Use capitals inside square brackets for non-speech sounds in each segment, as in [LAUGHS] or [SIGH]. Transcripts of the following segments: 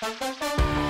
Thank you.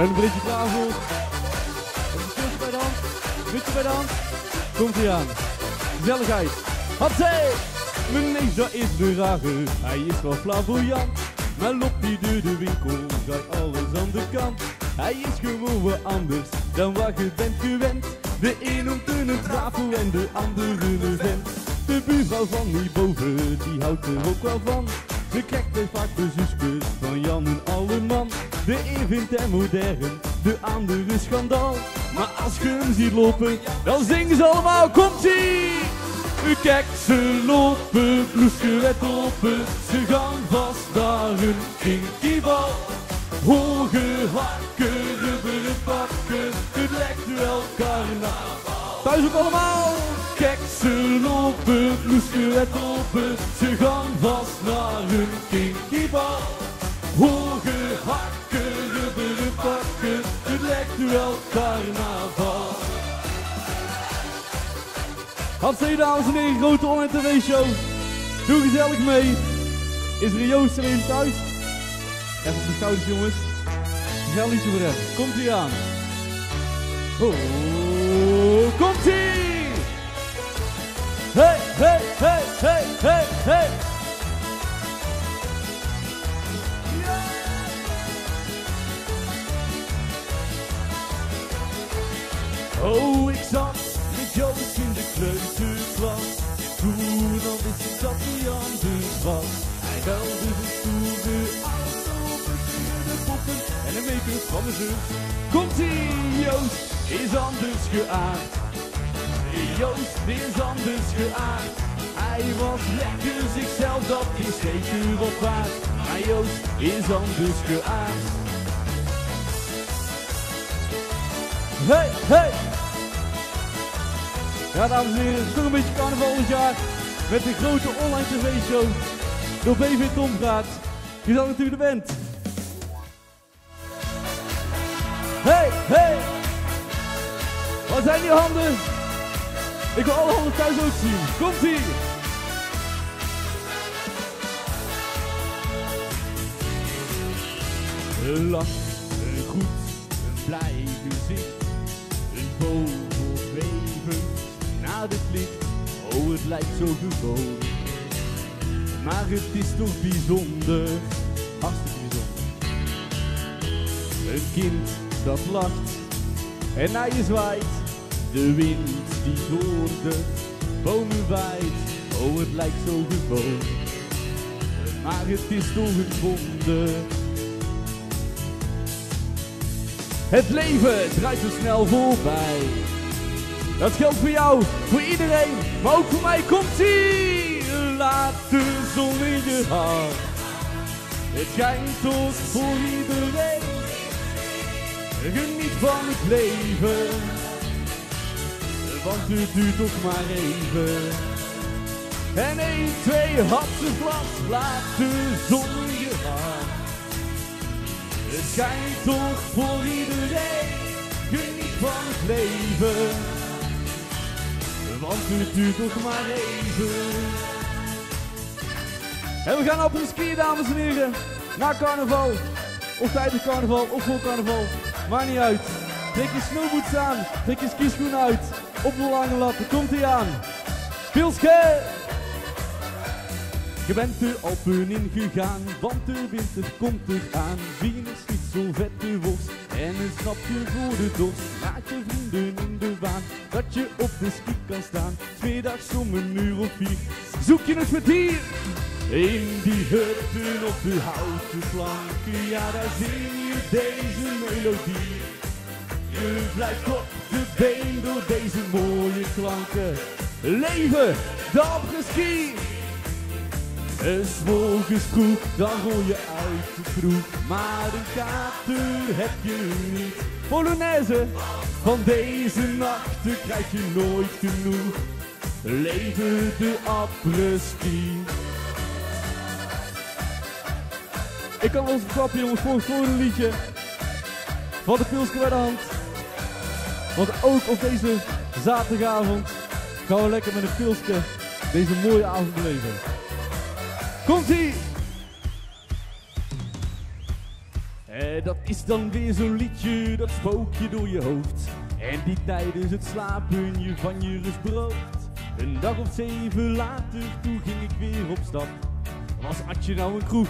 Zijn een beetje klaar voor? Een bij de hand? Witje bij de hand? Komt ie aan. Gezelligheid. Mijn neef, dat is de rare. Hij is wel flamboyant. Maar loopt hij door de winkel, gaat alles aan de kant. Hij is gewoon wat anders dan wat je bent gewend. De een noemt een en de andere een vent. De buurvrouw van hierboven, die houdt er ook wel van. Ze krijgt er vaak bezoekjes van Jan en alle man. De een vindt hem modern, de andere schandaal. Maar als je hem ziet lopen, dan zingen ze allemaal, komt-ie! Kijk, ze lopen, bloesje open, ze gaan vast naar een kinkybal. Hoge hakken, rubberen pakken, het lijkt wel carnaval. Thuis ook allemaal! Kijk, ze lopen, bloesje open, ze gaan vast naar een kinkybal. Hoge hakken, rubberen pakken, het lijkt wel carnaval. Hartstikke dames en heren, grote online tv show. Doe gezellig mee. Is er Joost alleen thuis? Even op de schouders jongens. Gezellig liedje voor hem. Komt ie aan. Oh, komt ie! Hey, hey, hey, hey, hey, hey. Oh, ik zat met Joost in de kleuterklas. Toen al wist ik dat hij anders was. Hij belde zijn stoere auto, versierde poppen en een make-up van de zus. Komt-ie, Joost is anders geaard. Joost is anders geaard. Hij was lekker zichzelf, dat is zeker op waard. Maar Joost is anders geaard. Hey, hey! Ja, dames en heren, het is toch een beetje carnaval dit jaar. Met de grote online tv-show door BV Tompraat. Gezellig dat u er bent. Hey, hey! Waar zijn die handen? Ik wil alle handen thuis ook zien. Komt ie! Een lach, goed, blij. Zweven naar het licht. Oh, het lijkt zo gewoon. Maar het is toch bijzonder, hartstikke bijzonder. Een kind dat lacht en hij is zwaait. De wind die door de bomen waait. Oh, het lijkt zo gewoon. Maar het is toch een wonder. Het leven draait zo snel voorbij. Dat geldt voor jou, voor iedereen, maar ook voor mij. Komt ie! Laat de zon in je hart. Het schijnt toch voor iedereen. Geniet van het leven. Want het duurt toch maar even. En 1, 2, hapsen vlas. Laat de zon in je hart. Het schijnt toch voor iedereen. Geniet van het leven. Want het duurt toch maar even. En we gaan op een ski, dames en heren. Na carnaval. Of tijdens carnaval, of voor carnaval. Maakt niet uit. Trek je snowboots aan. Trek je skischoenen uit. Op de lange latten. Komt hij aan. Pilske! Je bent de Alpen ingegaan, want de winter komt eraan. Venus is zo vette worst en een snapje voor de dorst. Laat je vrienden in de waan, dat je op de ski kan staan. Tweedags om een uur of vier, zoek je het vertier. In die hutten op de houten flanken, ja daar zing je deze melodie. Je blijft op de been door deze mooie klanken. Leven, de ski. En s'morgens vroeg, dan rol je uit de kroeg. Maar een kater heb je niet. Polonaise, van deze nachten krijg je nooit genoeg. Leven de après-ski. Ik kan wel eens jongens, voor het volgende liedje. Van de pilsje bij de hand. Want ook op deze zaterdagavond gaan we lekker met een pilsje deze mooie avond beleven. Komt ie! Het Eh, dat is dan weer zo'n liedje, dat spook je door je hoofd. En die tijdens het slapen je van je rust. Een dag of zeven later, toen ging ik weer op stap. Was Adje nou een kroeg,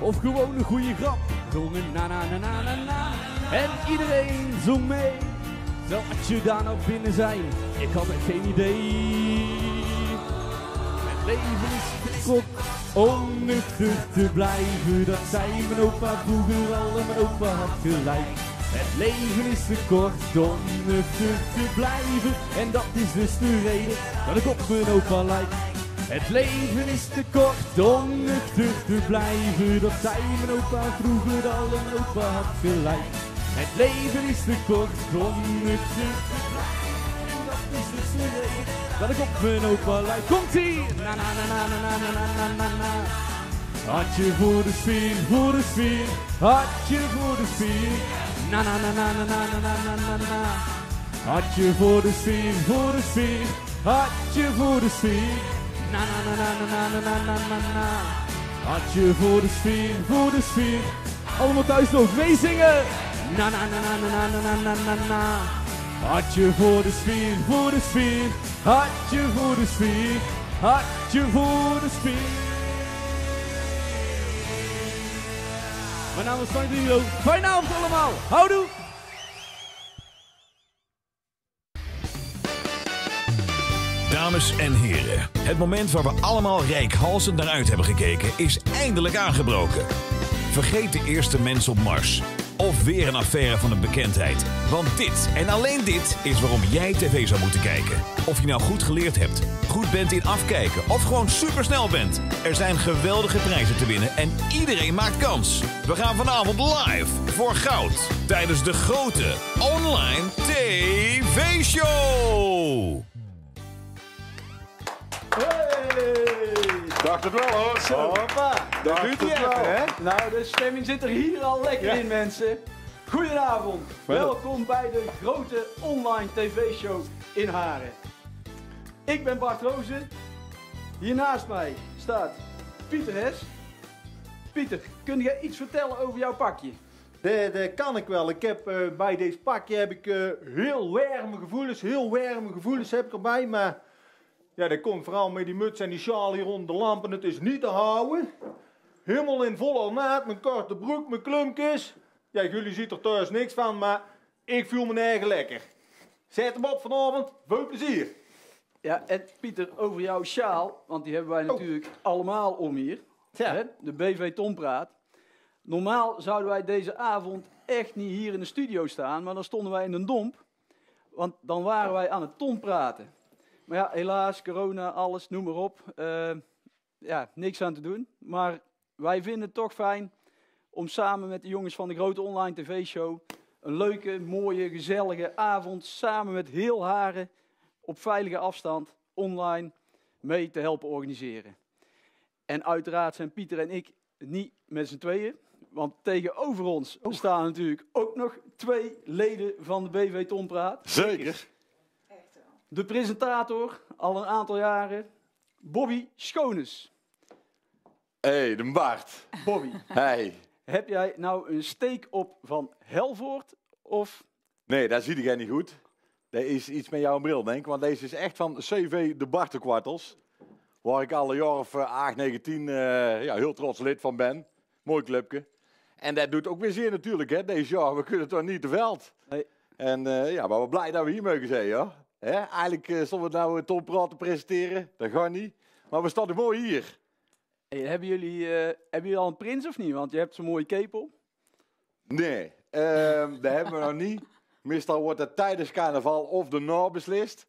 of gewoon een goede grap? Zongen na na na na na na. En iedereen zong mee. Zal Adje daar nou binnen zijn? Ik had echt geen idee. Het leven is om nuchter te blijven. Dat zei mijn opa vroeger al en mijn opa had gelijk. Het leven is te kort om nuchter te blijven. En dat is dus de reden dat ik op mijn opa lijk. Het leven is te kort om nuchter te blijven. Dat zei mijn opa vroeger al en mijn opa had gelijk. Het leven is te kort om nuchter te blijven. Dat dus ik op mijn opa lijk. Komt ie! Na na na na na na na na na na. Hartje voor de sfeer, voor de sfeer. Hartje voor de sfeer. Na na na na na na na na na na na. Hartje voor de sfeer, voor de sfeer. Hartje voor de sfeer. Na na na na na na na na na na. Hartje voor de sfeer, voor de sfeer. Allemaal thuis nog meezingen. Na na na na na na na na na na. Hartje voor de sfeer, voor de sfeer. Hartje voor de sfeer. Hartje voor de sfeer. Mijn naam is Frank Rio. Fijne avond allemaal. Houdoe. Dames en heren, het moment waar we allemaal rijkhalsend naar uit hebben gekeken is eindelijk aangebroken. Vergeet de eerste mens op Mars. Weer een affaire van een bekendheid. Want dit en alleen dit is waarom jij tv zou moeten kijken. Of je nou goed geleerd hebt, goed bent in afkijken of gewoon supersnel bent. Er zijn geweldige prijzen te winnen en iedereen maakt kans. We gaan vanavond live voor goud tijdens de grote online tv-show. Dacht het wel hoor. Hoppa, dat Dacht doet hij het wel. even, hè? Nou, de stemming zit er hier al lekker Ja. in, mensen. Goedenavond, welkom bij de grote online tv-show in Haren. Ik ben Bart Rozen. Hier naast mij staat Pieter Hes. Pieter, kun jij iets vertellen over jouw pakje? Dat, dat kan ik wel. Ik heb eh, bij deze pakje heb ik eh, heel warme gevoelens, heel warme gevoelens heb ik erbij. Maar ja, dat komt vooral met die muts en die sjaal hier rond de lampen. Het is niet te houden. Helemaal in volle ornaat, mijn korte broek, mijn klumpjes. Ja, jullie ziet er thuis niks van, maar ik voel me eigen lekker. Zet hem op vanavond. Veel plezier. Ja, en Pieter, over jouw sjaal, want die hebben wij natuurlijk allemaal om hier. Ja. Hè? De BV Tompraat. Normaal zouden wij deze avond echt niet hier in de studio staan, maar dan stonden wij in een domp. Want dan waren wij aan het tompraten. Maar ja, helaas, corona, alles, noem maar op. Eh, ja, niks aan te doen. Maar wij vinden het toch fijn om samen met de jongens van de grote online tv-show een leuke, mooie, gezellige avond samen met heel Haren op veilige afstand online mee te helpen organiseren. En uiteraard zijn Pieter en ik niet met z'n tweeën. Want tegenover ons staan natuurlijk ook nog twee leden van de BV Tompraat. Zeker. De presentator, al een aantal jaren, Bobby Schones. hey, de Bart. Bobby, Hey. heb jij nou een steek op van Helvoort of... Nee, dat zie jij niet goed. Dat is iets met jouw bril, denk ik. Want deze is echt van CV de Bartenkwartels. Waar ik al een jaar of eh, 8, 9, 10 eh, ja, heel trots lid van ben. Mooi clubje. En dat doet ook weer zeer natuurlijk, hè, deze jaar. We kunnen toch niet te veld. Nee. En eh, ja, maar we blij dat we hier mogen zijn, hoor. Eigenlijk uh, stonden we nou een toppraat te presenteren. Dat gaat niet. Maar we staan er mooi hier. Hey, hebben, jullie, eh, hebben jullie al een prins of niet? Want je hebt zo'n mooie kepel. Nee, ehm [LAUGHS] dat hebben we nog niet. Meestal wordt dat tijdens carnaval of daarna beslist.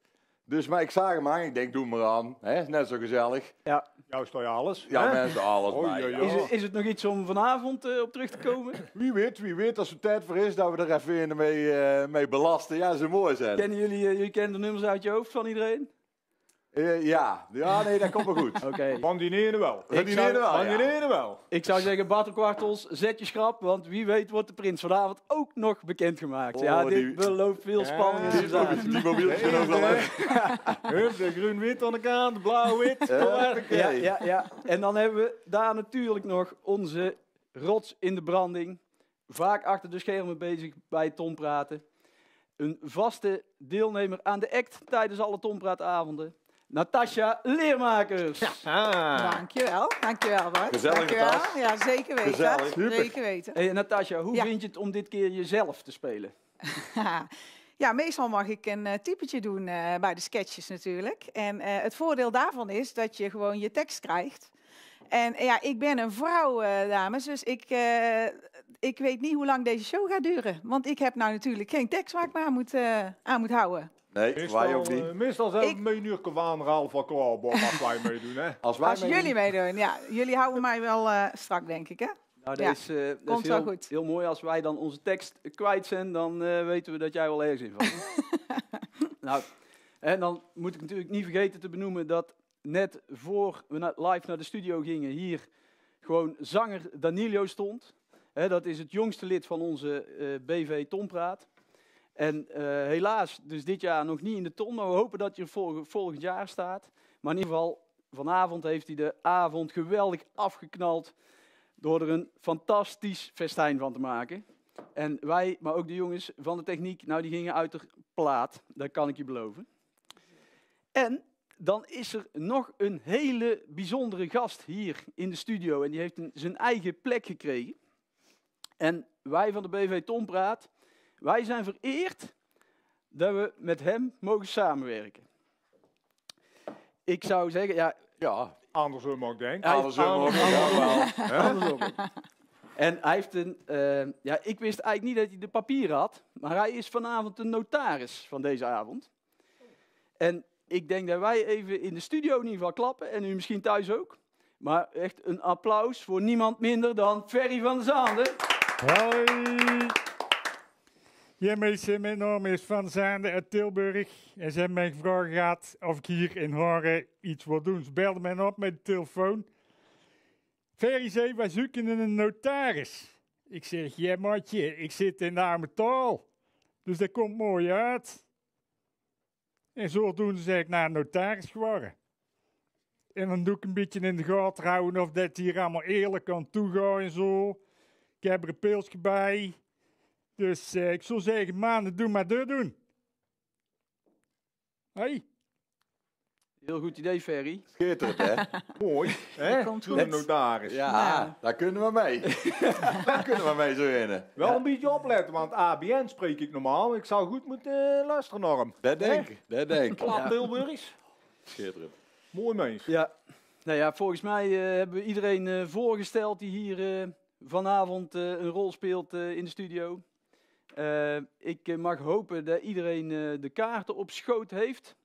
Dus maar ik zag hem aan. Ik denk, doe maar aan. Hè? Net zo gezellig. Ja. Jou sta je alles. Ja, hè? mensen, alles Oh, bij. ja. Is, het, is het nog iets om vanavond eh, op terug te komen? [LAUGHS] Wie weet, wie weet, als er tijd voor is, dat we er even in mee, eh, mee belasten. Ja, ze mooi zijn. Kennen jullie, eh, jullie kennen de nummers uit je hoofd van iedereen? Eh, ja. ja, nee, dat komt wel goed. [LAUGHS] Oké. Van wel. Van ene wel, Van ja. Ik zou zeggen, Bartelkwartels, zet je schrap, want wie weet wordt de prins vanavond ook nog bekendgemaakt. Oh, ja, dit die- belooft veel spanning en Ja, sensatie. Die mobieltje ook wel. Hup, de groen-wit aan de kant, de blauw-wit. Oké. Ja, ja, ja. En dan hebben we daar natuurlijk nog onze rots in de branding. vaak achter de schermen bezig bij Tom Praten. Een vaste deelnemer aan de act tijdens alle Tom Praatavonden. Natasja Leermakers. Ah. Dankjewel, dankjewel Bart. Gezellig, dankjewel. Ja, zeker weten. Gezellig. Zeker weten. Hey, Natasja, hoe Ja. vind je het om dit keer jezelf te spelen? [LAUGHS] ja, meestal mag ik een eh, typetje doen eh, bij de sketches natuurlijk. En eh, het voordeel daarvan is dat je gewoon je tekst krijgt. En ja, ik ben een vrouw, eh, dames, dus ik, eh, ik weet niet hoe lang deze show gaat duren. Want ik heb nou natuurlijk geen tekst waar ik me aan moet, eh, aan moet houden. Nee, wij ook Meestal, niet. eh, meestal zijn we Ik- met een uur kwaan er al van klaar, Bob, als wij meedoen. Hè. Als wij Als meedoen- jullie meedoen, ja. Jullie houden mij wel eh, strak, denk ik, hè? Nou, dat Ja, is, eh, dat is heel, goed. heel mooi. Als wij dan onze tekst kwijt zijn, dan eh, weten we dat jij wel ergens in valt. [LAUGHS] nou, en dan moet ik natuurlijk niet vergeten te benoemen dat net voor we na- live naar de studio gingen, hier gewoon zanger Danilo stond. Hè, dat is het jongste lid van onze eh, BV Tompraat. En eh, helaas, dus dit jaar nog niet in de ton, maar we hopen dat hij er volg- volgend jaar staat. Maar in ieder geval, vanavond heeft hij de avond geweldig afgeknald door er een fantastisch festijn van te maken. En wij, maar ook de jongens van de techniek, nou die gingen uit de plaat, dat kan ik je beloven. En dan is er nog een hele bijzondere gast hier in de studio en die heeft zijn eigen plek gekregen. En wij van de BV Tompraat, wij zijn vereerd dat we met hem mogen samenwerken. Ik zou zeggen, ja, Ja, Andersom ook, denk ik. Andersom ook. Andersom. Ja, wel. Andersom. En hij heeft een. eh, ja, ik wist eigenlijk niet dat hij de papieren had. Maar hij is vanavond de notaris van deze avond. En ik denk dat wij even in de studio in ieder geval klappen. En u misschien thuis ook. Maar echt een applaus voor niemand minder dan Ferry van der Zaande. Hoi. Mensen, mijn naam is Van Zaande uit Tilburg. En ze hebben mij gevraagd gehad of ik hier in Haren iets wil doen. Ze belden mij op met de telefoon. Ferry zei, wij zoeken een notaris. Ik zeg, ja matje, ik zit in de arme taal. Dus dat komt mooi uit. En zodoende zeg ik naar een notaris geworden. En dan doe ik een beetje in de gaten houden of dat hier allemaal eerlijk kan toegaan en zo. Ik heb er een pilsje bij. Dus eh, ik zou zeggen, maanden, doe maar deur doen. Hoi. Heel goed idee, Ferry. Schitterend, hè? [LAUGHS] Mooi, hè? komt goed. notaris. Ja, Nou. daar kunnen we mee. [LAUGHS] daar kunnen we mee zo in. Wel een beetje opletten, want ABN spreek ik normaal. Ik zou goed moeten eh, luisteren naar hem. Dat denk ik, dat denk ik. Schitterend. Mooi mens. Ja, nou ja, volgens mij eh, hebben we iedereen eh, voorgesteld die hier eh, vanavond eh, een rol speelt eh, in de studio. Eh, ik eh, mag hopen dat iedereen eh, de kaarten op schoot heeft.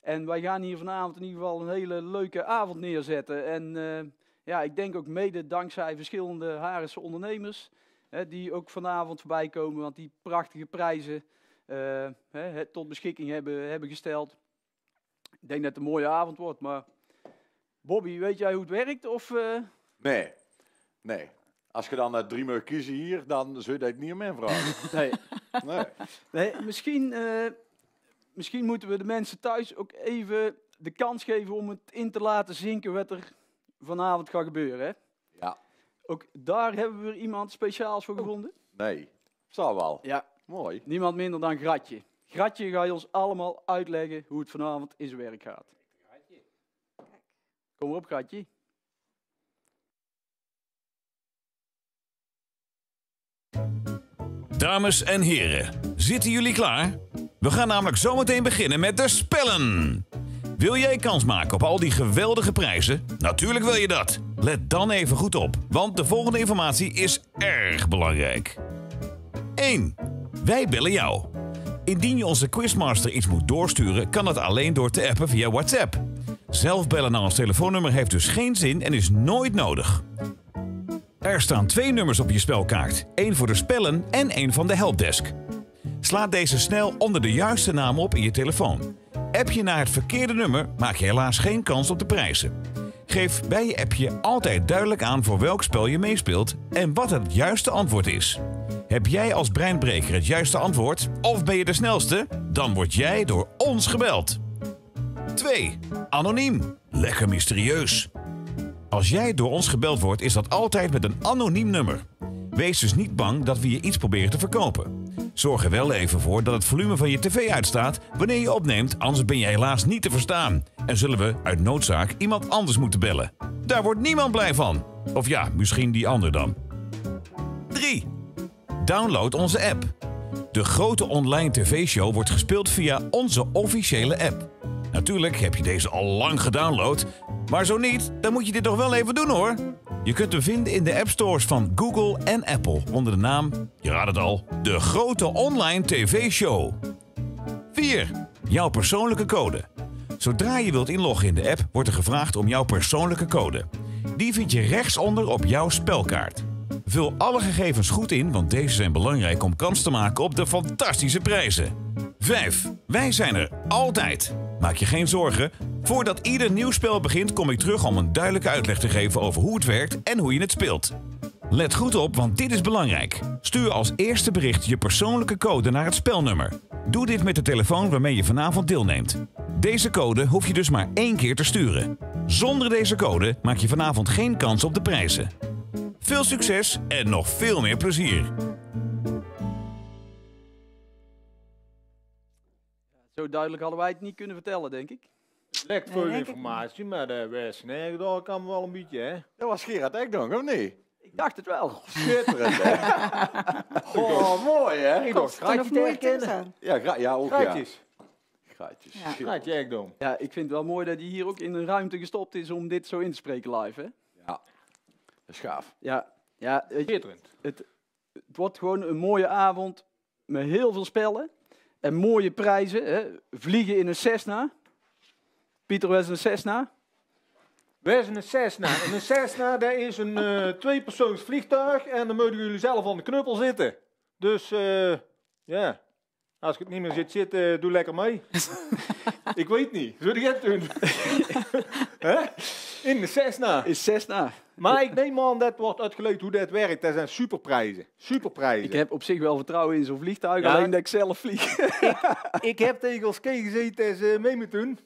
En wij gaan hier vanavond in ieder geval een hele leuke avond neerzetten. En ja, ik denk ook mede dankzij verschillende Harense ondernemers. Die ook vanavond voorbij komen, want die prachtige prijzen tot beschikking hebben, hebben gesteld. Ik denk dat het een mooie avond wordt, maar Bobby, weet jij hoe het werkt? Of, Nee, nee. Als je dan uh, drie mag kiezen hier, dan zul je dat niet om mij vragen. nee. Nee. nee, misschien, eh, misschien moeten we de mensen thuis ook even de kans geven om het in te laten zinken wat er vanavond gaat gebeuren. Hè? Ja, Ook daar hebben we weer iemand speciaals voor gevonden. nee. Zal wel. Ja, Mooi. niemand minder dan Gratje. Gratje ga je ons allemaal uitleggen hoe het vanavond in zijn werk gaat. Kom op, Gratje. Dames en heren, zitten jullie klaar? We gaan namelijk zometeen beginnen met de spellen. Wil jij kans maken op al die geweldige prijzen? Natuurlijk wil je dat. Let dan even goed op, want de volgende informatie is erg belangrijk. 1. Wij bellen jou. Indien je onze quizmaster iets moet doorsturen, kan dat alleen door te appen via WhatsApp. Zelf bellen naar ons telefoonnummer heeft dus geen zin en is nooit nodig. Er staan twee nummers op je spelkaart. één voor de spellen en één van de helpdesk. Sla deze snel onder de juiste naam op in je telefoon. App je naar het verkeerde nummer, maak je helaas geen kans op de prijzen. Geef bij je appje altijd duidelijk aan voor welk spel je meespeelt en wat het juiste antwoord is. Heb jij als breinbreker het juiste antwoord of ben je de snelste? Dan word jij door ons gebeld. 2. Anoniem. Lekker mysterieus. Als jij door ons gebeld wordt, is dat altijd met een anoniem nummer. Wees dus niet bang dat we je iets proberen te verkopen. Zorg er wel even voor dat het volume van je tv uitstaat wanneer je opneemt, anders ben je helaas niet te verstaan. En zullen we uit noodzaak iemand anders moeten bellen. Daar wordt niemand blij van. Of ja, misschien die ander dan. 3. Download onze app. De grote online tv-show wordt gespeeld via onze officiële app. Natuurlijk heb je deze al lang gedownload, maar zo niet, dan moet je dit nog wel even doen hoor. Je kunt hem vinden in de app stores van Google en Apple onder de naam, je raadt het al, de grote online tv-show. 4. Jouw persoonlijke code. Zodra je wilt inloggen in de app, wordt er gevraagd om jouw persoonlijke code. Die vind je rechtsonder op jouw spelkaart. Vul alle gegevens goed in, want deze zijn belangrijk om kans te maken op de fantastische prijzen. 5. Wij zijn er altijd. Maak je geen zorgen. Voordat ieder nieuw spel begint, kom ik terug om een duidelijke uitleg te geven over hoe het werkt en hoe je het speelt. Let goed op, want dit is belangrijk. Stuur als eerste bericht je persoonlijke code naar het spelnummer. Doe dit met de telefoon waarmee je vanavond deelneemt. Deze code hoef je dus maar één keer te sturen. Zonder deze code maak je vanavond geen kans op de prijzen. Veel succes en nog veel meer plezier. Zo duidelijk hadden wij het niet kunnen vertellen, denk ik. Lekt veel ik informatie, maar de West nee, daar kan wel een beetje, hè? Dat was Gerard Ekdonk, of niet? Ik dacht het wel. [LAUGHS] Schitterend, hè? [LAUGHS] oh, mooi, hè? Ik dacht, staan. Ja, gra- ja ook ja. Gaatjes. Ja. Gaatje echt doen. Ja, ik vind het wel mooi dat hij hier ook in een ruimte gestopt is om dit zo in te spreken live. Hè? Dat is gaaf. Ja, ja weet je, Schitterend. het, het wordt gewoon een mooie avond met heel veel spellen en mooie prijzen. Hè? Vliegen in een Cessna. Pieter was een Cessna. Wij zijn een Cessna. En een Cessna, dat is een eh tweepersoons vliegtuig en dan mogen jullie zelf aan de knuppel zitten. Dus, eh, ja. Als ik het niet meer zit zitten, doe lekker mee. [LAUGHS] ik weet niet. Zullen jij het doen? [LAUGHS] In de Cessna. Is Cessna. Maar ik neem aan dat wordt uitgelegd hoe dat werkt. Dat zijn superprijzen. Superprijzen. Ik heb op zich wel vertrouwen in zo'n vliegtuig, Ja. alleen dat ik zelf vlieg. Ik heb tegen ons Kee gezeten en ze mee moeten doen.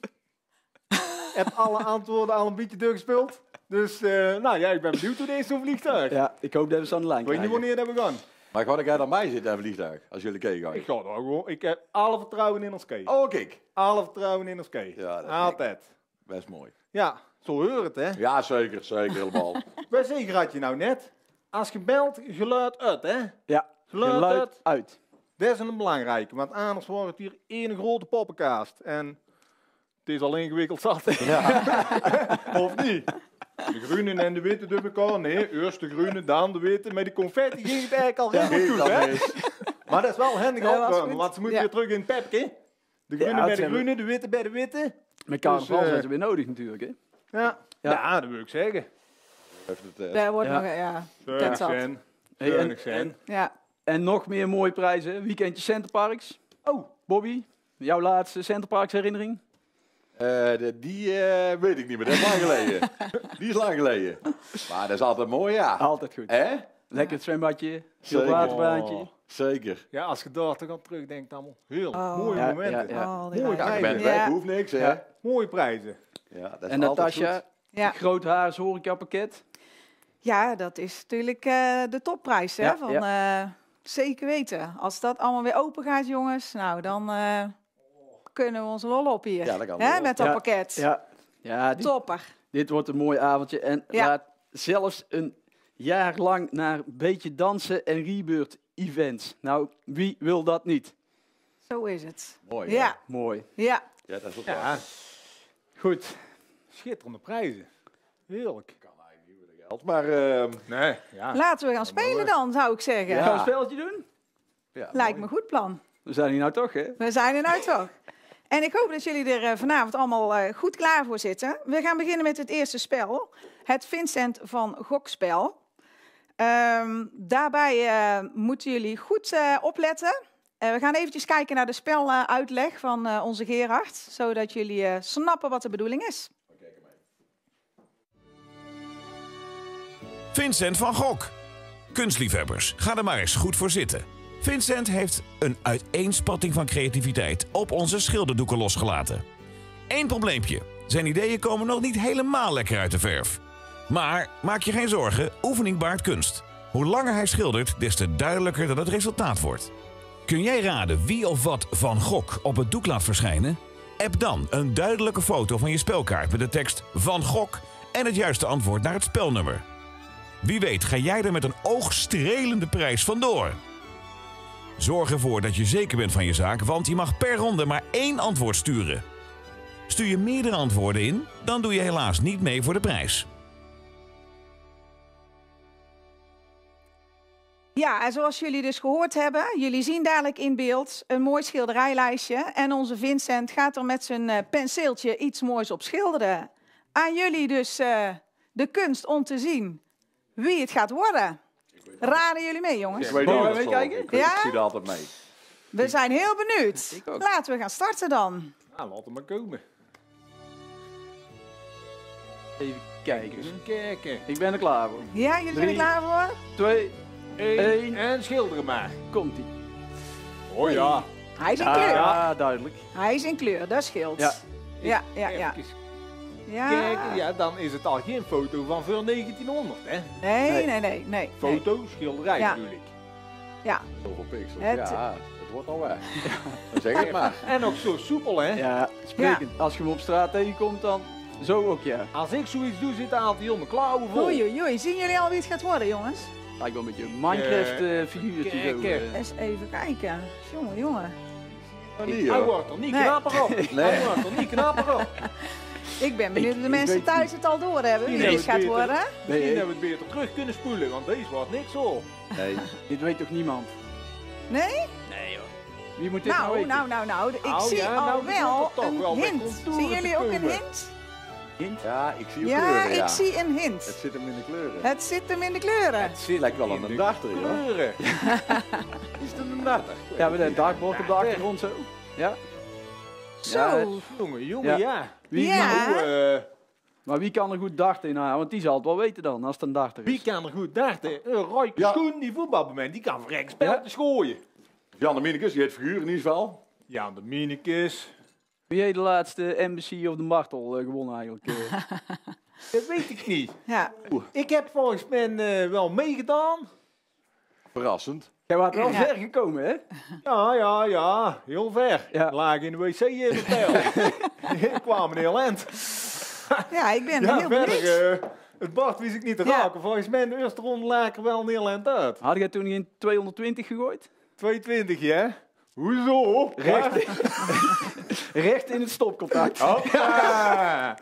heb alle antwoorden al een beetje doorgespeeld. Dus, eh, nou ja, ik ben benieuwd hoe deze zo'n vliegtuig. ja, ik hoop dat we ze aan de lijn Ik weet niet krijgen. wanneer dat we gaan. Maar ga ik dan bij zitten in een vliegtuig, als jullie kijken? Ik ga daar gewoon. Ik heb alle vertrouwen in ons Kee. Oh, kijk. Alle vertrouwen in ons Kee. Ja, dat is Altijd. Best mooi. Ja, zo hoor het hè. Ja, zeker. Zeker, helemaal. [LAUGHS] Wij zeggen had je nou net. Als je belt, geluid uit hè. Ja, Geluid geluid uit. uit. Dat is een belangrijke, want anders wordt het hier één grote poppenkast. En het is al ingewikkeld zat. [LAUGHS] of niet? De groene en de witte door elkaar. Nee, eerst de groene, dan de witte. Met die confetti ging het eigenlijk al helemaal Kijk goed, hè? Maar dat is wel handig Ja, opruimen, want ze moeten Ja. weer terug in het pepke. De Ja, groene bij de groene, de witte bij de witte. Met carnaval Dus, eh, zijn ze weer nodig natuurlijk. Hè? Ja, Ja. ja. dat wil ik zeggen. Even eh, Daar wordt Ja. nog, ja. Hey, Zuinig en, Ja. en nog meer mooie prijzen. Weekendje Centerparks. Oh, Bobby, jouw laatste Centerparks herinnering? eh, de- die eh, weet ik niet meer. Dat is lang geleden. [LAUGHS] die is lang geleden. Maar dat is altijd mooi, ja. Altijd goed. Hè? Lekker zwembadje, veel Zeker. waterbaantje. Oh, zeker. ja, als je daar toch aan terugdenkt allemaal. Heel Oh. mooie Ja, momenten. ja, ja. Ja, je bent Ja. weg, hoeft niks, hè? Ja. Ja, Mooie prijzen. Dat is En Natasja. Ja. groot haars horecapakket. ja, dat is natuurlijk eh, de topprijs. Hè, Ja, van, eh, zeker weten. Als dat allemaal weer open gaat, jongens, nou dan eh, kunnen we onze lol op hier. Ja, dat kan Hè, wel. met dat Ja. pakket. Ja, ja dit, Topper. dit wordt een mooi avondje. En Ja. laat zelfs een jaar lang naar een beetje dansen en rebirth events. Nou, wie wil dat niet? Zo is het. Mooi. Ja, hè? Mooi. ja. Ja, dat is ook Ja, waar. Goed. schitterende prijzen. Heerlijk. Kan eigenlijk niet met geld. Maar, ehm, Nee, ja. Laten we gaan spelen dan, zou ik zeggen. Ja. Gaan we een spelletje doen? ja, Lijkt me een goed plan. We zijn hier nou toch, hè? We zijn er nou toch. En ik hoop dat jullie er eh, vanavond allemaal eh, goed klaar voor zitten. We gaan beginnen met het eerste spel. Het Vincent van Gokspel. Ehm, daarbij eh, moeten jullie goed eh, opletten. Eh, we gaan eventjes kijken naar de speluitleg van eh, onze Gerard. Zodat jullie eh, snappen wat de bedoeling is. Vincent van Gogh. Kunstliefhebbers, ga er maar eens goed voor zitten. Vincent heeft een uiteenspatting van creativiteit op onze schilderdoeken losgelaten. Eén probleempje. Zijn ideeën komen nog niet helemaal lekker uit de verf. Maar maak je geen zorgen, oefening baart kunst. Hoe langer hij schildert, des te duidelijker dat het resultaat wordt. Kun jij raden wie of wat Van Gogh op het doek laat verschijnen? App dan een duidelijke foto van je spelkaart met de tekst Van Gogh en het juiste antwoord naar het spelnummer. Wie weet ga jij er met een oogstrelende prijs vandoor. Zorg ervoor dat je zeker bent van je zaak, want je mag per ronde maar één antwoord sturen. Stuur je meerdere antwoorden in, dan doe je helaas niet mee voor de prijs. Ja, en zoals jullie dus gehoord hebben, jullie zien dadelijk in beeld een mooi schilderijlijstje. En onze Vincent gaat er met zijn eh, penseeltje iets moois op schilderen. Aan jullie dus eh, de kunst om te zien wie het gaat worden. Raden jullie mee, jongens? Ik Mogen we. Ik, Ja? ik zie er altijd mee. We zijn heel benieuwd. Ik ook. Laten we gaan starten dan. Nou, laat hem maar komen. Even kijken. Eens kijken. Ik ben er klaar voor. Ja, jullie zijn er klaar voor? Twee, Eén. Eén. En schilderen maar. komt ie. Oh ja. Hij is in Ja, kleur. ja, duidelijk. Hij is in kleur, dat scheelt. Ja. ja, ja. ja. Ja. kijken. Ja, dan is het al geen foto van voor 1900, hè? Nee, Nee. nee, nee, nee. nee. Foto, schilderij Ja. natuurlijk. Ja, Zoveel pixels. Het- Ja, het wordt al weg. [LAUGHS] Dan zeg het maar. [LAUGHS] En ook zo soepel, hè? Ja, sprekend. Als je hem op straat tegenkomt, dan zo ook, ja. Als ik zoiets doe, zit de aantal heel mijn klauwen vol. oei, oei, oei. Zien jullie al wie het gaat worden, jongens? Lijkt wel een beetje een Minecraft-figuurtje zo. Kijk, eh. Eens even kijken. Jongen, jongen. Maar niet, Hij hoor. wordt er niet Nee. knapper op. [LAUGHS] Hij wordt er niet knapper op. [LAUGHS] Ik ben benieuwd of de ik mensen weet thuis het al doorhebben wie Nee, het gaat worden. Misschien Nee, hebben we het beter terug kunnen spoelen, want deze wordt niks zo. Nee. dit weet toch niemand? Nee? Nee, joh. Wie moet dit nou, Nou, weten? nou, nou, nou. Ik Nou, zie ja, al nou begint wel het toch een met hint. contouren Zien te jullie ook een komen. hint? Ja, ik zie Ja, kleuren, ja. ik zie een Het hint. zit hem in de kleuren. Het zit hem in de kleuren. Het zit lijkt wel aan een dachter, joh. Kleuren. [LAUGHS] Is het een dachter? Ja, met een dartboard op de achtergrond zo. Ja. Zo. Ja, Jongen, jongen, Ja. ja. Wie, Ja. maar, Nou, eh, maar wie kan er goed darten in haar? Want die zal het wel weten dan, als het een darter wie is. kan er goed darten? Uh, Roy Ja. Schoen, die voetbalbement, die kan verrek spelletjes gooien. Jan de Minicus, die heeft figuur in ieder geval. Ja, de Minicus. Wie heeft de laatste Embassy of de Martel eh, gewonnen eigenlijk? eh? [LAUGHS] Dat weet ik niet. Ja. Ik heb volgens mij eh, wel meegedaan. Verrassend. Jij was wel Ja. ver gekomen, hè? Ja, ja, ja. Heel ver. Ja. Laag in de wc in het tel. ik kwam een heel eind. ja, ik ben Ja, heel verder. eh, het bord wist ik niet te Ja. raken. Volgens mij in de eerste ronde laag ik er wel een heel eind uit. Had jij toen niet in 220 gegooid? 220, hè? Hoezo? Recht, [LAUGHS] recht in het stopcontact. Hoppa!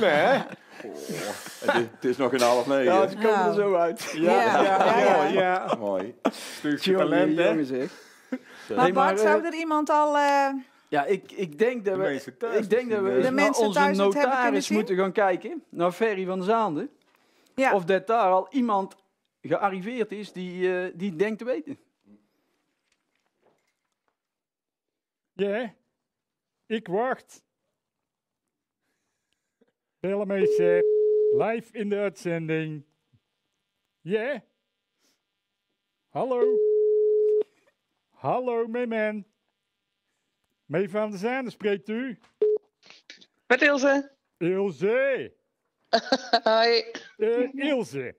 Nee. Het is, het is nog een half negen. Ja, ze komen Ja. er zo uit. Ja, ja, ja. ja, ja. Mooi. Stukje talent, hè? jongen zeg. Maar Bart, eh, zou er iemand al... eh, Ja, ik, ik denk dat we, ik denk dat we misschien, De naar mensen onze het notaris moeten gaan kijken. Naar Ferry van Zaande. ja. Of dat daar al iemand gearriveerd is die, eh, die het denkt te weten. Ja, ik wacht. Bel hem eens eh, live in de uitzending. Ja? Hallo? Hallo, mijn man. Mee van de Zaande spreekt u? Met Ilse. Ilse. [LAUGHS] Hoi. Eh, Ilse,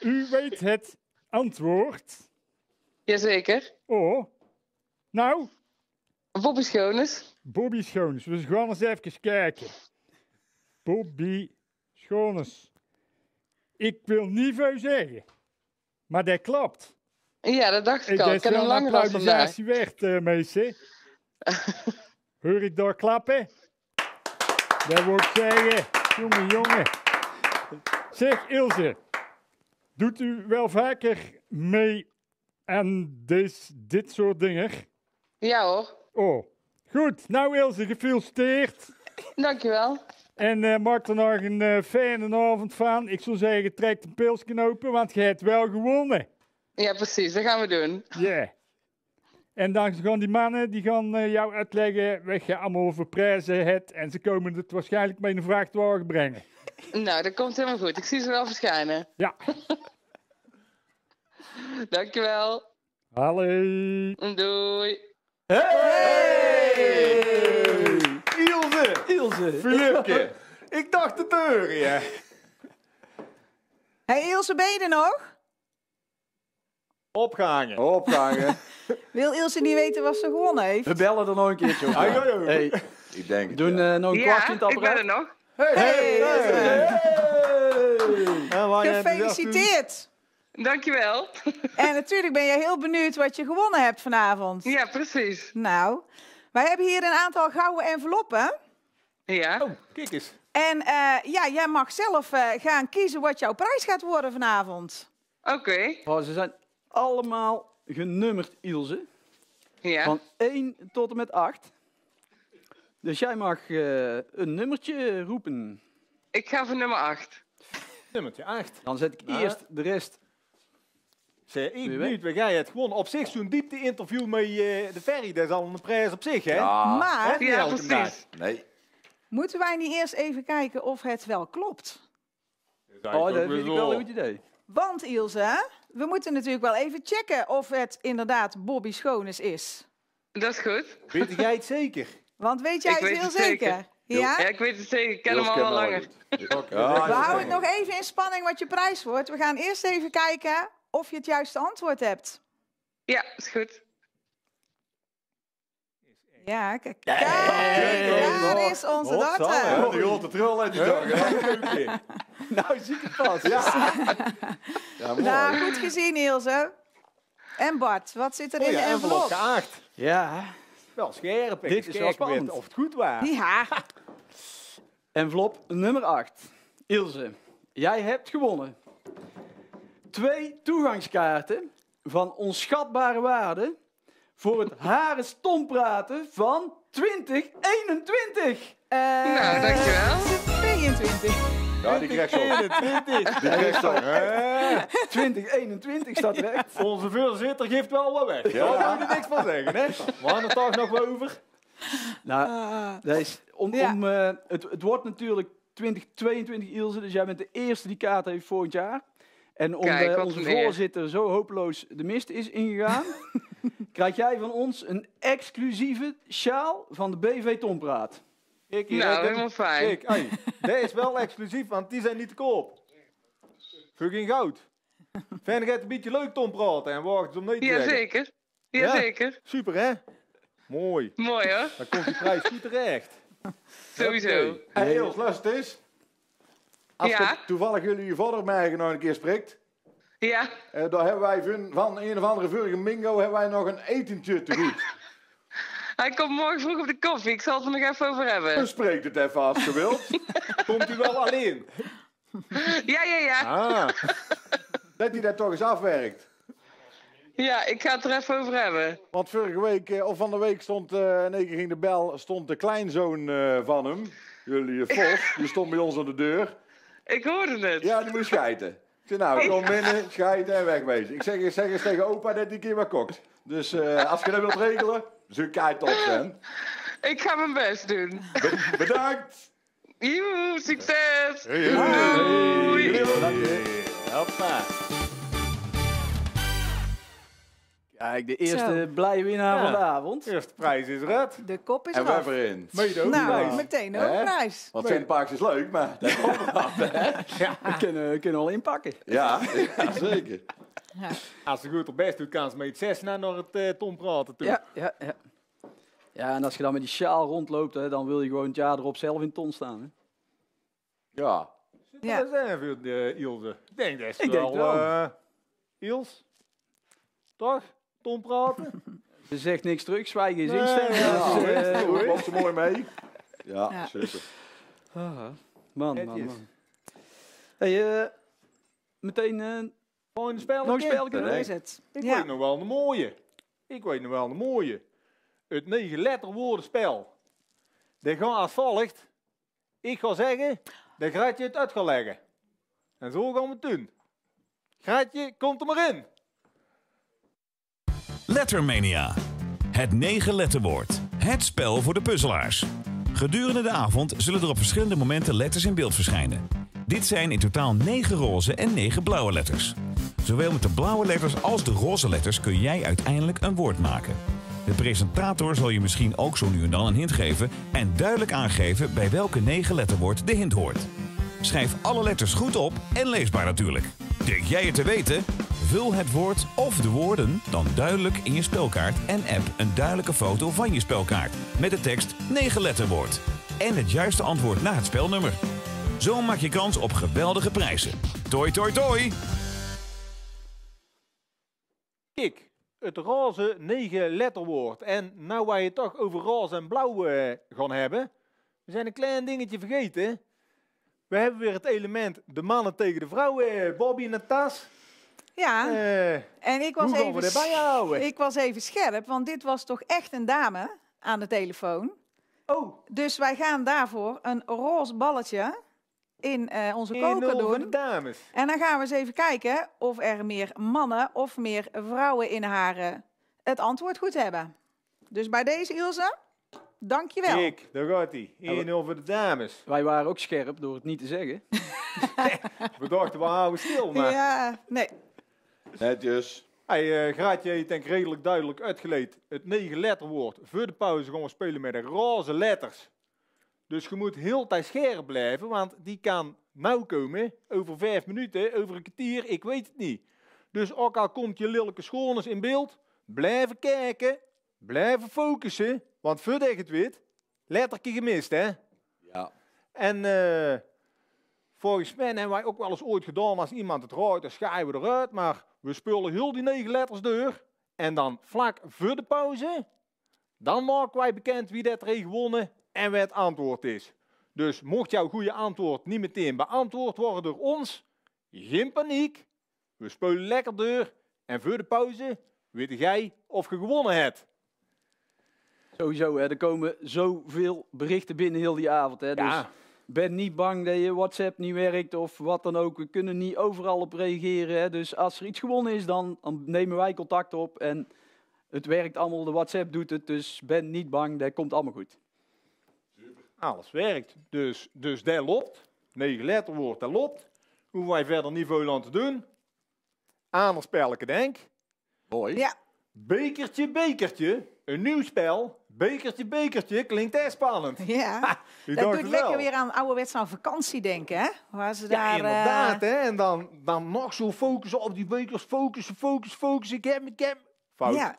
u weet het antwoord. Jazeker. Oh. Nou, Bobby Schoones. Bobby Schoones. We gaan eens even kijken. Bobby Schoones. Ik wil niet veel zeggen. Maar dat klopt. Ja, dat dacht ik dat al. Ik hem wel een langer dan vandaag. werd, eh meisje. [LAUGHS] Hoor ik daar klappen? Dat wil ik zeggen. Jongen, jongen. Zeg, Ilse. Doet u wel vaker mee aan des, dit soort dingen? Ja hoor. Oh, goed. Nou Ilse, gefeliciteerd. Dankjewel. En eh, maak er nog een eh, fijne avond van. Ik zou zeggen, trek een pilsje open, want je hebt wel gewonnen. Ja, precies. Dat gaan we doen. Ja. En dan gaan die mannen, die gaan eh, jou uitleggen wat je allemaal voor prijzen hebt. En ze komen het waarschijnlijk met een vrachtwagen brengen. Nou, dat komt helemaal goed. Ik zie ze wel verschijnen. Ja. [LAUGHS] Dankjewel. Hallo. Doei. Ilse! Ilse. Filipje! [LAUGHS] Ik dacht de deur, ja. Hey Ilse, ben je er nog? Opgehangen. Opgehangen. [LAUGHS] Wil Ilse niet weten wat ze gewonnen heeft? We bellen er nog een keertje op. Hey, [LAUGHS] Ik denk het. doen ja. eh, nog een kwartje in Ja, het ik ben er apparaat. nog. Hey, Ilse. Je enthousiast doet. Gefeliciteerd. Dankjewel. En natuurlijk ben je heel benieuwd wat je gewonnen hebt vanavond. Ja, precies. Nou, wij hebben hier een aantal gouden enveloppen. Ja. Oh, kijk eens. En eh, ja, jij mag zelf eh, gaan kiezen wat jouw prijs gaat worden vanavond. Oké. Oh, ze zijn allemaal genummerd, Ilse. Ja. Van 1 tot en met 8. Dus jij mag eh, een nummertje roepen. Ik ga voor nummer 8. Nummertje 8. Dan zet ik eerst de rest. Zeg, ik weet? benieuwd, waar jij het gewonnen. Op zich, zo'n diepte-interview met eh, de ferry, dat is al een prijs op zich, hè? Ja. maar Ja, precies. Nee. moeten wij niet eerst even kijken of het wel klopt? Oh, dat vind ik wel een goed idee. Want Ilse, we moeten natuurlijk wel even checken of het inderdaad Bobby Schoones is. Dat is goed. Weet jij het zeker? Want weet jij Ik het weet heel het zeker. zeker? Ja? Ja, ik weet het zeker. Ik ken hem al wel langer. Ja, We houden het nog even in spanning wat je prijs wordt. We gaan eerst even kijken of je het juiste antwoord hebt. Ja, is goed. Ja, kijk. Kijk, daar is onze? Ja, die grote trul uit die dag. [LAUGHS] Nou, zie ik het pas. Ja. Ja, mooi. Nou, goed gezien, Ilse. En Bart, wat zit er Oh in de envelop envelop? geacht. Ja. Wel scherp. Dit is wel spannend. Of het goed was. Ja, Envelop nummer 8. Ilse, jij hebt gewonnen. Twee toegangskaarten van onschatbare waarde voor het Haren Stompraten van 2021. eh, Nou, dankjewel. 22. Ja, die krijgt zo. Die krijgt zo. Eh, 2021 staat er echt. onze voorzitter geeft wel wat weg. Ja. Daar moet je niks van zeggen, hè? We hadden het toch nog wel over. Nou, Ah, dat is om, Ja. om, eh, het, het wordt natuurlijk 2022 Ilse, dus jij bent de eerste die kaart heeft volgend jaar. En omdat Kijk, onze eer. voorzitter zo hopeloos de mist is ingegaan, [LAUGHS] krijg jij van ons een exclusieve sjaal van de BV Tompraat. Hier, Nou, helemaal fijn. Kijk, [LAUGHS] dat is wel exclusief, want die zijn niet te koop. Fucking goud. Vind je het een beetje leuk, Tom, praten en wacht om nee te zeggen? Jazeker. Ja. Jazeker. Super, hè? Mooi. Mooi hoor. Dan komt die prijs goed terecht. [LAUGHS] Sowieso. Hey, Jos, luister eens. Als Ja? je toevallig jullie vader mij nog een keer spreekt, Ja. eh, dan hebben wij van, van een of andere vorige mingo hebben wij nog een etentje te goed. [LAUGHS] Hij komt morgen vroeg op de koffie. Ik zal het er nog even over Dan hebben. spreekt het even als je wilt. [LAUGHS] Komt u wel alleen? Ja, ja, ja. Ah, Dat hij dat toch eens afwerkt. Ja, ik ga het er even over hebben. Want vorige week, eh, of van de week, stond eh, in één keer ging de bel, stond de kleinzoon van hem, jullie Vos, die stond bij ons aan de deur. Ik hoorde het. Ja, die moest scheiden. Ik zei, nou, kom binnen, scheiden en wegwezen. Ik zeg, ik zeg eens tegen opa dat hij een keer wat kokt. Dus eh, als je dat wilt regelen, zoek kijk op, zijn. Ik ga mijn best doen. Bedankt! Joe, succes! Doei. Hoppa. De eerste Zo. blije winnaar Ja. van de avond. Eerste prijs is eruit. De kop is En hebben erin. Mede ook Nou, prijs. meteen Hè? ook prijs. Want Sandparks is leuk, maar dat komt eraf, hè? We kunnen, we kunnen al inpakken. Ja, ja, zeker. Als ze goed op best doet, kan ze met zes naar naar het eh, Tom praten toe. Ja, ja, ja. Ja, en als je dan met die sjaal rondloopt, hè, dan wil je gewoon het jaar erop zelf in ton staan. Hè. Ja. Ja. Dat zijn voor de Ilse. Ik denk dat is Ik wel... denk het wel. eh, Ils? Toch? Tom praten? [LAUGHS] Ze zegt niks terug, zwijgen is Nee, instemmen. ja, Dus, eh, hoor. Ze mooi mee. Ja, Ja. super. ah, man, man. Hey, eh, meteen Gewoon een spel. nog is het. Ik Ja. weet nog wel een mooie. Ik weet nog wel een mooie. Het negen letter woordenspel. Dat gaat als volgt. Ik ga zeggen, dat Gratje het uit gaat leggen. En zo gaan we het doen. Gratje, komt er maar in. Lettermania. Het negen letterwoord. Het spel voor de puzzelaars. Gedurende de avond zullen er op verschillende momenten letters in beeld verschijnen. Dit zijn in totaal 9 roze en 9 blauwe letters. Zowel met de blauwe letters als de roze letters kun jij uiteindelijk een woord maken. De presentator zal je misschien ook zo nu en dan een hint geven en duidelijk aangeven bij welke 9 letterwoord de hint hoort. Schrijf alle letters goed op en leesbaar natuurlijk. Denk jij het te weten? Vul het woord of de woorden dan duidelijk in je spelkaart en app een duidelijke foto van je spelkaart met de tekst 9 letterwoord en het juiste antwoord na het spelnummer. Zo maak je kans op geweldige prijzen. Toi toi toi! Ik, het roze negen letterwoord. En nou wij het toch over roze en blauw eh, gaan hebben. We zijn een klein dingetje vergeten. We hebben weer het element de mannen tegen de vrouwen. eh, Bobby en Natas. Ja, Eh, en ik was, even, ik was even scherp, want dit was toch echt een dame aan de telefoon. oh, Dus wij gaan daarvoor een roze balletje in eh, onze 1-0 koker doen. dames. En dan gaan we eens even kijken of er meer mannen of meer vrouwen in haar eh, het antwoord goed hebben. Dus bij deze Ilse, dankjewel. Ik, daar gaat hij. 1-0 voor de dames. Wij waren ook scherp door het niet te zeggen. [LAUGHS] [LAUGHS] We dachten, we houden stil, maar... Ja, nee. Netjes. Hey, uh, Graatje heeft denk ik redelijk duidelijk uitgeleid. Het negen letterwoord. Voor de pauze gaan we spelen met de roze letters. Dus je moet heel tijd scherp blijven, want die kan nou komen. Over vijf minuten, over een kwartier, ik weet het niet. Dus ook al komt je lelijke schooners in beeld, blijven kijken, blijven focussen. Want voordat je het weet, lettertje gemist, hè? Ja. En eh, volgens mij hebben wij ook wel eens ooit gedaan als iemand het rooit, dan schaaien we eruit. Maar we spullen heel die negen letters door. En dan vlak voor de pauze, dan maken wij bekend wie dat er heeft gewonnen en wat het antwoord is. Dus mocht jouw goede antwoord niet meteen beantwoord worden door ons, geen paniek. We spelen lekker door en voor de pauze weet jij of je gewonnen hebt. Sowieso, hè, er komen zoveel berichten binnen heel die avond. Hè, dus Ja. Ben niet bang dat je WhatsApp niet werkt of wat dan ook. We kunnen niet overal op reageren. Hè. Dus als er iets gewonnen is, dan, dan nemen wij contact op. En het werkt allemaal, de WhatsApp doet het. Dus ben niet bang, dat komt allemaal goed. Alles werkt. Dus, dus dat loopt. Negen letterwoord, dat loopt. Hoeven wij verder niet veel aan te doen. Aanspelletje denk. Mooi. Ja, Bekertje, bekertje. Een nieuw spel. Bekertje, bekertje. Klinkt echt spannend. [LAUGHS] ja. U dat dacht doet lekker weer aan ouderwets aan vakantie denken, hè? Waar ze Ja, daar... inderdaad. eh, Hè? En dan, dan nog zo focussen op die bekers. Focussen, focussen, focussen. Ik heb, ik heb. Fout. ja.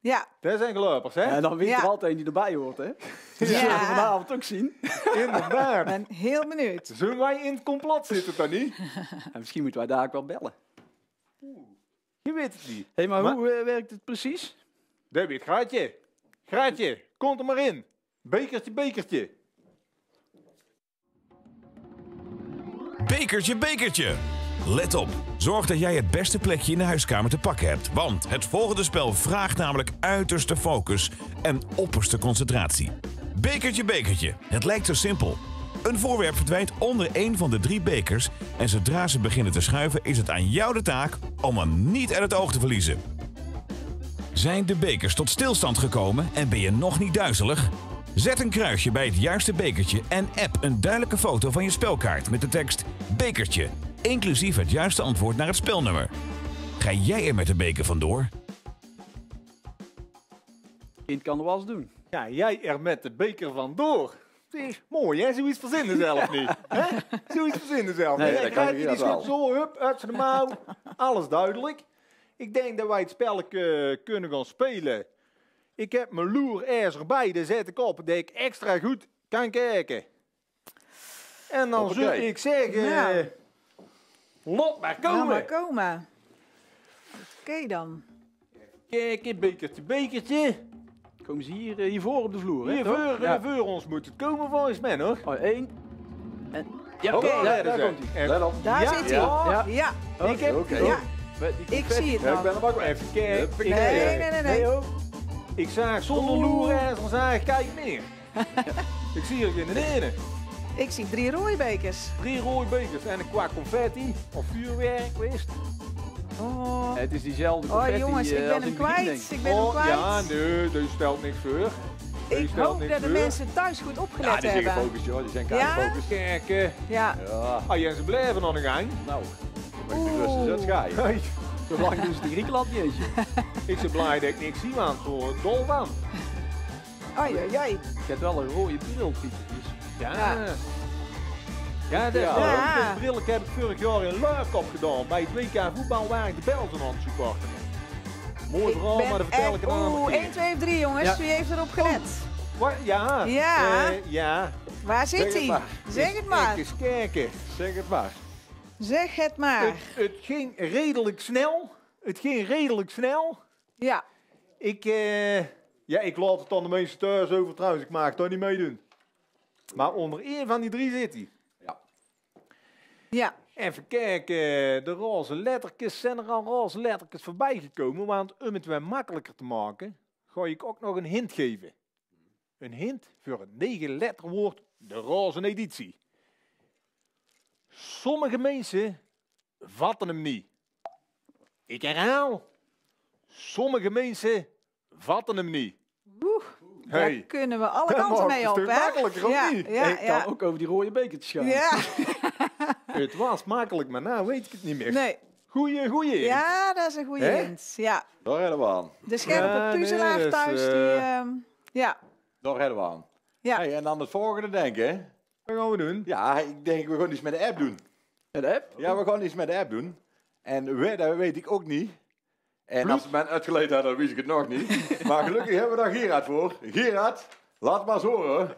Ja, Dat zijn geluppers, hè? En dan wint Ja. er altijd een die erbij hoort. Hè. [LAUGHS] Dat Ja. zullen we vanavond ook zien. [LAUGHS] Inderdaad. ik ben heel benieuwd. Zullen wij in het complot zitten, dan niet? En misschien moeten wij daar ook wel bellen. Je weet het niet. Hé, maar, Maar- hoe eh, werkt het precies? Dat weet Graatje. Graatje, komt er maar in. Bekertje, bekertje. Bekertje, bekertje. Let op, zorg dat jij het beste plekje in de huiskamer te pakken hebt. Want het volgende spel vraagt namelijk uiterste focus en opperste concentratie. Bekertje, bekertje. Het lijkt zo simpel. Een voorwerp verdwijnt onder een van de drie bekers. En zodra ze beginnen te schuiven, is het aan jou de taak om hem niet uit het oog te verliezen. Zijn de bekers tot stilstand gekomen en ben je nog niet duizelig? Zet een kruisje bij het juiste bekertje en app een duidelijke foto van je spelkaart met de tekst bekertje, inclusief het juiste antwoord naar het spelnummer. Ga jij er met de beker vandoor? Kind kan er wel eens doen. Ja, jij er met de beker vandoor. Mooi, hè? Zoiets verzinnen zelf niet. hè? [LAUGHS] Zoiets verzinnen zelf Nee, niet. die inderdaad schudt zo, hup, uit zijn mouw. Alles duidelijk. Ik denk dat wij het spelletje kunnen gaan spelen. Ik heb mijn loerijzer erbij, daar zet ik op, dat ik extra goed kan kijken. En dan Hoppakee. zou ik zeggen... Nou. eh, Lot maar komen. maar komen. Oké dan. Kijken, bekertje, bekertje. Komen ze hier, eh, hiervoor op de vloer, hè? Hier toch? voor, Ja. eh, voor ons moet het komen volgens mij nog. Oh, één. En... Ja, Oké, daar daar komt hij. Daar Ja, zit hij. ja, Ja, ja. Ik heb Oké. ja. Ik zie het Ja, ik nog. ben ook wel. Even kijken. Ik, Nee, eh, nee, nee, nee. Nee, oh. ik zag zonder loerijzer, zag ik, kijk meer. [LAUGHS] ik zie er geen ene. Ik zie drie rooibekers. Drie rode bekers en een qua confetti of vuurwerk, wist. Oh, Het is diezelfde oh confetti, jongens, ik eh, ben als hem begin, kwijt. ik. Ik ben hem Oh, kwijt. ja, nee, die stelt niks voor. Ik hoop dat de mensen thuis goed Ja, opgelet die zijn hebben. gefocust, joh. Die zijn Ja? keihard gefocust. Kijken. Ja. Ja. Ah, ja, ze blijven aan de gang. Nou, dan ben ik de rustig zet schaaien. Hey, Zolang doen ze de Griekenland niet eens. ik ben blij dat ik niks zie, want voor dol van. Ai, ai, ai. Ik heb wel een rode bril, Pieter. Dus Ja. Ja. Ja, dat is Ja. brilletje heb ik vorig jaar in Luik opgedaan. Bij het WK voetbal waar ik de Belgen aan het supporten. Mooi verhaal, maar dat vertel ik een andere Oeh, keer. 1, 2, 3 jongens. Ja. Wie heeft erop gelet? Wat? Ja. Ja. Eh, ja. Waar zit Zeg het hij? maar. Zeg het maar. Eens kijken. Zeg het maar. Zeg het maar. Het, het ging redelijk snel. Het ging redelijk snel. Ja. Ik, eh, ja, ik laat het aan de mensen thuis over trouwens. Ik maak daar niet meedoen. Maar onder één van die drie zit hij. Ja. Even kijken, de roze lettertjes zijn er al roze lettertjes voorbij gekomen. Want om het weer makkelijker te maken, ga ik ook nog een hint geven. Een hint voor het negen letterwoord, de roze editie. Sommige mensen vatten hem niet. Ik herhaal, sommige mensen vatten hem niet. Oeh, daar kunnen we alle kanten mee op, hè? makkelijker, of ja, niet? Ja, ik ja. kan ook over die rode bekertjes gaan. Ja, [LAUGHS] Het was makkelijk, maar nou weet ik het niet meer. nee. Goeie, goeie. Ja, dat is een goede hint. Ja, Daar hebben we aan. de scherpe Ja, nee, puzzelaar thuis, die... eh, ehm, ja, Daar hebben we aan. Ja. Hey, en dan het volgende denken. Wat gaan we doen? Ja, ik denk we gaan iets met de app doen. Met de app? Ja, we gaan iets met de app doen. En we, dat weet ik ook niet. En als men uitgeleid had, dan wist ik het nog niet. [LAUGHS] maar gelukkig hebben we daar Gerard voor. Gerard, laat maar eens horen.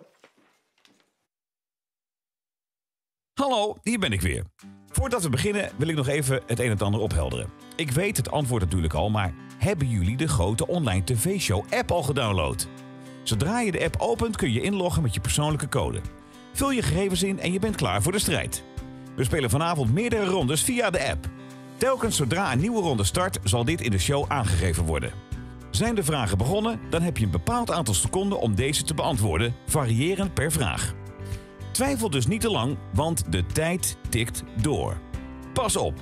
Hallo, hier ben ik weer. Voordat we beginnen wil ik nog even het een en ander ophelderen. Ik weet het antwoord natuurlijk al, maar hebben jullie de grote online tv-show app al gedownload? Zodra je de app opent kun je inloggen met je persoonlijke code. Vul je gegevens in en je bent klaar voor de strijd. We spelen vanavond meerdere rondes via de app. Telkens zodra een nieuwe ronde start, zal dit in de show aangegeven worden. Zijn de vragen begonnen, dan heb je een bepaald aantal seconden om deze te beantwoorden, variërend per vraag. Twijfel dus niet te lang, want de tijd tikt door. Pas op!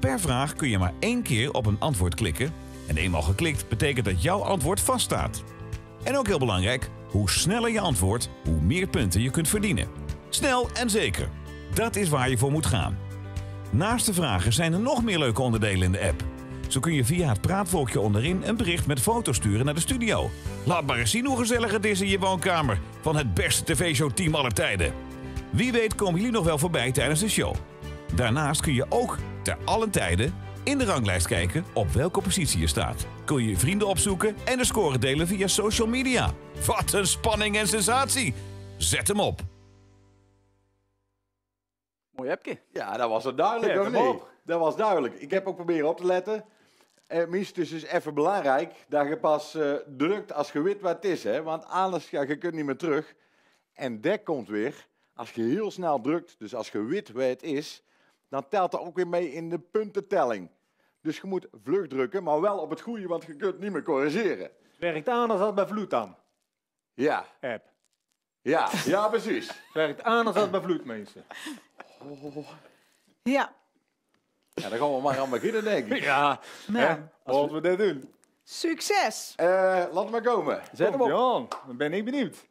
Per vraag kun je maar één keer op een antwoord klikken. En eenmaal geklikt betekent dat jouw antwoord vaststaat. En ook heel belangrijk, hoe sneller je antwoordt, hoe meer punten je kunt verdienen. Snel en zeker. Dat is waar je voor moet gaan. Naast de vragen zijn er nog meer leuke onderdelen in de app. Zo kun je via het praatvolkje onderin een bericht met foto's sturen naar de studio. Laat maar eens zien hoe gezellig het is in je woonkamer van het beste tv-show-team aller tijden. Wie weet komen jullie nog wel voorbij tijdens de show. Daarnaast kun je ook ter allen tijden in de ranglijst kijken op welke positie je staat. Kun je je vrienden opzoeken en de score delen via social media. Wat een spanning en sensatie! Zet hem op! Mooi appje. Ja, dat was het duidelijk, Zet hem op. Dat was duidelijk. Ik heb ook proberen op te letten. Eh, Mies, het is dus even belangrijk dat je pas eh, drukt als je weet wat het is. Hè? Want anders, ja, je kunt niet meer terug. En dat komt weer, als je heel snel drukt, dus als je weet wat het is, dan telt dat ook weer mee in de puntentelling. Dus je moet vlug drukken, maar wel op het goede, want je kunt niet meer corrigeren. Werkt anders dan bij Vloed dan. Ja, App. ja, ja, precies. [LAUGHS] Werkt anders dan bij Vloed, mensen. ja. Ja, dan gaan we maar aan beginnen, denk ik. [LAUGHS] Ja, Nou, hè, als we dit doen. succes. Eh, laat maar komen. Zet hem op. aan. Dan ben ik benieuwd.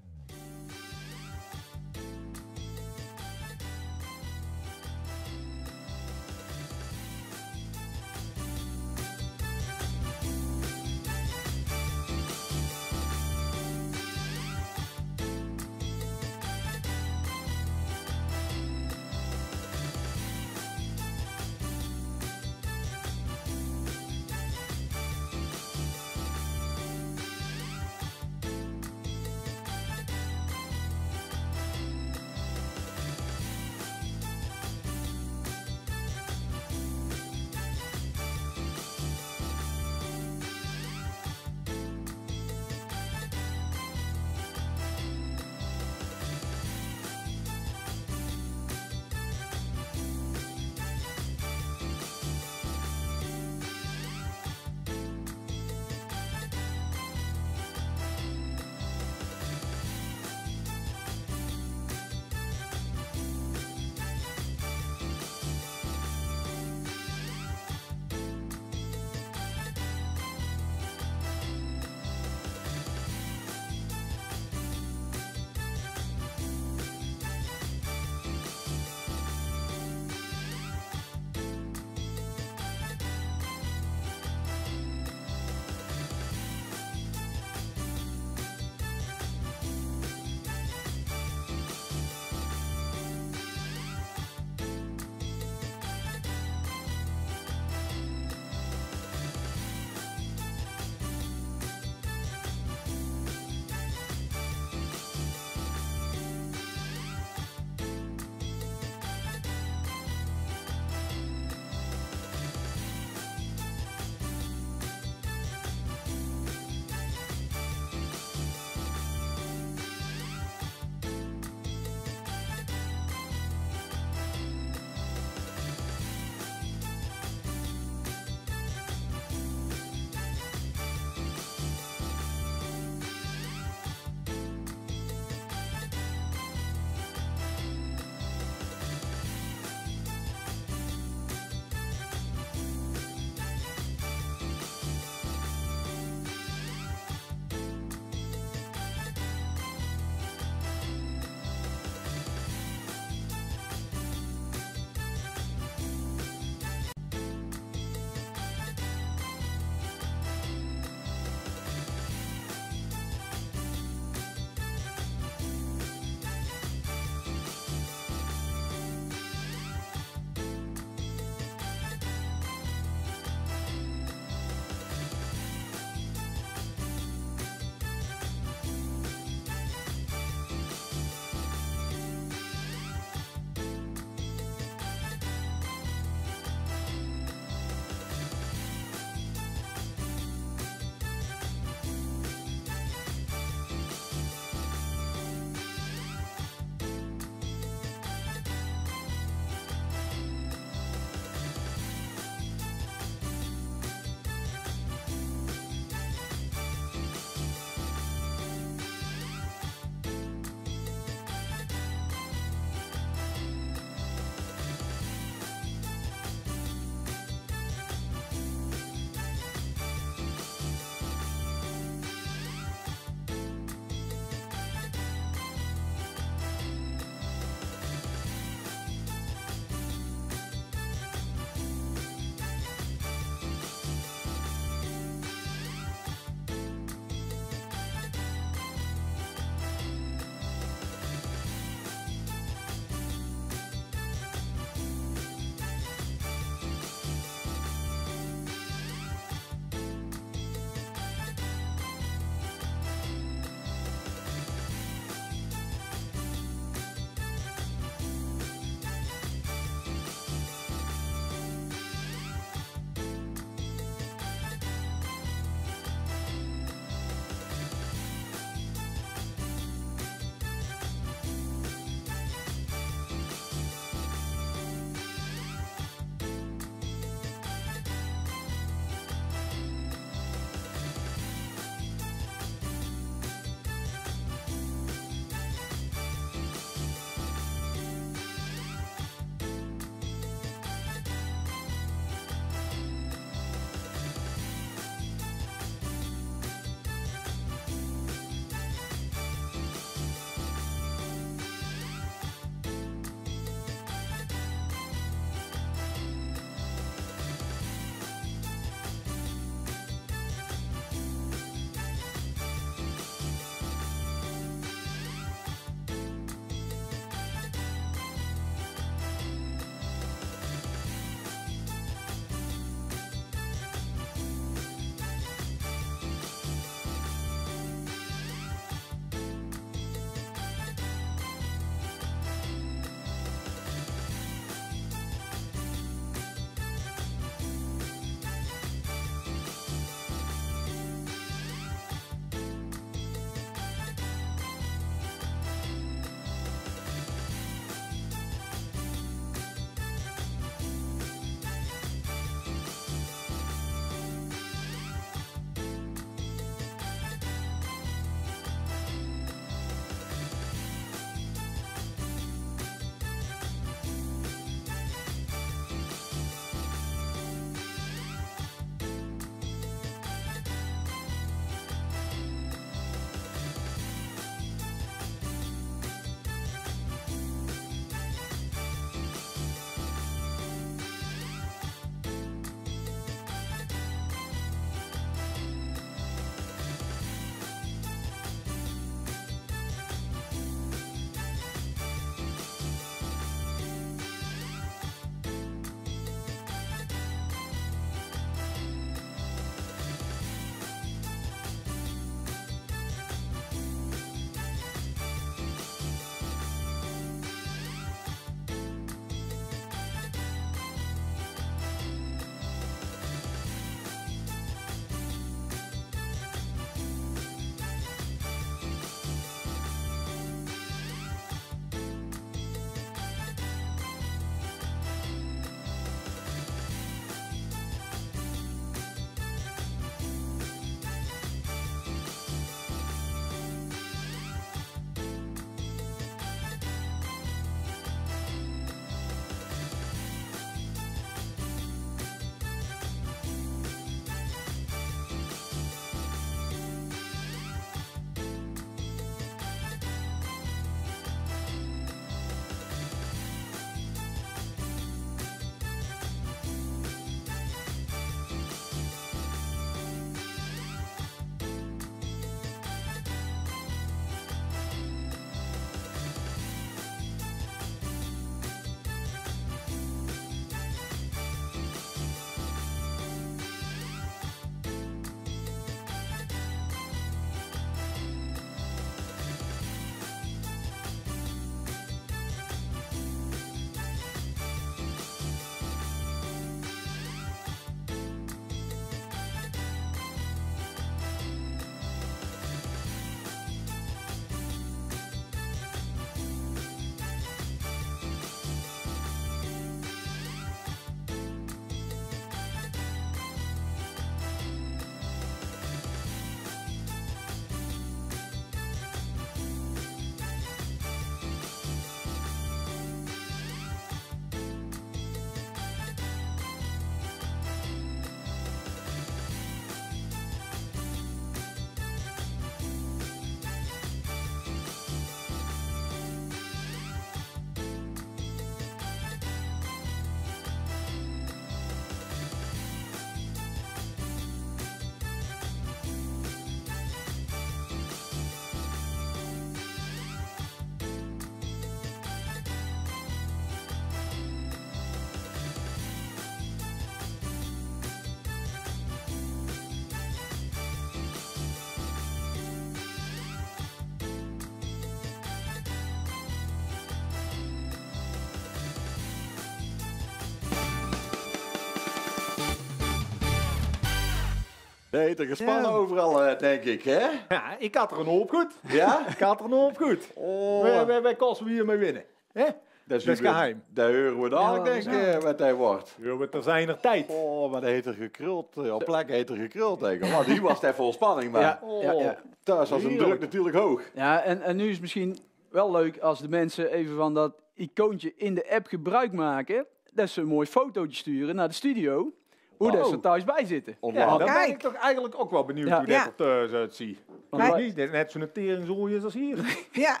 Nee, er gespannen Ja. overal, eh, denk ik, hè? Ja, ik had er een hoop goed. Ja? [LAUGHS] Ik had er een hoop goed. Oh, Wij, wij, wij kosten we hiermee winnen. Hè? dat is geheim. Dat horen we dadelijk, Ja, denk dat ik, eh, wat hij wordt. Ja, maar er zijn er tijd. Oh, maar dat heet er gekruld. eh, Op plek heet er gekruld, denk ik. Want hier was even vol spanning, maar Ja, ja, ja. thuis was een druk natuurlijk hoog. Ja, en, en nu is het misschien wel leuk als de mensen even van dat icoontje in de app gebruik maken. Dat ze een mooi fotootje sturen naar de studio. Hoe dat Oh. ze thuis bij zitten. Ja, Online. dan ben ik toch eigenlijk ook wel benieuwd Ja. hoe dat Ja. er thuis uitziet. Want is net zo'n teringzooi als hier. [LAUGHS] Ja,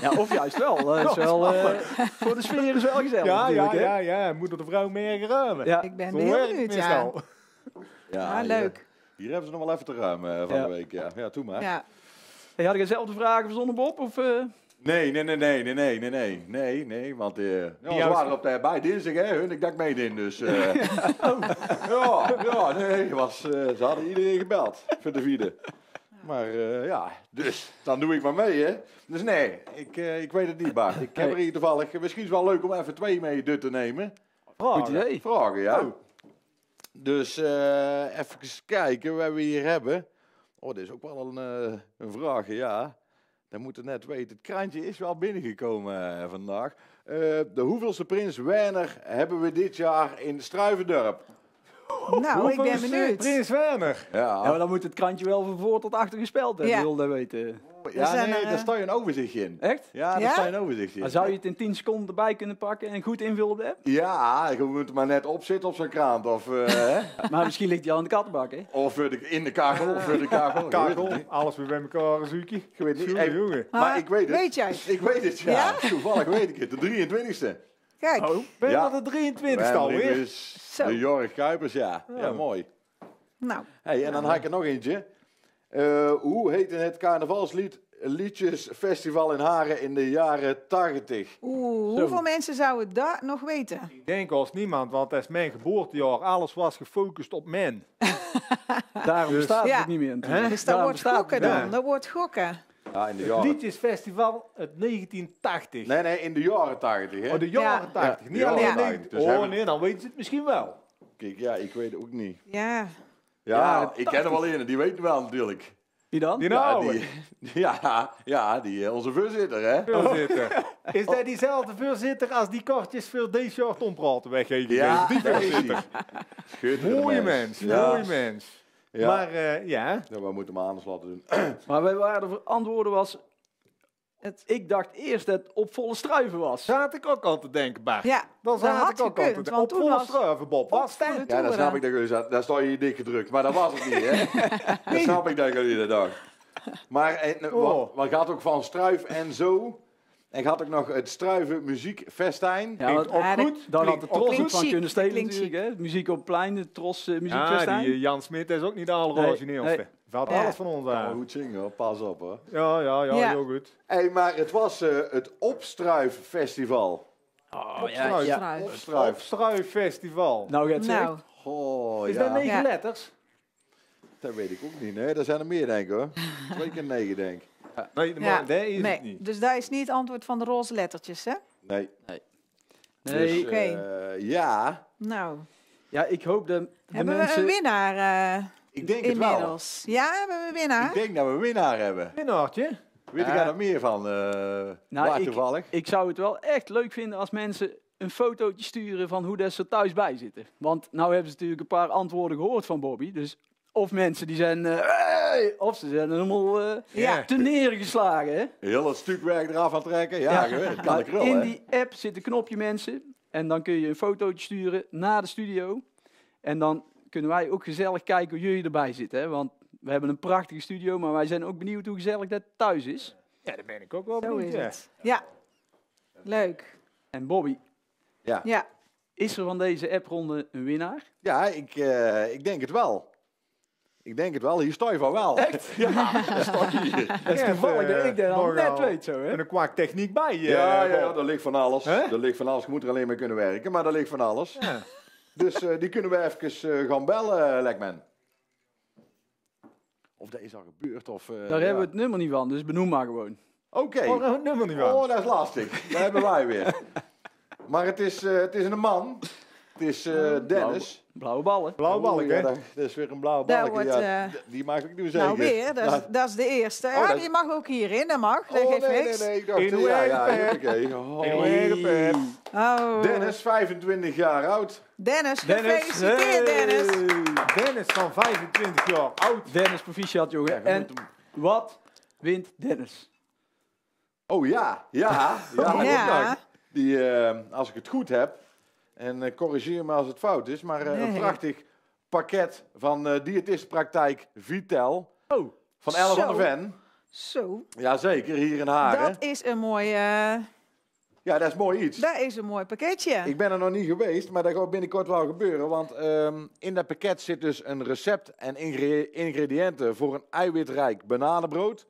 Ja, of juist wel. [LAUGHS] Dat is wel eh, voor de sfeer is wel gezellig Ja, ja, ja, ja. Moeder de vrouw meer ruimen. Ja. ik ben Zo heel het benieuwd. Ja. Ja, Ja, hier- leuk. Hier, hebben ze nog wel even te ruimen eh, van Ja. de week, ja. Ja, toe maar. Ja. Hey, had ik dezelfde vragen verzonnen, Bob? Of, eh? Nee, nee, nee, nee, nee, nee, nee, nee, nee, nee, want eh ja, ze waren op de, bij dinsdag, hè, hun, ik dat ik meedin, dus... eh [LAUGHS] ja, ja, nee, was, eh, ze hadden iedereen gebeld voor de vierde. Maar ja, dus dan doe ik maar mee, hè. Dus nee, ik, ik weet het niet, Bart. Ik heb er hier toevallig, misschien is het wel leuk om even twee mee te nemen. Goed idee. Vragen, ja. Oh. Dus even kijken wat we hier hebben. Oh, dit is ook wel een, een vraag, ja. Dan moeten net weten. Het krantje is wel binnengekomen eh, vandaag. Eh, de hoeveelste prins Werner hebben we dit jaar in Struivendorp? Nou, ik ben benieuwd. Prins Werner. Ja, Ja, maar dan moet het krantje wel van voor tot achter gespeld hebben. Ja. Wil dat weten. Ja zijn nee, er, daar staat je een overzichtje in. Echt? Ja, daar Ja? staat je een overzichtje in. Maar zou je het in 10 seconden erbij kunnen pakken en goed invullen op de app? Ja, je moet er maar net op zitten op zo'n krant. Of, eh, [LAUGHS] hè? Maar misschien ligt hij al in de kattenbak, hè? of de- in de kachel. Of eh, de [LAUGHS] kachel. Kachel, alles weer bij elkaar een zoekje. Ik weet het niet. Jongen, Hey, jongen. maar ik weet het. weet jij? Ik weet het, ja. Ja? Toevallig weet ik het. De 23e. Kijk, Ben je Ja. dat de 23 Wij alweer? dus. De Jorg Kuipers, ja. Ja, Oh. mooi. nou, Hey, en dan had ik er nog eentje. Eh, hoe heette het carnavalslied liedjesfestival in Haren in de jaren 80? oeh, hoeveel mensen zouden dat nog weten? Ik denk als niemand, want dat is mijn geboortejaar. Alles was gefocust op men. [LAUGHS] Daarom Dus- bestaat Ja. het niet meer. natuurlijk. Dus dat wordt gokken het dan. Ja. Dat wordt gokken. Ja, in de Het jaren... Liedjesfestival uit 1980. Nee, nee, in de jaren 80, hè? Oh, de jaren Ja. 80. Ja, Niet de alleen jaren 90. 80. Dus oh nee, dan weten ze het misschien wel. Kijk, ja, ik weet het ook niet. Ja, Ja, Ja, ik ken er wel een, die weet het wel natuurlijk. Wie dan? Die Ja, nou, die, [LAUGHS] ja, ja, die, eh, onze voorzitter, hè? voorzitter. [LAUGHS] Is dat diezelfde voorzitter als die kortjes voor deze jaar tompraten weggeven? Ja, die voorzitter. Mooie mens, Ja. mooie mens. Ja. Maar eh, ja, Ja, we moeten hem anders laten doen. Maar wij waren de antwoorden was... Het- Ik dacht eerst dat het op volle struiven was. zat ik ook al te denken, Bart. ja Dan dat zat had ik ook al te gekund. denken. Want Op volle was struiven, Bob. De staan? Ja, dat toeren. snap ik dat jullie zaten. Daar sta je dik gedrukt. Maar dat was het niet, hè? [LAUGHS] Dat snap ik dat jullie dat dachten. Maar en, eh, Oh. wat, wat gaat ook van Struif en zo. En gaat ook nog het Struiven Muziekfestijn. Ja, ook Ja, dat- goed. daar had de tros ook van kunnen stelen natuurlijk. Hè? Muziek op het plein, de tros uh, Ja, muziekfestijn. die eh, Jan Smit is ook niet de allerorigineelste. Nee. Valt Ja. alles van ons Oh, aan. goed zingen hoor, pas op hoor. Ja, ja, ja, Ja. heel goed. Hey, maar het was eh, het Opstruiffestival. Oh, ja, ja. Struif. Opstruif. Opstruif Festival. Nou, gaat ze Nou, Oh, Is ja. dat negen Ja. letters? Dat weet ik ook niet. Nee, dat zijn er meer denk ik hoor. [LAUGHS] Twee keer negen denk ik. Nee, ja. maar dat is nee. het niet. Dus daar is niet het antwoord van de roze lettertjes, hè? Nee. Nee. Dus, Oké. eh, ja, Nou, Ja, ik hoop dat de hebben mensen... we een winnaar eh, ik denk het wel. inmiddels? Ja, hebben we een winnaar? Ik denk dat we een winnaar hebben. Winnaartje. Weet ik Ja. daar nog meer van? eh Nou, waar ik- toevallig? Ik zou het wel echt leuk vinden als mensen een fotootje sturen van hoe dat ze er thuis bij zitten. Want nou hebben ze natuurlijk een paar antwoorden gehoord van Bobby. Dus of mensen die zijn... eh, hey, of ze zijn helemaal eh Ja. te neergeslagen, hè? Heel het stukwerk eraf aan trekken. Ja, weet, het kan Maar ik wel, in hè? die app zit een knopje mensen. En dan kun je een fotootje sturen naar de studio. En dan kunnen wij ook gezellig kijken hoe jullie erbij zitten. Hè? Want we hebben een prachtige studio, maar wij zijn ook benieuwd hoe gezellig dat thuis is. Ja, daar ben ik ook wel Zo benieuwd. is ja. het. Ja, leuk. En Bobby, Ja, is er van deze appronde een winnaar? Ja, ik, eh, ik denk het wel. Ik denk het wel. Hier sta je van wel. Echt? [LAUGHS] Ja, dat staat hier. [LAUGHS] Dat is Ja, toevallig dat ik dat al net weet zo, hè? En een kwak techniek bij. eh, Ja, ja, er ligt van alles. Hè? Er ligt van alles. Je moet er alleen maar kunnen werken, maar er ligt van alles. Ja. Dus eh, die kunnen we even eh, gaan bellen, uh, Lekman. Of dat is al gebeurd, of... eh, Daar ja. hebben we het nummer niet van, dus benoem maar gewoon. Oké. Oh, nou, het nummer niet van. Oh, dat is lastig. Daar hebben wij weer. Maar het is, eh, het is een man. Het is eh, [LAUGHS] Dennis. Blauwe ballen. Blauwe balk, ja, hè? dat, is weer een blauwe wordt, ja, eh, die mag ik nu zeggen. Nou weer, dat is, Nou, dat is de eerste. Oh, Ja, dat- die mag ook hierin, dat mag. Dat oh, geeft nee, nee, niks. nee, ik dacht, In ja, ja. Oh. Oh. Dennis, 25 jaar oud. Dennis, Dennis. gefeliciteerd Dennis. Dennis van 25 jaar oud. Dennis, proficiat jongen. Ja, en wat wint Dennis? Oh ja, ja, ja. Ja. Die, eh, als ik het goed heb, en eh, corrigeer me als het fout is, maar eh, een prachtig pakket van eh diëtistenpraktijk Vitel. Oh. Van Elle van der Ven. Zo, Jazeker, hier in Haren. dat is een mooi, Ja, dat is mooi iets. dat is een mooi pakketje. Ik ben er nog niet geweest, maar dat gaat binnenkort wel gebeuren. Want ehm, in dat pakket zit dus een recept en ingre- ingrediënten voor een eiwitrijk bananenbrood.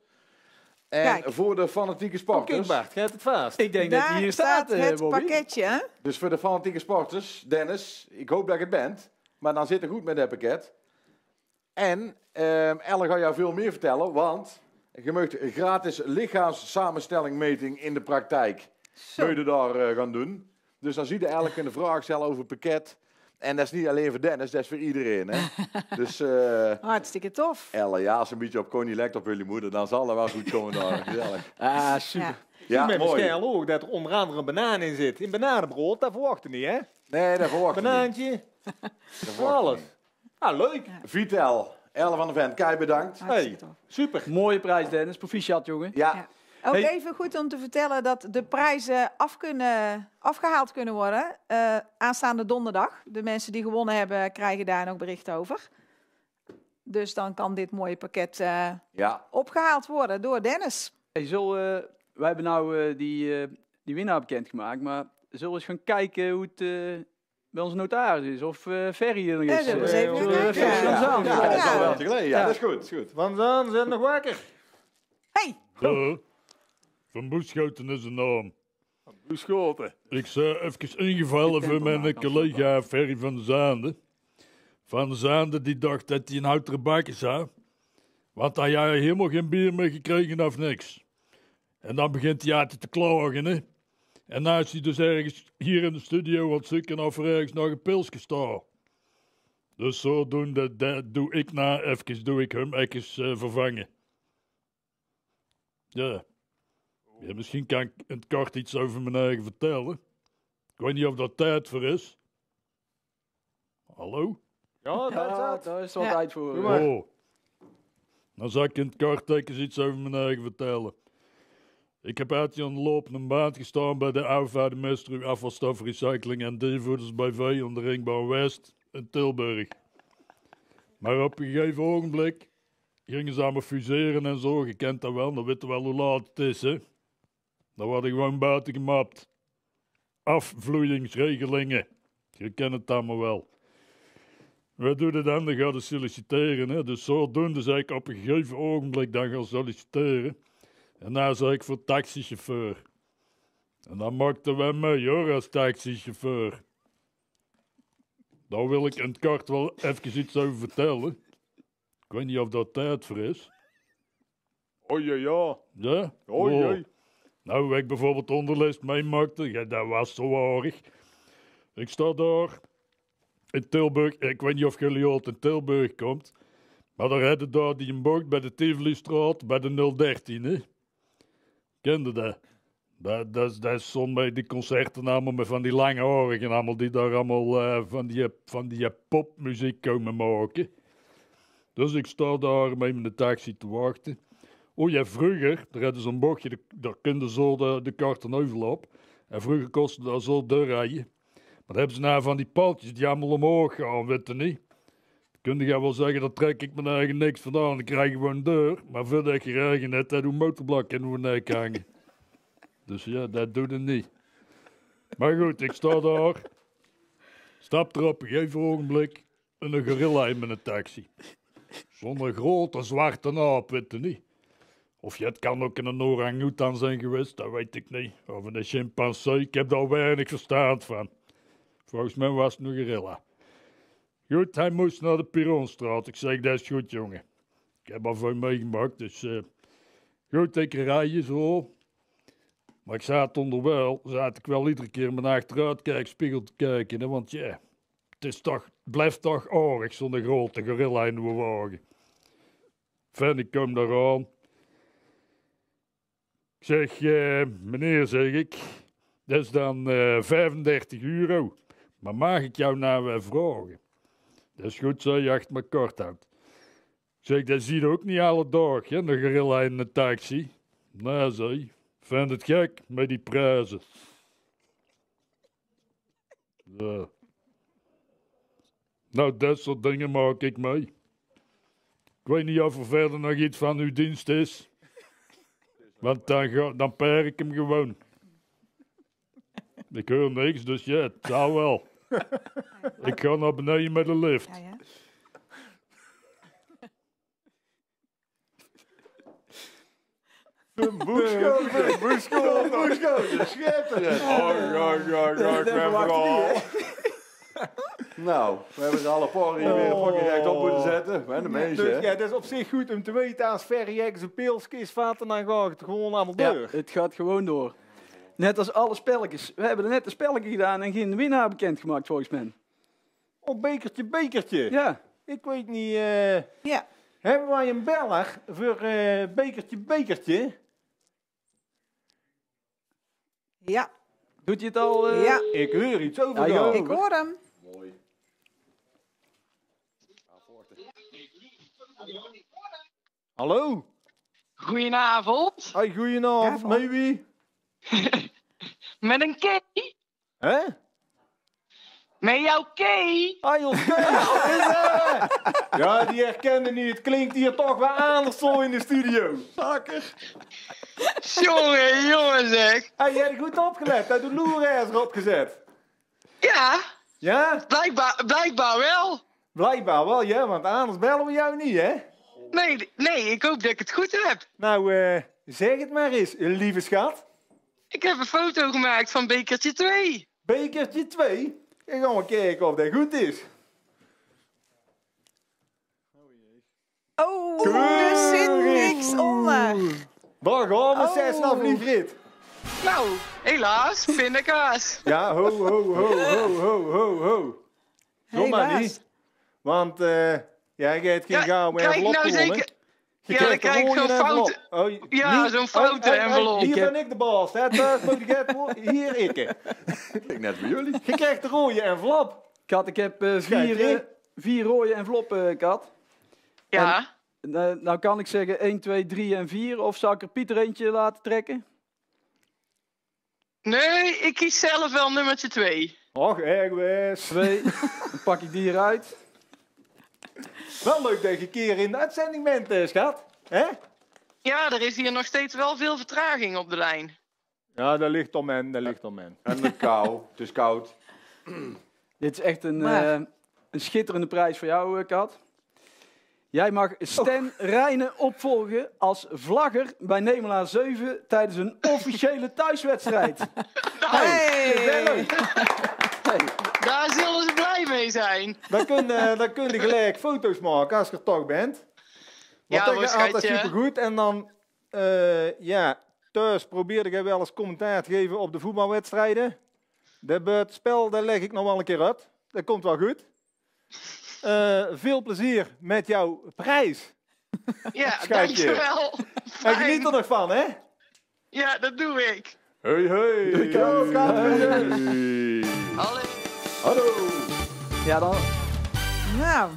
En Kijk. voor de fanatieke sporters, Bart, gaat het vast. Ik denk dat hij hier staat staat, eh, het Bobby. pakketje. hè? dus voor de fanatieke sporters, Dennis, ik hoop dat je het bent. Maar dan zit het goed met dat pakket. En ehm Elle gaat jou veel meer vertellen, want je mag een gratis lichaamssamenstellingmeting in de praktijk. Zo. Kun je daar eh, gaan doen. Dus dan zie je eigenlijk een vraag stellen over het pakket. En dat is niet alleen voor Dennis, dat is voor iedereen. Hè? [LAUGHS] dus eh Hartstikke tof. Elle, ja, als een beetje op Connie lekt op jullie moeder, dan zal dat wel goed komen daar. [LAUGHS] Gezellig. Ah, super. Ja. Ja, met mooi. ook dat er onder andere een banaan in zit. In bananenbrood, dat verwacht je niet, hè? Nee, dat verwacht ik niet. Banaantje, Dat verwacht ik alles. niet. Ah, leuk. Vitel, Elle van de Ven, Kai bedankt. Hey. Super. Mooie prijs, Dennis. Proficiat, jongen. Ja, Ja. Ook Hey. even goed om te vertellen dat de prijzen af kunnen, afgehaald kunnen worden eh, aanstaande donderdag. De mensen die gewonnen hebben krijgen daar ook bericht over. Dus dan kan dit mooie pakket eh, ja. opgehaald worden door Dennis. Hey, zullen, we- wij hebben nou eh, die, eh, die winnaar bekendgemaakt, maar zullen we eens gaan kijken hoe het eh, bij onze notaris is? Of eh Ferry er nog Ja, is? we eh, even we Ja, dat is al Ja. wel te geleden. Ja, Ja. dat is goed. Dat is goed. Want dan zijn nog wakker. Hey, Hallo. Van Boeschoten is een naam. Beschoten. Ik zou even ingevallen voor mijn collega Ferry van Zaande. Van Zaande die dacht dat hij een houten bakken zou. Want hij had helemaal geen bier meer gekregen of niks. En dan begint hij altijd te klagen, hè. En nou is hij dus ergens hier in de studio wat zoeken of er ergens nog een pilsje staat. Dus zodoende dat doe ik na even, doe ik hem even eh, vervangen. Ja. Ja. Misschien kan ik in het kort iets over mijn eigen vertellen. Ik weet niet of dat tijd voor is. Hallo? Ja, dat is Ja, dat. daar is wel tijd voor. Oh. Dan zal ik in het kort iets over mijn eigen vertellen. Ik heb uit aan de lopende baan gestaan bij de oude Mestru afvalstofrecycling en deelvoerders bij V aan de Ringbaan West in Tilburg. Maar op een gegeven ogenblik gingen ze allemaal fuseren en zo. Je kent dat wel, dan weten we wel hoe laat het is, hè. Dan worden gewoon buiten gemapt. Afvloeingsregelingen. Je kent het allemaal wel. Wat doe je dan? Dan ga je solliciteren. Hè? Dus zodoende zei ik op een gegeven ogenblik dan gaan solliciteren. En daar zei ik voor taxichauffeur. En dan maakten wij mee hoor, als taxichauffeur. Daar wil ik in het kort wel even iets over vertellen. Ik weet niet of dat tijd voor is. Oh ja, ja. Ja? Oei, oei. Nou, ik bijvoorbeeld onderlijst meemaakte, ja, dat was zo aardig. Ik sta daar in Tilburg, ik weet niet of jullie ooit in Tilburg komt, maar daar hadden daar die een bocht bij de Tivoli-straat, bij de 013, hè. Kende dat? Dat, dat, is- bij die concerten allemaal met van die lange harigen allemaal, die daar allemaal eh, van die, van die popmuziek komen maken. Dus ik sta daar met mijn taxi te wachten. Oh ja, vroeger, daar hadden ze een bochtje, daar konden zo de, de karten overloop. En vroeger kostte dat zo de rijden. Maar dan hebben ze nou van die paaltjes die allemaal omhoog gaan, weet je niet. Dan kun je wel zeggen, daar trek ik mijn eigen niks vandaan, ik krijg gewoon een deur. Maar voordat je rijden net, dat doe motorblok in mijn nek hangen. [LAUGHS] Dus ja, dat doet het niet. Maar goed, ik sta daar. Stap er op een ogenblik een gorilla in mijn taxi. Zo'n grote zwarte naap, weet je niet. Of je het kan ook een orang-oetan zijn geweest, dat weet ik niet. Of een chimpansee, ik heb daar weinig verstand van. Volgens mij was het een gorilla. Goed, hij moest naar de Pironstraat. Ik zeg, dat is goed, jongen. Ik heb al veel meegemaakt, dus... eh, goed, ik rij zo. Maar ik zat onderwijl, zat ik wel iedere keer mijn achteruitkijkspiegel te kijken, hè, want ja... het is toch, blijft toch oorlog, zo'n grote gorilla in uw wagen. Ik kom daar aan. Ik zeg, eh, meneer, zeg ik, dat is dan eh 35 euro. Maar mag ik jou nou vragen? Dat is goed, zo je acht me kort. Ik zeg, dat zie je ook niet alle dagen, hè, een gorilla in een taxi. Nou, zei, vind het gek met die prijzen. Nou, dat soort dingen maak ik mee. Ik weet niet of er verder nog iets van uw dienst is. Want dan, ga, dan per ik hem gewoon. Ik hoor niks, dus ja, het zou wel. Ik ga naar beneden met de lift. Ja, ja. Boekschoten, boekschoten, boekschoten, schitterend. Oh, ja, ja, ja, ik ben vooral. [LAUGHS] Nou, we hebben er alle poriën weer een pakje recht op moeten zetten. Met de mensen, Dus hè. ja, dat is op zich goed om te weten als Ferriex een pilskist vat en dan gaat het gewoon allemaal Ja, het gaat gewoon door. Net als alle spelletjes. We hebben er net een spelletje gedaan en geen winnaar bekendgemaakt volgens mij. Op bekertje, bekertje. Ja, Ik weet niet, eh, Ja. hebben wij een beller voor eh, bekertje, bekertje? Ja, doet je het al? eh? ja, Ik hoor iets over. Ja, ik hoor hem. Hallo? Goedenavond. Hoi, goedenavond. Avond. Met wie? [LAUGHS] Met een K. Hè? Met jouw K. Hoi, ons Kees. [LAUGHS] Ja, die herkende niet. Het klinkt hier toch wel anders zo in de studio. Jongen, jongen zeg. Hey, jij hebt goed opgelet. Hij de loerijs erop gezet. Ja, Ja? blijkbaar, blijkbaar wel. Blijkbaar wel, ja, want anders bellen we jou niet, hè? Nee, nee, ik hoop dat ik het goed heb. Nou, eh, zeg het maar eens, lieve schat. Ik heb een foto gemaakt van bekertje 2. Bekertje 2. En gaan we kijken of dat goed is. Oh, er zit niks onder. Daar gaan we, Oh. zes af Rit. Nou, helaas, pindakaas. Ja, ho, ho, ho, ho, ho, ho, ho. Maar Helaas. niet. Want, eh, je hebt geen Ja, gouden krijg ik envelop nou zeker... Je Ja, dan krijg ik zo'n een envelop. foute... Oh, Ja, niet- zo'n foute oh, oh, oh, envelop. Hier Ik heb- ben ik de baas, hè. Thuis moet ik hier ik. Ik net bij jullie. Je krijgt de rode envelop. Kat, ik heb Schijt, vier, eh, vier rode enveloppen, eh, Kat. Ja, Eh, nou kan ik zeggen 1, 2, 3 en 4. Of zou ik er Pieter eentje laten trekken? nee, ik kies zelf wel nummertje 2. Och, ergens. 2. dan pak ik die eruit. Wel leuk dat je een keer in de uitzending bent, eh, schat. Hè? Ja, er is hier nog steeds wel veel vertraging op de lijn. Ja, dat ligt om men, dat ligt om men. En de kou. Het is koud. [CLEARS THROAT] Dit is echt een, Maar- eh, een schitterende prijs voor jou, eh, Kat. Jij mag Stan Rijnen opvolgen als vlagger bij Nemela 7 tijdens een officiële thuiswedstrijd. [LAUGHS] Hey. Daar zullen ze blij mee zijn. Dan kun, je, dan kun je gelijk foto's maken als je er toch bent. Ja, Want hoor, dat gaat supergoed. En dan, eh, ja, thuis probeerde ik wel eens commentaar te geven op de voetbalwedstrijden. Dat buitenspel, daar leg ik nog wel een keer uit. Dat komt wel goed. Eh, veel plezier met jouw prijs. Ja, [LAUGHS] dankjewel. En geniet er nog van, hè? Ja, dat doe ik. Hey, hey. Ja, schat. Hallo. Hallo. Ja, dan, Nou,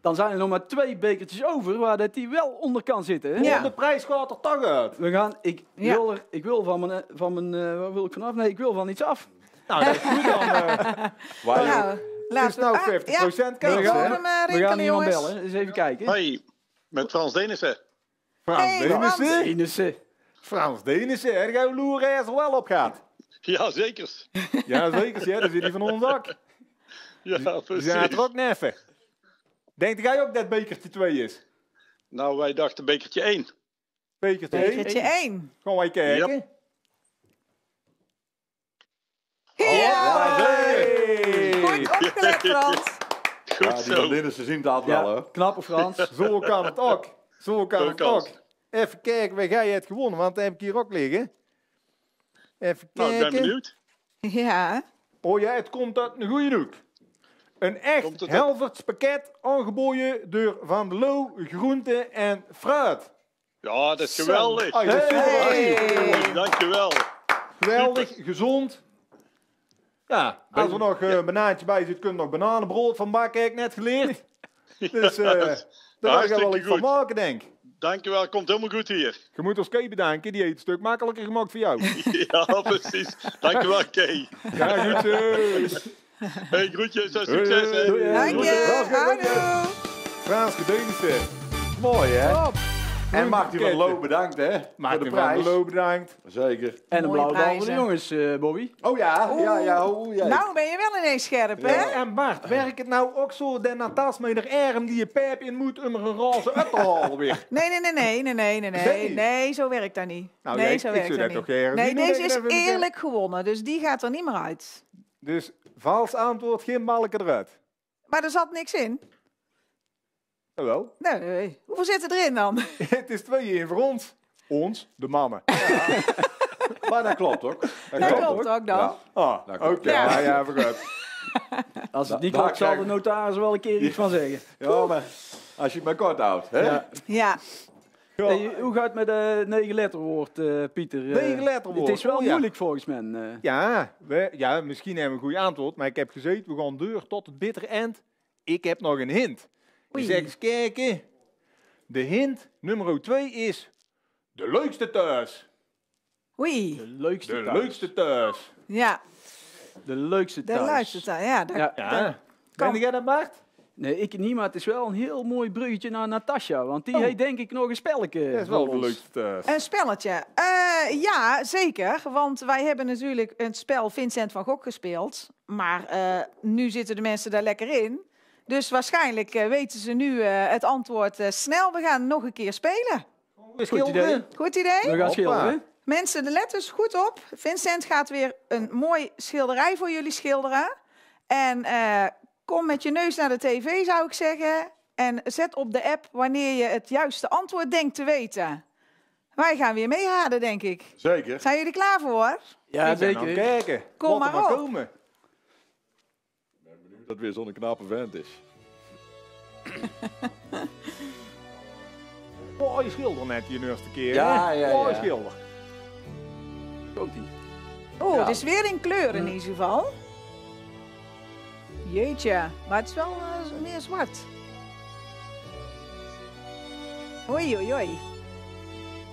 dan zijn er nog maar twee bekertjes over waar dat die wel onder kan zitten. Hè? Ja. De prijs gaat er toch uit. We gaan, ik, Ja. wil er, ik wil van mijn, eh, van mijn eh, waar wil ik vanaf? Nee, ik wil van iets af. Nou, dat is goed dan. eh. [LAUGHS] Waar nou, het is nou 50% ja, kans, ik hè? hoor hem eh, We gaan rinkelen, iemand jongens. bellen. Eens even kijken. Hoi, met Frans Denissen. Frans Hey, Denissen. Frans Denissen. Heb jij loerijs er wel op gaat? Ja, zeker. Ja, zeker. Ja, dan zit hij van ons ook. Ja, precies. zijn er ook neffen. Denkt jij ook dat bekertje 2 is? Nou, wij dachten bekertje 1. Bekertje 1? Bekertje 1. Gaan wij kijken. Ja! Hey. Goed opgelet, Frans. [LAUGHS] Goed Ja, die zo. van Linnissen zien het altijd wel, hè. Ja, knappe Frans. [LAUGHS] Zo kan het ook. Zo kan Zo het kan ook. het. Even kijken waar jij het gewonnen, want dat heb ik hier ook liggen. Even Nou, ik kijken. ben benieuwd. Ja. Oh ja, het komt uit een goede hoek. Een echt? Helverts pakket aangeboden door Van der Loo Groente en Fruit. Ja, dat is geweldig. Ah, super. Hey. Dankjewel. Geweldig, gezond. Ja, als er nog eh banaantje bij zit, kun je nog bananenbrood van bakken, heb ik net geleerd. [LAUGHS] Dus eh daar ga ik wel iets van maken, denk ik. Dankjewel, komt helemaal goed hier. Je moet ons Kay bedanken, die heeft het een stuk makkelijker gemaakt voor jou. [LAUGHS] Ja, precies. Dankjewel, Kay. Ja, goed zo. Hey, groetjes en succes. hè. Doei. Dank je. Houdoe. Frans Gedeunste. Mooi, hè? Top. En Martin van Loo bedankt, hè? voor de Maarten van Loo bedankt. Zeker. En een Mooie blauwe bal voor de prijzen. jongens, eh, Bobby. Oh ja, ja, ja. Ja. Nou ben je wel ineens scherp, hè? En Bart, werkt het nou ook zo, de Natas met arm die je pijp in moet om er een roze uit te halen weer? [LAUGHS] Nee, nee, nee, nee, nee, nee, nee, nee, niet. nee, zo werkt dat niet. Nou, nee, zo ik werkt zou dat dat niet. toch ergens Nee, deze dat is dat eerlijk gewonnen, dus die gaat er niet meer uit. Dus vals antwoord, geen balken eruit. Maar er zat niks in. Jawel. Nee, nee. Hoeveel zit erin dan? [LAUGHS] Het is 2-1 voor ons. Ons, de mannen. [LAUGHS] Maar dat klopt ook. Dat Dat klopt ook dan. Ja. Ah, oké. Dat klopt. Ja, Ja. ja, vooruit. [LAUGHS] Als het Da- niet klopt, zal de notaris wel een keer iets van zeggen. Ja, maar als je het maar kort houdt, hè? Ja. Ja, Hey, hoe gaat het met de negen letterwoord, eh, Pieter? Eh, Negen letterwoord, Het is wel oh ja. moeilijk volgens mij. eh. Ja, we, ja, misschien hebben we een goed antwoord, maar ik heb gezegd, we gaan deur tot het bittere eind. Ik heb nog een hint. Oei. Zeg eens kijken. De hint nummer 2 is de leukste thuis. oei. de leukste De thuis. leukste thuis. Ja, De leukste de thuis. luistert daar. Ja, Ja. Ja. Kan. Jij dat, Bart? Nee, ik niet, maar het is wel een heel mooi bruggetje naar Natasja. Want die Oh. heeft denk ik nog een spelletje Dat is wel ons. leukste thuis. Een spelletje. Eh, ja, zeker. Want wij hebben natuurlijk het spel Vincent van Gogh gespeeld. Maar eh, nu zitten de mensen daar lekker in. Dus waarschijnlijk eh, weten ze nu eh, het antwoord eh, snel. We gaan nog een keer spelen. Goed idee. Goed idee? We gaan Hoppa. schilderen. Mensen, let dus goed op. Vincent gaat weer een mooi schilderij voor jullie schilderen. En eh, kom met je neus naar de tv, zou ik zeggen. En zet op de app wanneer je het juiste antwoord denkt te weten. Wij gaan weer meeraden, denk ik. Zeker. Zijn jullie klaar voor? Ja, zeker. kijken. Kom maar op. komen. Dat weer zo'n knappe vent is. [LAUGHS] Mooi schilder net die eerste keer. Ja, ja, Mooi ja. schilder. Komt-ie. Oeh, Ja. het is weer in kleur in ieder geval. Jeetje, maar het is wel eh, meer zwart. Oei, oei, oei.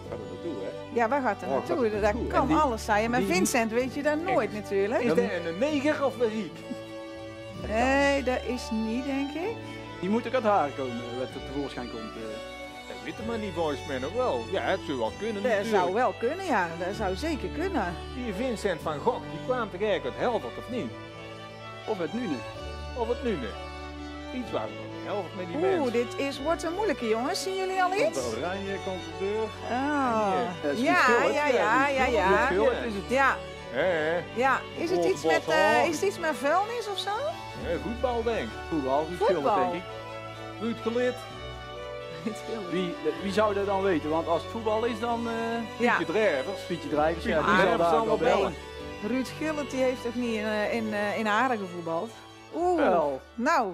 Gaat er naartoe, hè? Ja, waar gaat er Oh, naartoe? gaat er Dat kan die- alles zijn. Maar die- Vincent weet je dat nooit natuurlijk. Is dat een neger of een ziek? Nee, dat is niet, denk ik. Die moet ook uit haar komen, wat er tevoorschijn komt. eh. Dat weten maar niet volgens mij nog wel. Ja, het zou wel kunnen Dat natuurlijk. zou wel kunnen, ja. Dat zou zeker kunnen. Die Vincent van Gogh, die kwam toch eigenlijk uit Helvert of niet? Of het Nune. Of het nu niet? Iets waar we nog Helvert met die Oeh, mensen. dit is, wordt een moeilijke, jongens. Zien jullie al Komt iets? de oranje, komt de deur. Ah. Dat is Ja, ja, ja, ja, ja. het. Ja, Hè, hè? ja. Is het iets met, eh, is het iets met vuilnis of zo? Hè, voetbal denk ik. Voetbal, goed schilderd Voetbal. denk ik. Ruud gelid. Wie, wie zou dat dan weten? Want als het voetbal is, dan eh Ja. Pietje Drijvers. Pietje Drijvers. Ja, die zal Drijvers daar wel bellen. Ruud Gullit die heeft toch niet in, eh, in, eh, in Aarde gevoetbald? Oeh, Wel, nou,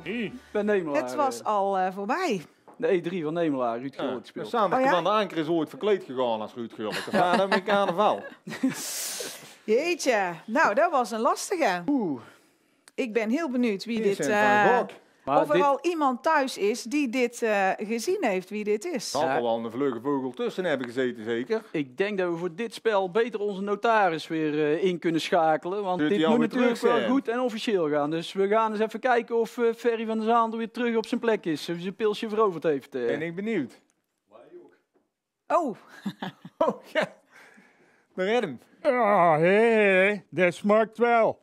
ben Nemelaar. het was al eh, voorbij. De E3 van Nemelaar, Ruud Ja. Gullit Ja. speelt. Sander Oh ja? van de Anker is ooit verkleed gegaan als Ruud Gullit. De vader met carnaval. Jeetje, nou, dat was een lastige. Oeh. Ik ben heel benieuwd wie dit... Vincent eh. Maar of er dit, al iemand thuis is die dit eh, gezien heeft, wie dit is. Zal er wel een vlugge vogel tussen hebben gezeten, zeker? ik denk dat we voor dit spel beter onze notaris weer eh, in kunnen schakelen. Want Zult dit moet natuurlijk terug wel goed en officieel gaan. Dus we gaan eens even kijken of eh, Ferry van der Zaandel weer terug op zijn plek is. Of hij zijn pilsje veroverd heeft. eh. Ben ik benieuwd. Oh, [LAUGHS] Oh, ja. Daar red hem. Oh, hé, hé, dat smaakt wel.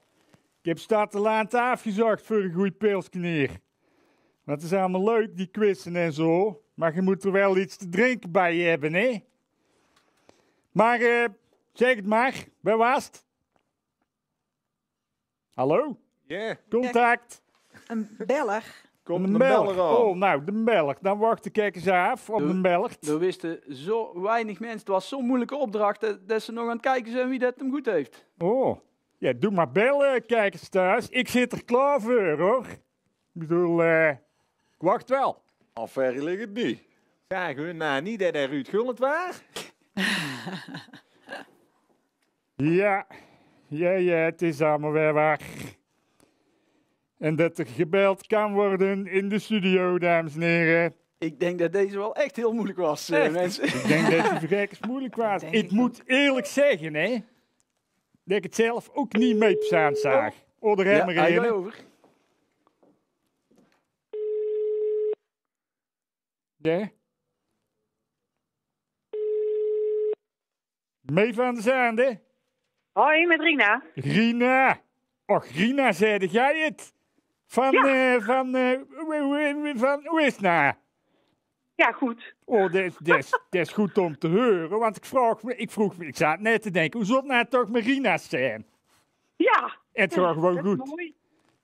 Ik heb Statelaan afgezocht voor een goed pilsknier. Maar het is allemaal leuk, die quizzen en zo. Maar je moet er wel iets te drinken bij hebben, hè? Maar, eh, zeg het maar, waar was het? Hallo? Ja, Contact? een Belg. komt de Belg. beller. Oh, nou, de Belg. Dan wacht ik eens af op de Belg. Er wisten zo weinig mensen. Het was zo'n moeilijke opdracht dat, dat ze nog aan het kijken zijn wie dat hem goed heeft. Oh, ja, doe maar bellen, kijkers thuis. Ik zit er klaar voor, hoor. bedoel, eh, ik wacht wel. Affaire ligt het niet. Zagen we nou niet dat hij Ruud Gullit was? [LAUGHS] Ja, ja, ja, het is allemaal weer waar. En dat er gebeld kan worden in de studio, dames en heren. Ik denk dat deze wel echt heel moeilijk was, eh, Echt? mensen. Ik denk dat het verrekkers moeilijk was. [LAUGHS] Ik ik moet eerlijk zeggen, hè, dat ik het zelf ook niet mee bestaan zag. Oh, daar hebben we hij er gaat een. over. Ja. Mee van de Zaande. Hoi, met Rina. Rina. Och, Rina, zeide jij het? Van, Ja. eh, van, eh, hoe- hoe- van, hoe is het nou? Ja, goed. Oh, dat is, dat, is, dat is goed om te horen, want ik, vroeg, me- ik vroeg, me- ik zat net te denken, hoe zou het nou toch met Rina zijn? Ja. Het gaat gewoon dat is goed. mooi.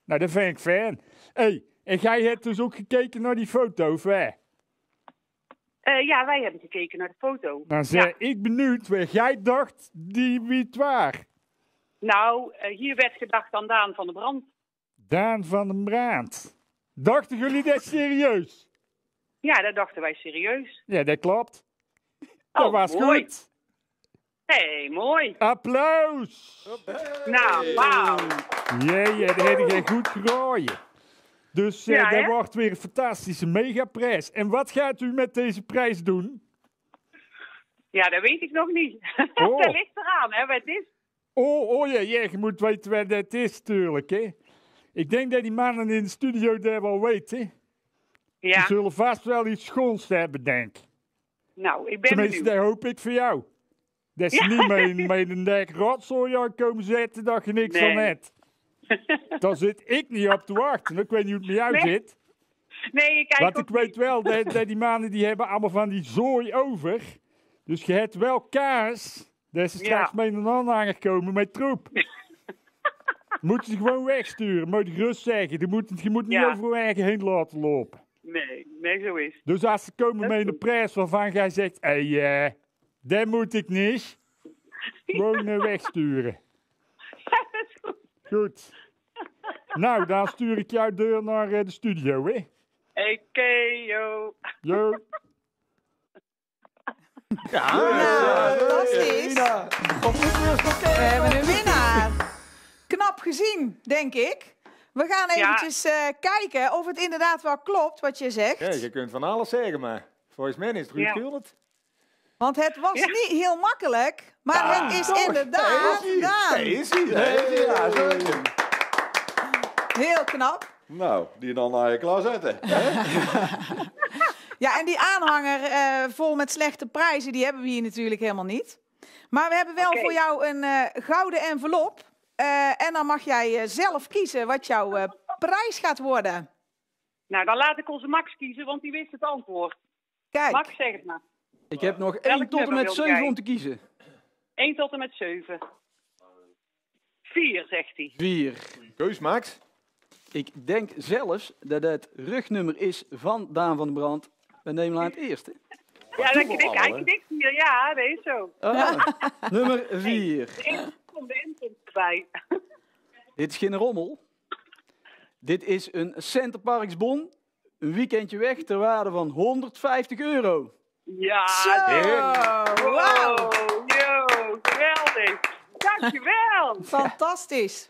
Nou, dat vind ik fijn. hey, en jij hebt dus ook gekeken naar die foto, of hè? Eh, ja, wij hebben gekeken naar de foto. Dan zei ik benieuwd waar jij dacht die wie het waar. Nou, eh, hier werd gedacht aan Daan van de Brand. Daan van den Braand. Dachten jullie dat serieus? Ja, dat dachten wij serieus. Ja, dat klopt. Dat Oh, was mooi. goed. Hé, hey, mooi. Applaus! Nou, wauw. Ja, ja, dat heb je goed gerooien. Dus eh Ja, dat wordt weer een fantastische megaprijs. En wat gaat u met deze prijs doen? Ja, dat weet ik nog niet. [LAUGHS] Oh. dat ligt eraan, hè, wat het is. Oh, oh ja, ja, je moet weten waar dat is, tuurlijk, hè. Ik denk dat die mannen in de studio dat wel weten. Ja, Ze zullen vast wel iets schoons hebben, denk ik. nou, ik ben Tenminste, benieuwd. dat hoop ik voor jou. Dat ze Ja. niet met, [LAUGHS] met een dek rotzooi aan komen zetten dat je niks Nee. van hebt. [LAUGHS] Daar zit ik niet op te wachten. Ik weet niet hoe het met jou Nee, zit. Nee, ik kijk Want ik weet wel dat, dat die mannen die hebben allemaal van die zooi over. Dus je hebt wel kaas. Dat ze Ja. straks mee een aanhanger komen met troep. [LAUGHS] Moeten ze gewoon wegsturen. Moet ik rust zeggen. Je moet, je moet niet Ja. over je eigen heen laten lopen. Nee, nee, zo is het. Dus als ze komen Dat met een prijs waarvan jij zegt... Hé, hey, eh, dat moet ik niet. [LAUGHS] Gewoon wegsturen. dat is goed. Goed. Nou, dan stuur ik jouw deur naar eh, de studio, hè. Oké, yo. Jo. [LAUGHS] Ja, fantastisch. We hebben een winnaar. Knap gezien, denk ik. We gaan Ja. eventjes eh, kijken of het inderdaad wel klopt wat je zegt. Ja, je kunt van alles zeggen, maar volgens mij is het Ruud Ja. Gullit. Want het was Ja. niet heel makkelijk, maar het is inderdaad Daan. Daar is hij. Heel knap. Nou, die dan naar je klaar zetten. [LAUGHS] Ja, en die aanhanger eh, vol met slechte prijzen, die hebben we hier natuurlijk helemaal niet. Maar we hebben wel voor jou een eh, gouden envelop. Eh, en dan mag jij eh, zelf kiezen wat jouw eh, prijs gaat worden. Nou, dan laat ik onze Max kiezen, want die wist het antwoord. Kijk, Max, zeg het maar. ik heb nog 1 tot en met wil 7 jij? om te kiezen. 1 tot en met 7. 4, zegt hij. 4. Keus, Max. Ik denk zelfs dat het rugnummer is van Daan van den Brand bij Nederland het eerste. Ja, dat hij knikt hier. Ja, dat is zo. Ah, [LAUGHS] nummer 4. Inkomst [LAUGHS] erbij. Dit is geen rommel. Dit is een Centerparksbon. Een weekendje weg ter waarde van 150 euro. Ja, wauw. Wow, yo, geweldig. Dankjewel. [LAUGHS] fantastisch.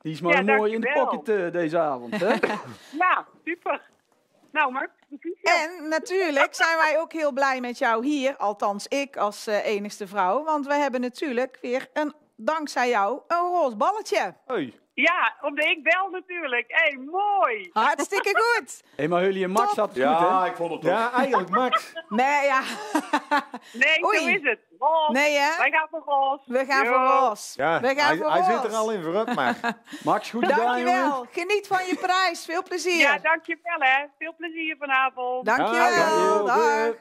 Die is maar Ja, mooi in de pocket eh, deze avond. Hè? [LAUGHS] Ja, super. Nou, proficiat. En natuurlijk zijn wij ook heel blij met jou hier, althans ik als eh, enigste vrouw. Want we hebben natuurlijk weer een, dankzij jou, een roze balletje. Hey. Ja, omdat ik bel natuurlijk. Hé, hey, mooi. Hartstikke [LAUGHS] goed. Hé, maar jullie en Max Top. had het goed, Ja, hè? ik vond het toch. Ja, eigenlijk Max. [LAUGHS] Nee, ja. [LAUGHS] Nee, Oei. zo is het. Roze. Nee, hè? Wij gaan voor roze. We gaan Yo. voor roze. Ja, We gaan hij, voor hij roze. zit er al in vooruit, maar Max, goed gedaan, jongen. Dankjewel. Geniet van je prijs. Veel plezier. Ja, dankjewel hè. Veel plezier vanavond. Dankjewel. Ja, Dag.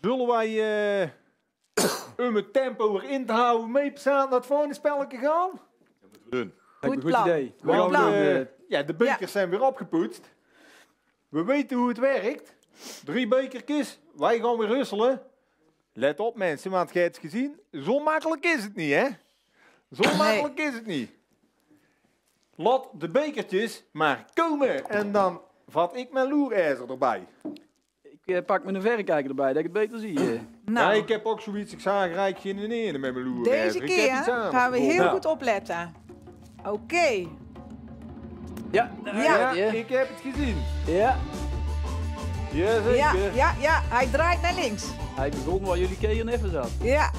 Zullen wij eh [COUGHS] om het tempo erin te houden mee naar het volgende spelletje gaan? Doen. Lijkt me een Goed plan. idee. Goed gaan we plan. doen, eh, ja, de bekers zijn weer opgepoetst. We weten hoe het werkt. Drie bekertjes, wij gaan weer husselen. Let op mensen, want je hebt het gezien, zo makkelijk is het niet hè. Zo makkelijk is het niet. Laat de bekertjes maar komen. En dan vat ik mijn loerijzer erbij. Ik eh, pak me een verrekijker erbij, dat ik het beter zie. eh. [CLEARS THROAT] Nou, Ja, ik heb ook zoiets, ik zag rijk geen in ene met mijn loerijzer. deze keer gaan we heel Ja. goed opletten. Oké. Ja, Ja. Ja, ik heb het gezien. ja. Jazeker. Ja, ja, ja. Hij draait naar links. Hij begon waar jullie keren even zat. Ja.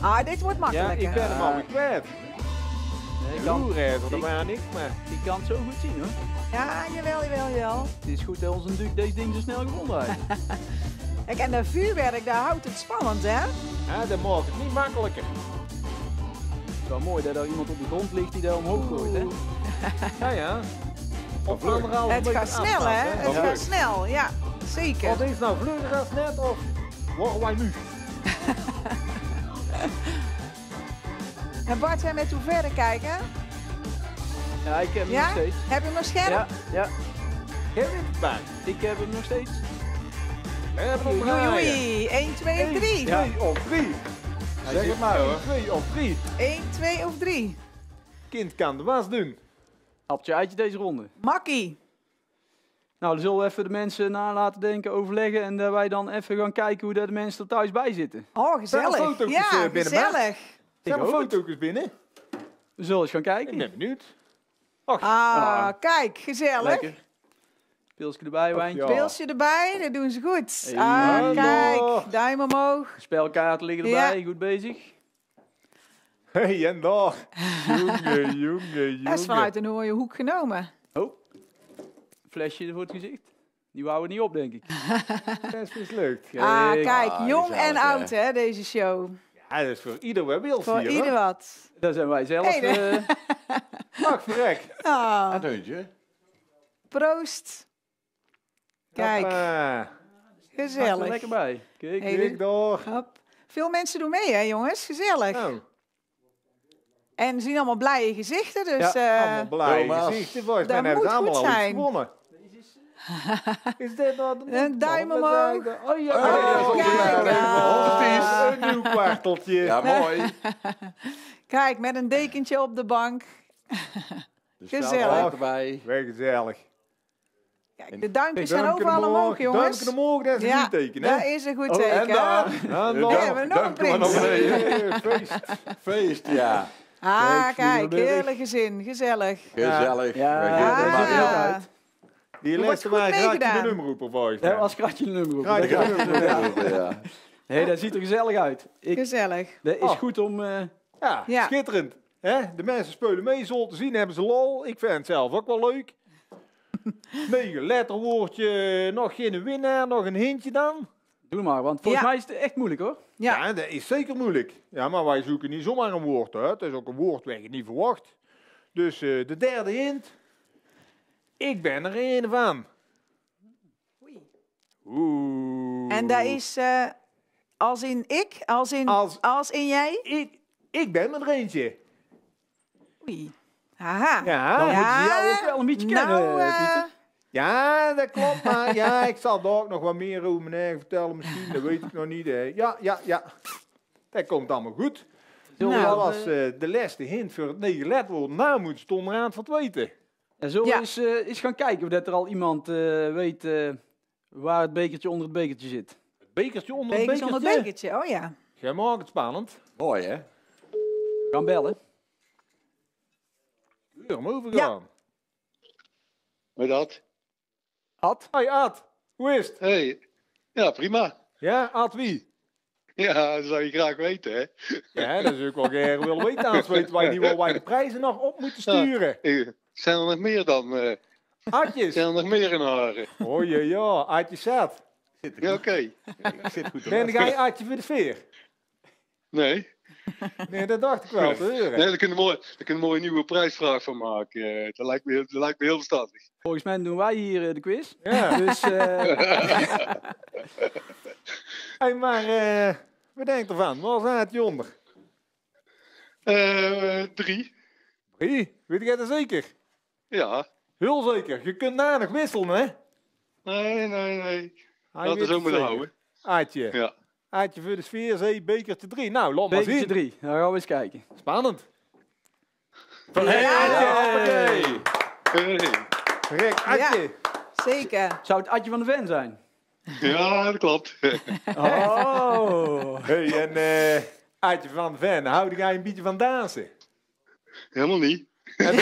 Ah, dit wordt Ja, makkelijker. ik ben hem al kwijt. Nee, ik, kan, dat niks maar. ik kan het zo goed zien hoor. Ja, jawel, jawel, jawel. Het is goed dat onze Duke deze ding zo snel gevonden heeft. [LAUGHS] Kijk, en dat vuurwerk, daar houdt het spannend, hè? Ja, dat maakt het niet makkelijker. Het is wel mooi dat er iemand op de grond ligt die daar omhoog gooit hè. Ja, [LAUGHS] ja. Op anderhalve Het gaat snel, hè? Het gaat snel, ja. Zeker. Wat is nou vlugger als net of worden wij nu? [LAUGHS] En Bart, jij met hoe verder kijken? Ja, ik heb hem Ja? nog steeds. Heb je hem nog scherp? Ja, ja, Heb bij? ik heb hem nog steeds. Heb hem oei, bij? oei. 1, 2 of 3? Twee of drie. Zeg het maar hoor. Twee of drie. 1, 2 of 3? Kind kan de was doen. Appeltje eitje deze ronde. Makkie. Nou, dan zullen we even de mensen na laten denken, overleggen en dat wij dan even gaan kijken hoe dat de mensen er thuis bij zitten. Oh, gezellig. Ja, eh, gezellig. Zijn er foto's binnen? We zullen eens gaan Ik kijken. ben benieuwd. Ah, kijk, gezellig. Lekker. Pilsje erbij, wijntje. ja. Pilsje erbij, dat doen ze goed. Hey. Ah, Hallo. kijk, duim omhoog. Spelkaarten liggen erbij, goed bezig. Hé, hey, en daar. jongen, [LAUGHS] jongen, jongen. Dat is vanuit een mooie hoek genomen. Oh, flesje voor het gezicht. Die wouden we niet op, denk ik. [LAUGHS] Is mislukt. Ah, Kijk, Ah, jong gezellig, en oud, hè, deze show. Ja, dat is voor ieder wat wil Voor hier, ieder hoor. wat. Daar zijn wij zelf. Hey, de- eh, [LAUGHS] Ach, verrek. Ah, Een deuntje. proost. Kijk, Hoppa. er gezellig. lekker bij. Kijk, Hey, Kijk door. Hop. Veel mensen doen mee, hè, jongens. Gezellig. Nou, En zien allemaal blije gezichten, dus... Ja, eh, allemaal blij Thomas. gezichten. Volgens Dat mij hebben allemaal iets zijn. gewonnen. [LAUGHS] Is dit nou de Een duim Wat omhoog. Oh ja, Oh, oh, kijk, ja. Een nieuw kwarteltje. Ja, mooi. [LAUGHS] Kijk, met een dekentje op de bank. [LAUGHS] De Gezellig. erbij. Wel gezellig. Kijk, de duimpjes zijn overal omhoog, jongens. Duimpje omhoog, dat is een Ja, goed teken, dat hè? is een goed Oh, teken. en daar? En Ja, dan- we hebben nog een prins. feest. Feest, ja. Ah, Kijk, heerlijk gezin, gezellig. Gezellig. Ja. Ja. Die goed waren graag de nummer roepen, volgens Dat mij. was kratje een nummer op. Graag de nummer roepen. [LAUGHS] Ja. Nee, dat ziet er gezellig uit. Ik, Gezellig. dat is Oh. goed om... eh, Ja, Ja. schitterend. Hè? De mensen spelen mee, zo te zien hebben ze lol. Ik vind het zelf ook wel leuk. [LAUGHS] Negen letterwoordje, nog geen winnaar, nog een hintje dan. doe maar, want volgens Ja. mij is het echt moeilijk hoor. Ja, Ja, dat is zeker moeilijk. Ja, maar wij zoeken niet zomaar een woord uit. Het is ook een woord waar je niet verwacht. Dus eh, de derde hint. Ik ben er een van. Oeh. en dat is eh, als in ik, als in, Als- als in jij. Ik, ik ben er eentje. Oei. Haha. Ja, Dan Ja. moeten ze jou ook wel een beetje kennen, Nou, eh, Pieter. Ja, dat klopt. Maar ja, ik zal daar ook nog wat meer over mijn eigen vertellen misschien. Dat weet ik nog niet. hè. Ja, ja, ja. Dat komt allemaal goed. Dat dan, was eh, de laatste hint voor het negen letterwoord. Nou moet het onderaan van het weten. En zullen we Ja. eens, eh, eens gaan kijken of dat er al iemand eh, weet eh, waar het bekertje onder het bekertje zit. Het bekertje onder het onder bekertje. het bekertje, oh ja. Jij maakt het spannend. Mooi, hè? We gaan bellen. Uur hem overgaan. Met dat? Ad? Hoi Ad, hoe is het? Hey. Ja, prima. Ja, Ad wie? Ja, dat zou je graag weten, hè? Ja, dat is ook wel graag willen weten. Anders weten wij niet waar wij de prijzen nog op moeten sturen. Eh, Zijn er nog meer dan? eh, Adjes. zijn er nog meer in haren? Oh ja, ja, Adje zat. Ja, oké. Zit goed Ben jij Adje voor de veer? Nee. Nee, dat dacht ik wel te horen. Nee, daar kunnen we mooi, daar kunnen we mooi een nieuwe prijsvraag van maken. Eh, Dat lijkt me, dat lijkt me heel verstandig. Volgens mij doen wij hier eh, de quiz. Ja. Dus eh, [LAUGHS] Hey, maar eh wat denk je ervan? Waar staat je onder? Eh, drie. Drie, weet jij dat zeker? Ja. Heel zeker. Je kunt daar nog wisselen, hè? Nee, nee, nee. Laten we weet zo maar houden. Adje. Ja. Aadje voor de sfeerzee, bekertje 3. Nou, laat maar Bekertje zien. 3. Nou gaan we eens kijken. Spannend. Van Hey, hoppakee. Hey. Rek, Adje. Zeker. Zou het Adje van de Ven zijn? Ja, dat klopt. [LAUGHS] Oh. Hey, en eh Adje van Ven, hou jij een beetje van dansen? Helemaal niet. En,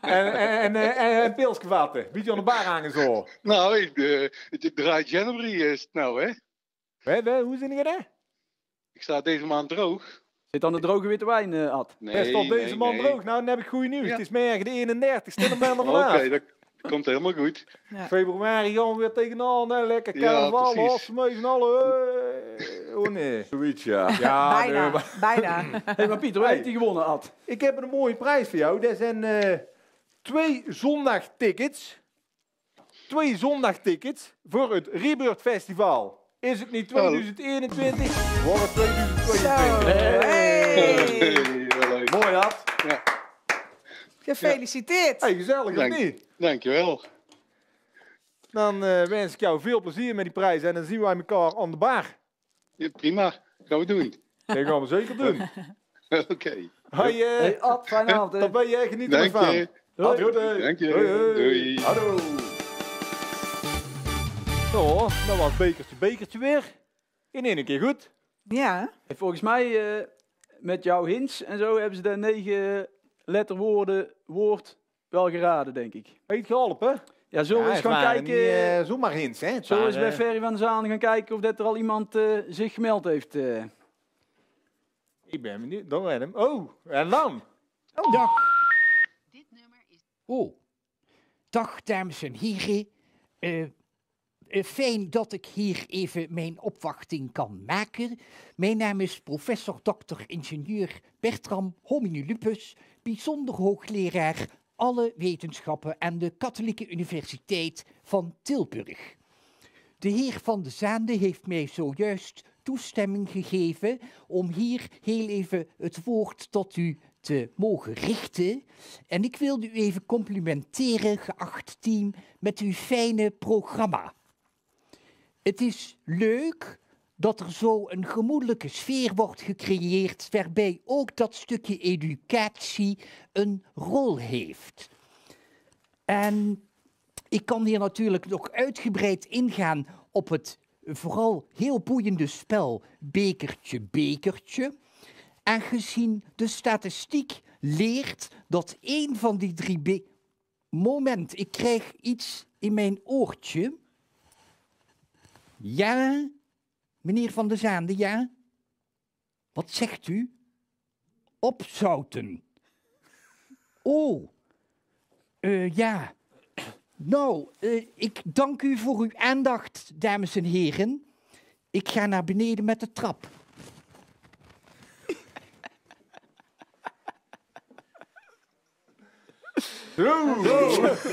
en, en, en, en pilsje vatten, beetje aan de bar hangen zo. Nou, ik, eh, het draait January is het nou, hè? Hoe zit je daar? Ik sta deze maand droog. Zit aan de droge witte wijn, eh, Ad? Nee, Best op deze nee, man nee. droog. Nou, dan heb ik goede nieuws. Ja. Het is morgen de 31ste, dan ben je er [LAUGHS] Oké, vanaf. dat [LAUGHS] komt helemaal goed. Februari gaan we weer tegenaan, hè. lekker Ja, carnaval, precies. hossenmeus en alle. eh, Oh nee. Zoiets, ja. Ja, nee, Bijna. maar- Bijna. [LAUGHS] Hé, maar Pieter, hoe heeft hij gewonnen, Ad? ik heb een mooie prijs voor jou. Dat zijn eh, twee zondagtickets. Twee zondagtickets voor het Rebirth Festival. Is het niet 2021? Wordt het 2022. Hey. [LAUGHS] Hey, wel leuk. Mooi Gefeliciteerd. Hey, gezellig of Dank. niet? Dankjewel. Dan eh, wens ik jou veel plezier met die prijs en dan zien wij elkaar aan de bar. Ja, prima, gaan we doen. Dat gaan we zeker doen. [LAUGHS] Oké. Hoi, eh, Hey, Ad, fijne avond. daar ben jij genieten Dank van. je. Doei. Doei. Dank je. Hoi, hoi. Doei. Hallo. Zo, dat was bekertje, bekertje weer. In één keer goed. Ja. Volgens mij, eh, met jouw hints en zo, hebben ze de negen letterwoorden woord wel geraden, denk ik. Heet geholpen. Ja, zullen we Ja, eens gaan kijken... Niet, zomaar hints, hè? Zullen we eens bij Ferry van Zaan gaan kijken of dat er al iemand eh, zich gemeld heeft? Ik ben benieuwd. Dan hem. Oh, en dan? Dag. Oh, dag dames en heren. Eh, eh, fijn dat ik hier even mijn opwachting kan maken. Mijn naam is professor dr. ingenieur Bertram Hominulupus, bijzonder hoogleraar alle wetenschappen aan de Katholieke Universiteit van Tilburg. De heer Van de Zaande heeft mij zojuist toestemming gegeven om hier heel even het woord tot u te mogen richten. En ik wilde u even complimenteren, geacht team, met uw fijne programma. Het is leuk dat er zo een gemoedelijke sfeer wordt gecreëerd waarbij ook dat stukje educatie een rol heeft. En ik kan hier natuurlijk nog uitgebreid ingaan op het vooral heel boeiende spel Bekertje Bekertje. Aangezien de statistiek leert dat één van die drie Moment, ik krijg iets in mijn oortje. Ja, meneer Van der Zaande, ja? Wat zegt u? Opzouten. Oh, eh, ja. Nou, eh, ik dank u voor uw aandacht, dames en heren. Ik ga naar beneden met de trap.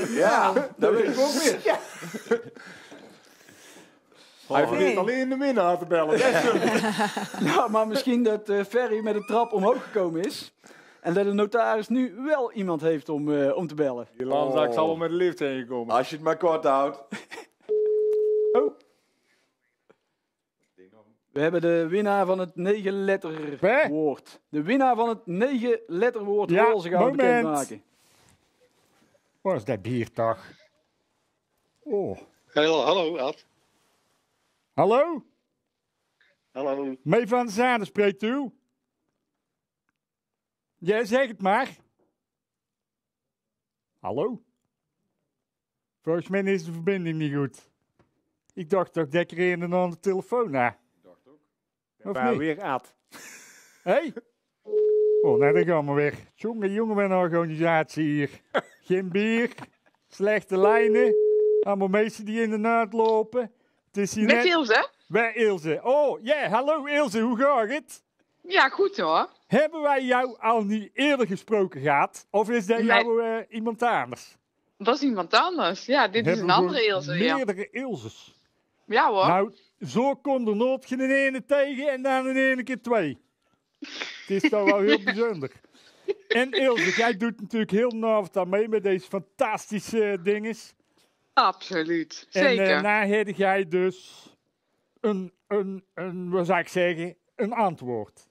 Ja, dat weet ik ook weer. Hij vergeet alleen de winnaar te bellen. [LAUGHS] Ja, maar misschien dat eh, Ferry met een trap omhoog gekomen is. En dat de notaris nu wel iemand heeft om, eh, om te bellen. Die lamzak zal wel met de lift heen gekomen. Als je het maar kort houdt. [LAUGHS] Oh, We hebben de winnaar van het negen Hè? letterwoord. De winnaar van het negen letterwoord Ja, roze gaan bekendmaken. Wat is dat bier toch? Oh. Hallo, hallo, Ad. Hallo? Hallo. Mee van de Zaden spreekt u? Ja, zeg het maar. Hallo? Volgens mij is de verbinding niet goed. Ik dacht dat ik er een en ander telefoon na. Of maar niet? weer Ad. Hé? Hey? Oh, nou dan gaan we weer. Jongen, jongen met een organisatie hier. [LAUGHS] Geen bier, slechte lijnen, allemaal mensen die in de naad lopen. Het is hier Met net... Ilse? Bij Ilse. Oh, ja, hallo Ilse, hoe gaat het? Ja, goed hoor. Hebben wij jou al niet eerder gesproken gehad? Of is dat Nee. jou eh, iemand anders? Dat is iemand anders. Ja, dit is een andere Ilse. Ja, Meerdere Ilses. ja hoor. Nou, zo komt er nooit geen ene tegen en dan in ene keer twee. Het is toch wel heel [LAUGHS] bijzonder. En Ilse, jij doet natuurlijk heel nauw aan mee met deze fantastische eh, dinges. Absoluut. En Zeker. eh nou heb jij dus een, een, een, wat zou ik zeggen, een antwoord.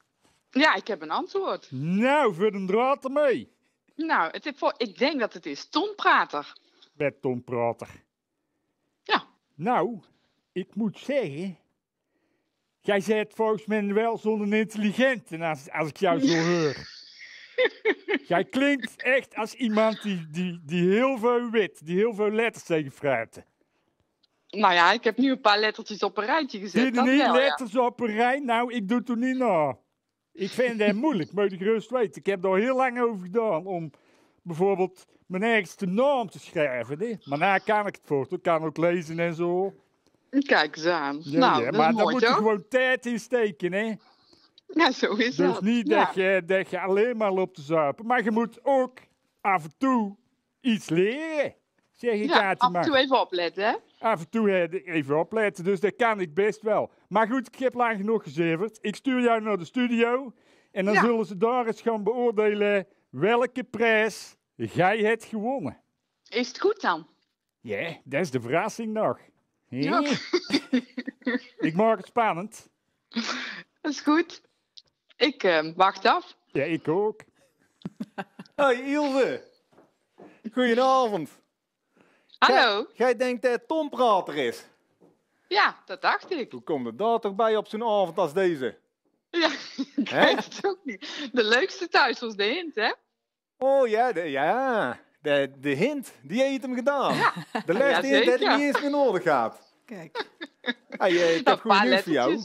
Ja, ik heb een antwoord. Nou, voor een draad ermee. Nou, het is voor, ik denk dat het is tonprater. Met Tom Prater. Ja. Nou, ik moet zeggen, jij zet volgens mij wel zo'n intelligent als, als ik jou zo [LAUGHS] hoor. Jij klinkt echt als iemand die, die, die heel veel weet, die heel veel letters tegen fruiten. Nou ja, ik heb nu een paar lettertjes op een rijtje gezet. Dat niet ja. letters op een rij, nou, ik doe het er niet na. Ik vind het moeilijk, moet je gerust weten. Ik heb daar heel lang over gedaan om bijvoorbeeld mijn eigenste naam te schrijven. Hè. Maar nou kan ik het voor, ik kan ook lezen en zo. Kijk eens aan. Ja, nou, ja, dat maar daar moet je gewoon tijd in steken, hè. Ja, zo is Dus dat. niet ja. dat, je, dat je alleen maar loopt te zuipen. Maar je moet ook af en toe iets leren. Zeg ik Ja, af en toe even opletten, hè? Af en toe eh, even opletten, dus dat kan ik best wel. Maar goed, ik heb lang genoeg gezeverd. Ik stuur jou naar de studio. En dan Ja. zullen ze daar eens gaan beoordelen welke prijs jij hebt gewonnen. Is het goed dan? Ja, dat is de verrassing nog. Ja. [LAUGHS] ik maak het spannend. Dat is goed. Ik eh, wacht af. Ja, ik ook. [LAUGHS] Hoi Ilse. Goedenavond. Hallo. Jij, jij denkt dat Tom Prater is. Ja, dat dacht ik. Hoe komt het daar toch bij op zo'n avond als deze? Ja, [LAUGHS] ik weet het ook niet. De leukste thuis was de hint, hè? Oh ja, de, ja. De, de hint, die heeft hem gedaan. De Ja, hint dat hij zeker. niet eens meer nodig gaat. [LAUGHS] Kijk. Hey, eh, ik heb paar goed nieuws voor jou.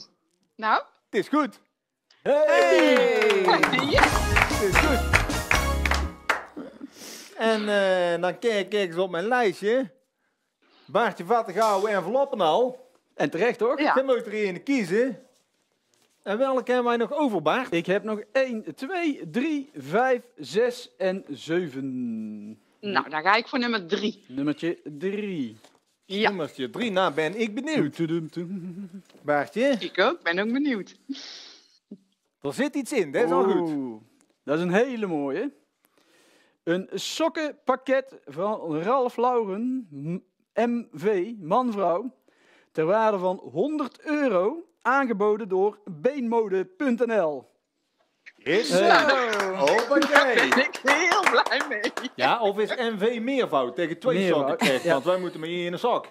Nou? Het is goed. Hey! Ja. Het is goed. En eh, dan kijk ik eens op mijn lijstje. Baartje vatten houden enveloppen al. En terecht, toch? Ja. Je moet er een kiezen. En welke hebben wij nog over, Bart? Ik heb nog 1, 2, 3, 5, 6 en 7. Nou, dan ga ik voor nummer drie. Nummertje 3. Ja, Nummertje drie, nou ben ik benieuwd. Baartje, ik ook. Ben ook benieuwd. Er zit iets in, dat is al goed. Dat is een hele mooie. Een sokkenpakket van Ralph Lauren, MV, man-vrouw, ter waarde van 100 euro, aangeboden door beenmode.nl. Is Eh, Daar Hoppakee. ben ik heel blij mee. Ja, of is NV meervoud tegen twee Meervoud, ja. want wij moeten maar in een zak.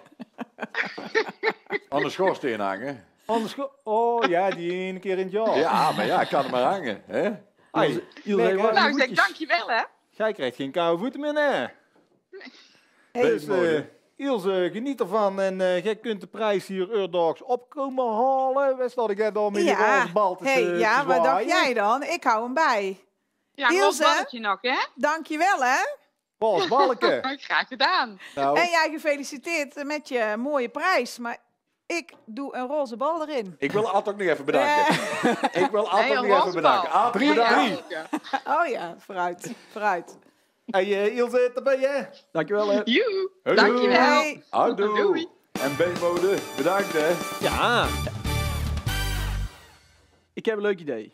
Aan de schoorsteen hangen. Anders, oh ja, die ene keer in het jaar. Ja, maar ja, ik kan er maar hangen. Hè? Lekker. waar- Nou, ik zeg dankjewel, hè? Jij krijgt geen koude voeten meer, nee. Hey. Dus eh Ilse, geniet ervan en eh, jij kunt de prijs hier Urdogs opkomen halen. Waar staat ik dan met die Ja, roze bal te hey, te ja wat dacht jij dan? Ik hou hem bij. Ja, Ilse? nog, hè? Dankjewel, hè? Roze balken. [LAUGHS] Graag gedaan. Nou, En jij gefeliciteerd met je mooie prijs. Maar ik doe een roze bal erin. ik wil Ad ook nog even bedanken. [LAUGHS] Ik wil Ad Nee, ook nog even bedanken. Ad, Drie, bedankt. drie. Oh ja, vooruit. Vooruit. Hey eh, Ilse, daar ben je. Dankjewel. Hè. Joe, dankjewel. Hey. Houdoe. Doei. En B-mode, bedankt hè. Ja, Ik heb een leuk idee.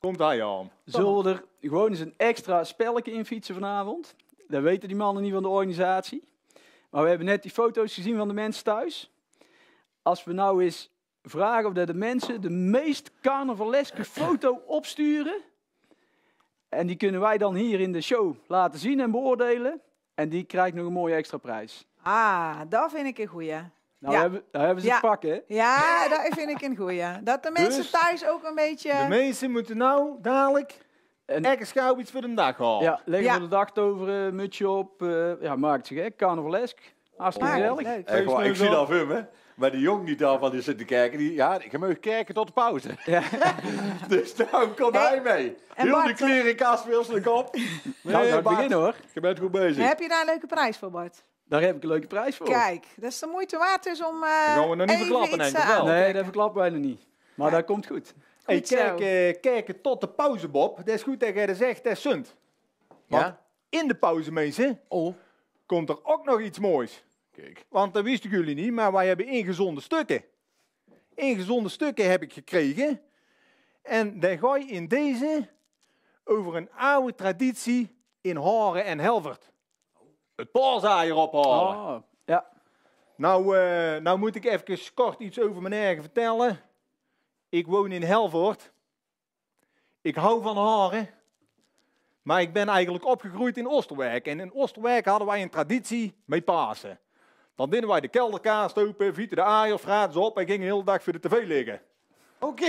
komt hij aan. Zullen we er gewoon eens een extra spelletje in fietsen vanavond? Dat weten die mannen niet van de organisatie. Maar we hebben net die foto's gezien van de mensen thuis. Als we nou eens vragen of dat de mensen de meest carnavaleske [CLEARS THROAT] foto opsturen. En die kunnen wij dan hier in de show laten zien en beoordelen. En die krijgt nog een mooie extra prijs. Ah, dat vind ik een goeie. Nou, Ja. hebben, nou hebben ze Ja. het pakken, hè? Ja, dat vind ik een goeie. Dat de mensen Dus- thuis ook een beetje... De mensen moeten nou dadelijk En- ergens gauw iets voor de dag halen. Ja, leggen Ja. voor de dag over, eh, mutsje op. eh, ja, maakt zich gek. Carnavalesk. Hartstikke gezellig. leuk. Echt waar, ik zie dat voor me. Maar die jong die daarvan die zit te kijken, die, ja, je mag kijken tot de pauze. Ja. [LAUGHS] Dus nou komt Hey, hij mee. Heel die Bart, klerenkast wil zijn kop. [LAUGHS] Nou, Nee, nou, Bart, beginnen hoor. Je bent goed bezig. Heb je daar een leuke prijs voor, Bart? Daar heb ik een leuke prijs voor. Kijk, dat is de moeite waard is om eh gaan we nog niet even verklappen, iets Henk, eh, wel? Nee, dat verklappen wij nog niet. Maar dat komt goed. Hey, kijk, eh, kijken tot de pauze, Bob. Dat is goed dat jij dat zegt, dat is sunt. Want Ja? in de pauze, mensen, Oh. komt er ook nog iets moois. Kijk. Want dat wisten jullie niet, maar wij hebben ingezonde stukken. Ingezonde stukken heb ik gekregen. En dan ga je in deze over een oude traditie in Haren en Helvert. Het paaseier ophalen. Oh, ja. Nou, eh, nou moet ik even kort iets over mijn eigen vertellen. Ik woon in Helvoort. Ik hou van haren. Maar ik ben eigenlijk opgegroeid in Oosterwijk. En in Oosterwijk hadden wij een traditie met Pasen. Dan deden wij de kelderkaas open, vieten de aaier, ze op en gingen de hele dag voor de tv liggen. Oké,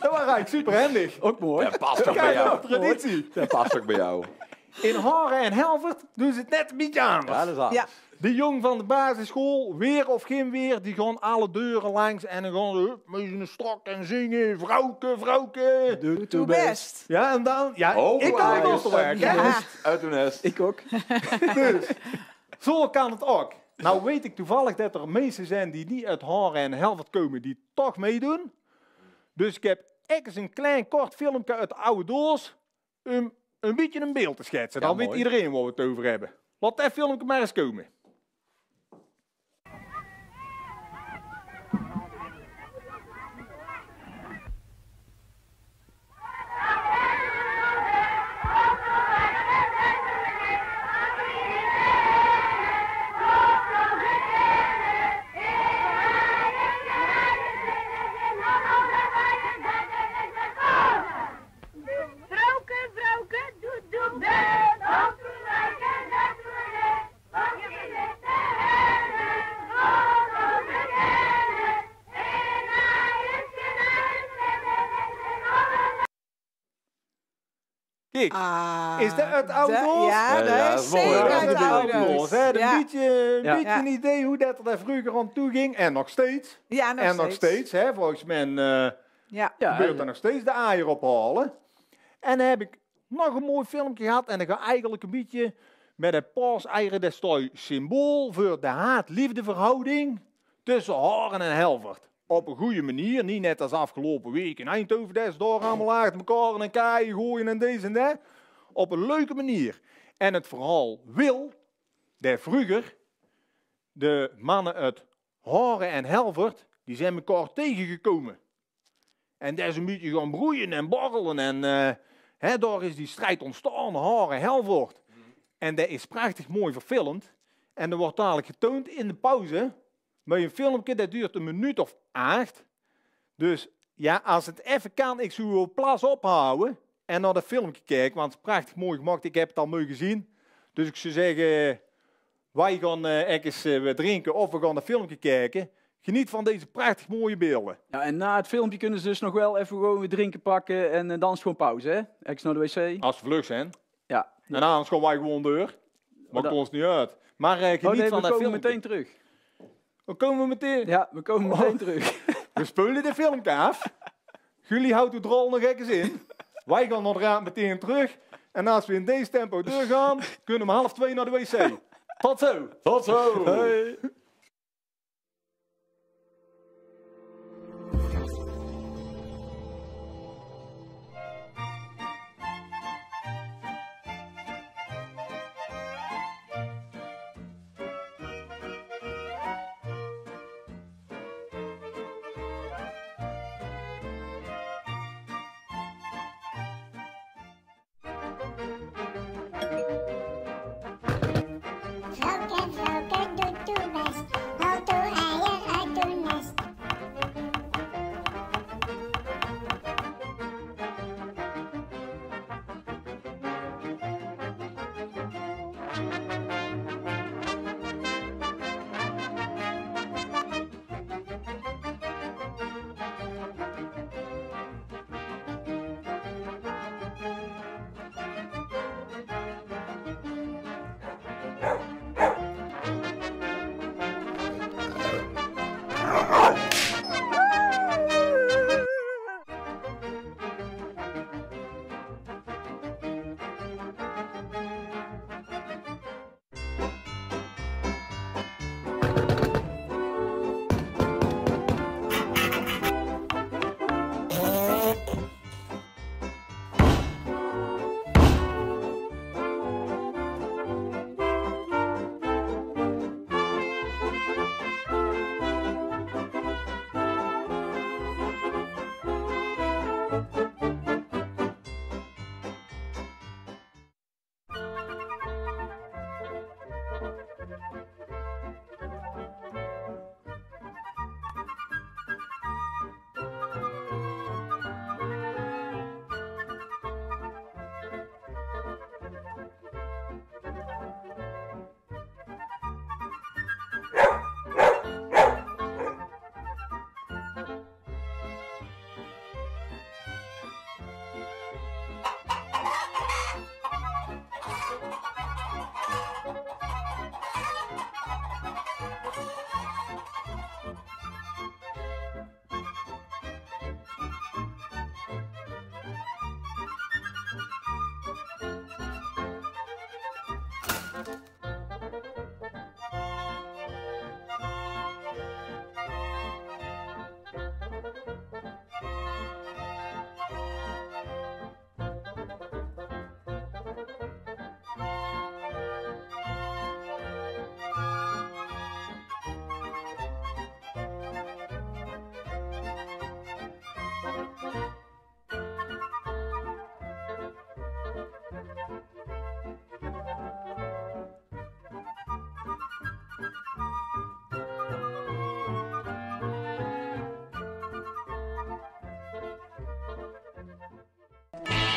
dat was eigenlijk super handig. Ook mooi. Dat past ook bij jou. traditie. Dat past ook bij jou. In Haren en Helvert doen ze het net een beetje anders. Ja, dat is waar. Ja. De jong van de basisschool, weer of geen weer, die gaan alle deuren langs en dan gaan ze met een stok en zingen. Vrouwke, vrouwke. Doe Doe best. Ja, en dan, ja, Oh, ik kan het ook Uit uw nest. Ik ook. [LAUGHS] Dus, zo kan het ook. Nou weet ik toevallig dat er mensen zijn die niet uit Haren en Helvert komen, die toch meedoen. Dus ik heb eens een klein kort filmpje uit de oude doos, um, een beetje een beeld te schetsen. Ja, Dan weet iedereen waar we het over hebben. Laat dat filmpje maar eens komen. Ah, Is dat uit de oude? Ja, Ja, dat ja, is dat mooi, zeker uit de oude. Een Ja. beetje, een Ja. beetje Ja. een idee hoe dat er vroeger aan toe ging. En nog steeds. Ja, nog en nog steeds. hè, volgens mij eh, Ja. Ja, gebeurt er nog steeds de aaier ophalen. En dan heb ik nog een mooi filmpje gehad. En dan ga eigenlijk een beetje met het paaseieren des toy symbool voor de haat-liefde verhouding tussen Haren en Helvert. Op een goede manier, niet net als afgelopen week in Eindhoven, des door allemaal achter elkaar en een kaaien gooien en deze en dat. Op een leuke manier. En het verhaal wil dat vroeger de mannen uit Haren en Helvert, die zijn elkaar tegengekomen. En daar is een beetje gaan broeien en borrelen. En hè, daar is die strijd ontstaan, Haren, Helvoort. En dat is prachtig mooi verfilmd. En dat wordt dadelijk getoond in de pauze. Met een filmpje dat duurt een minuut of acht. Dus ja, als het even kan, ik zou op plaats ophouden. En naar dat filmpje kijken, want het is prachtig mooi gemaakt. Ik heb het al mooi gezien. Dus ik zou zeggen, wij gaan eh ergens eh, wat drinken of we gaan dat filmpje kijken. Geniet van deze prachtig mooie beelden. Ja, en na het filmpje kunnen ze dus nog wel even gewoon weer drinken pakken en eh, dan is het gewoon pauze, hè? Ex naar de wc. Als we vlug zijn. Ja. En anders gaan wij gewoon deur. Maakt dat- ons niet uit. Maar eh, geniet Oh nee, van we dat komen filmpje. meteen terug. We komen meteen. Ja, we komen meteen terug. [LAUGHS] We spelen de af. Jullie houdt uw drol nog eens in. Wij gaan nog raad meteen terug. En als we in deze tempo doorgaan, kunnen we half twee naar de wc. Tot zo. Tot zo. Vrouwke, Yeah.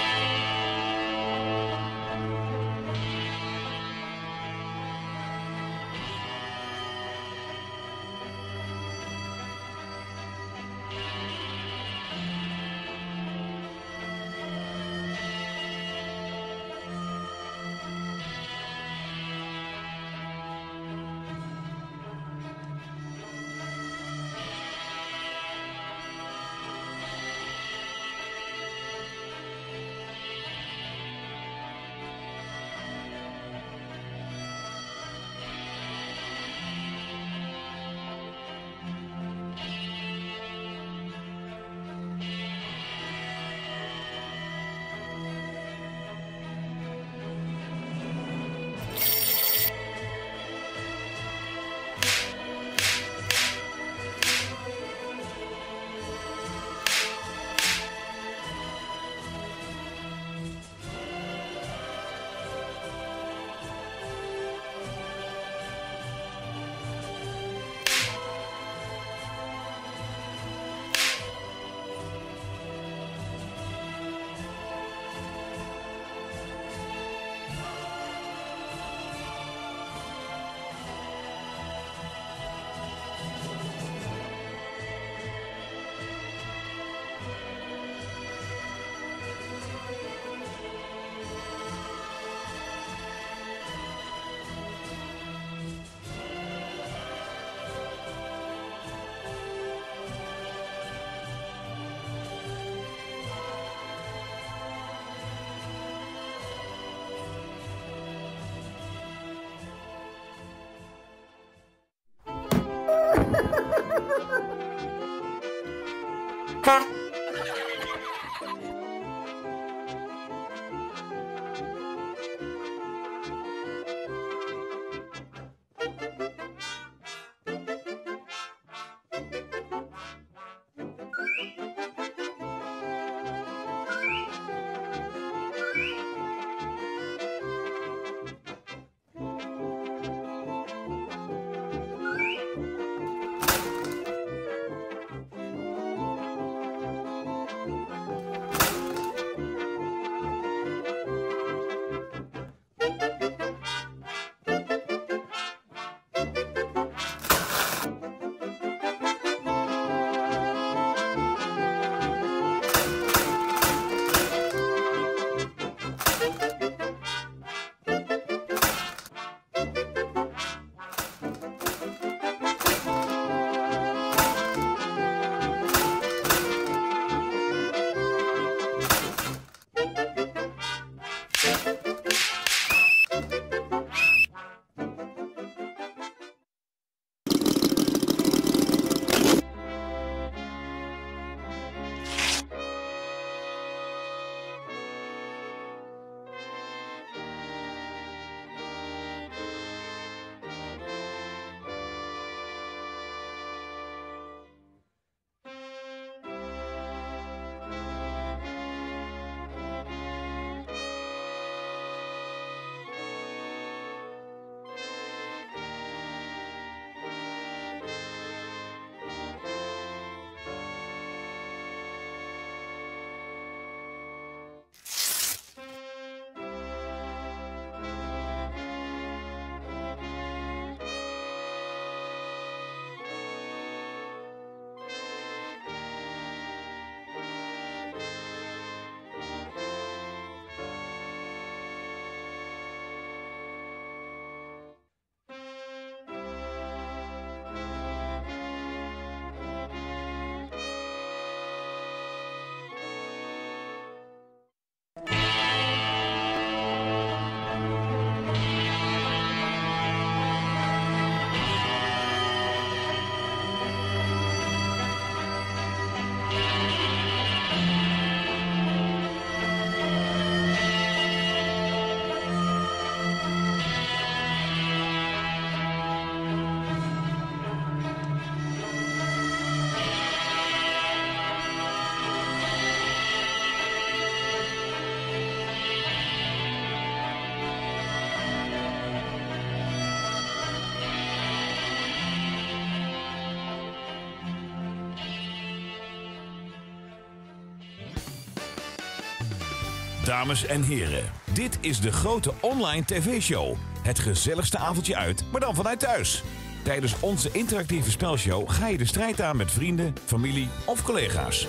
Dames en heren, dit is de grote online tv-show. Het gezelligste avondje uit, maar dan vanuit thuis. Tijdens onze interactieve spelshow ga je de strijd aan met vrienden, familie of collega's.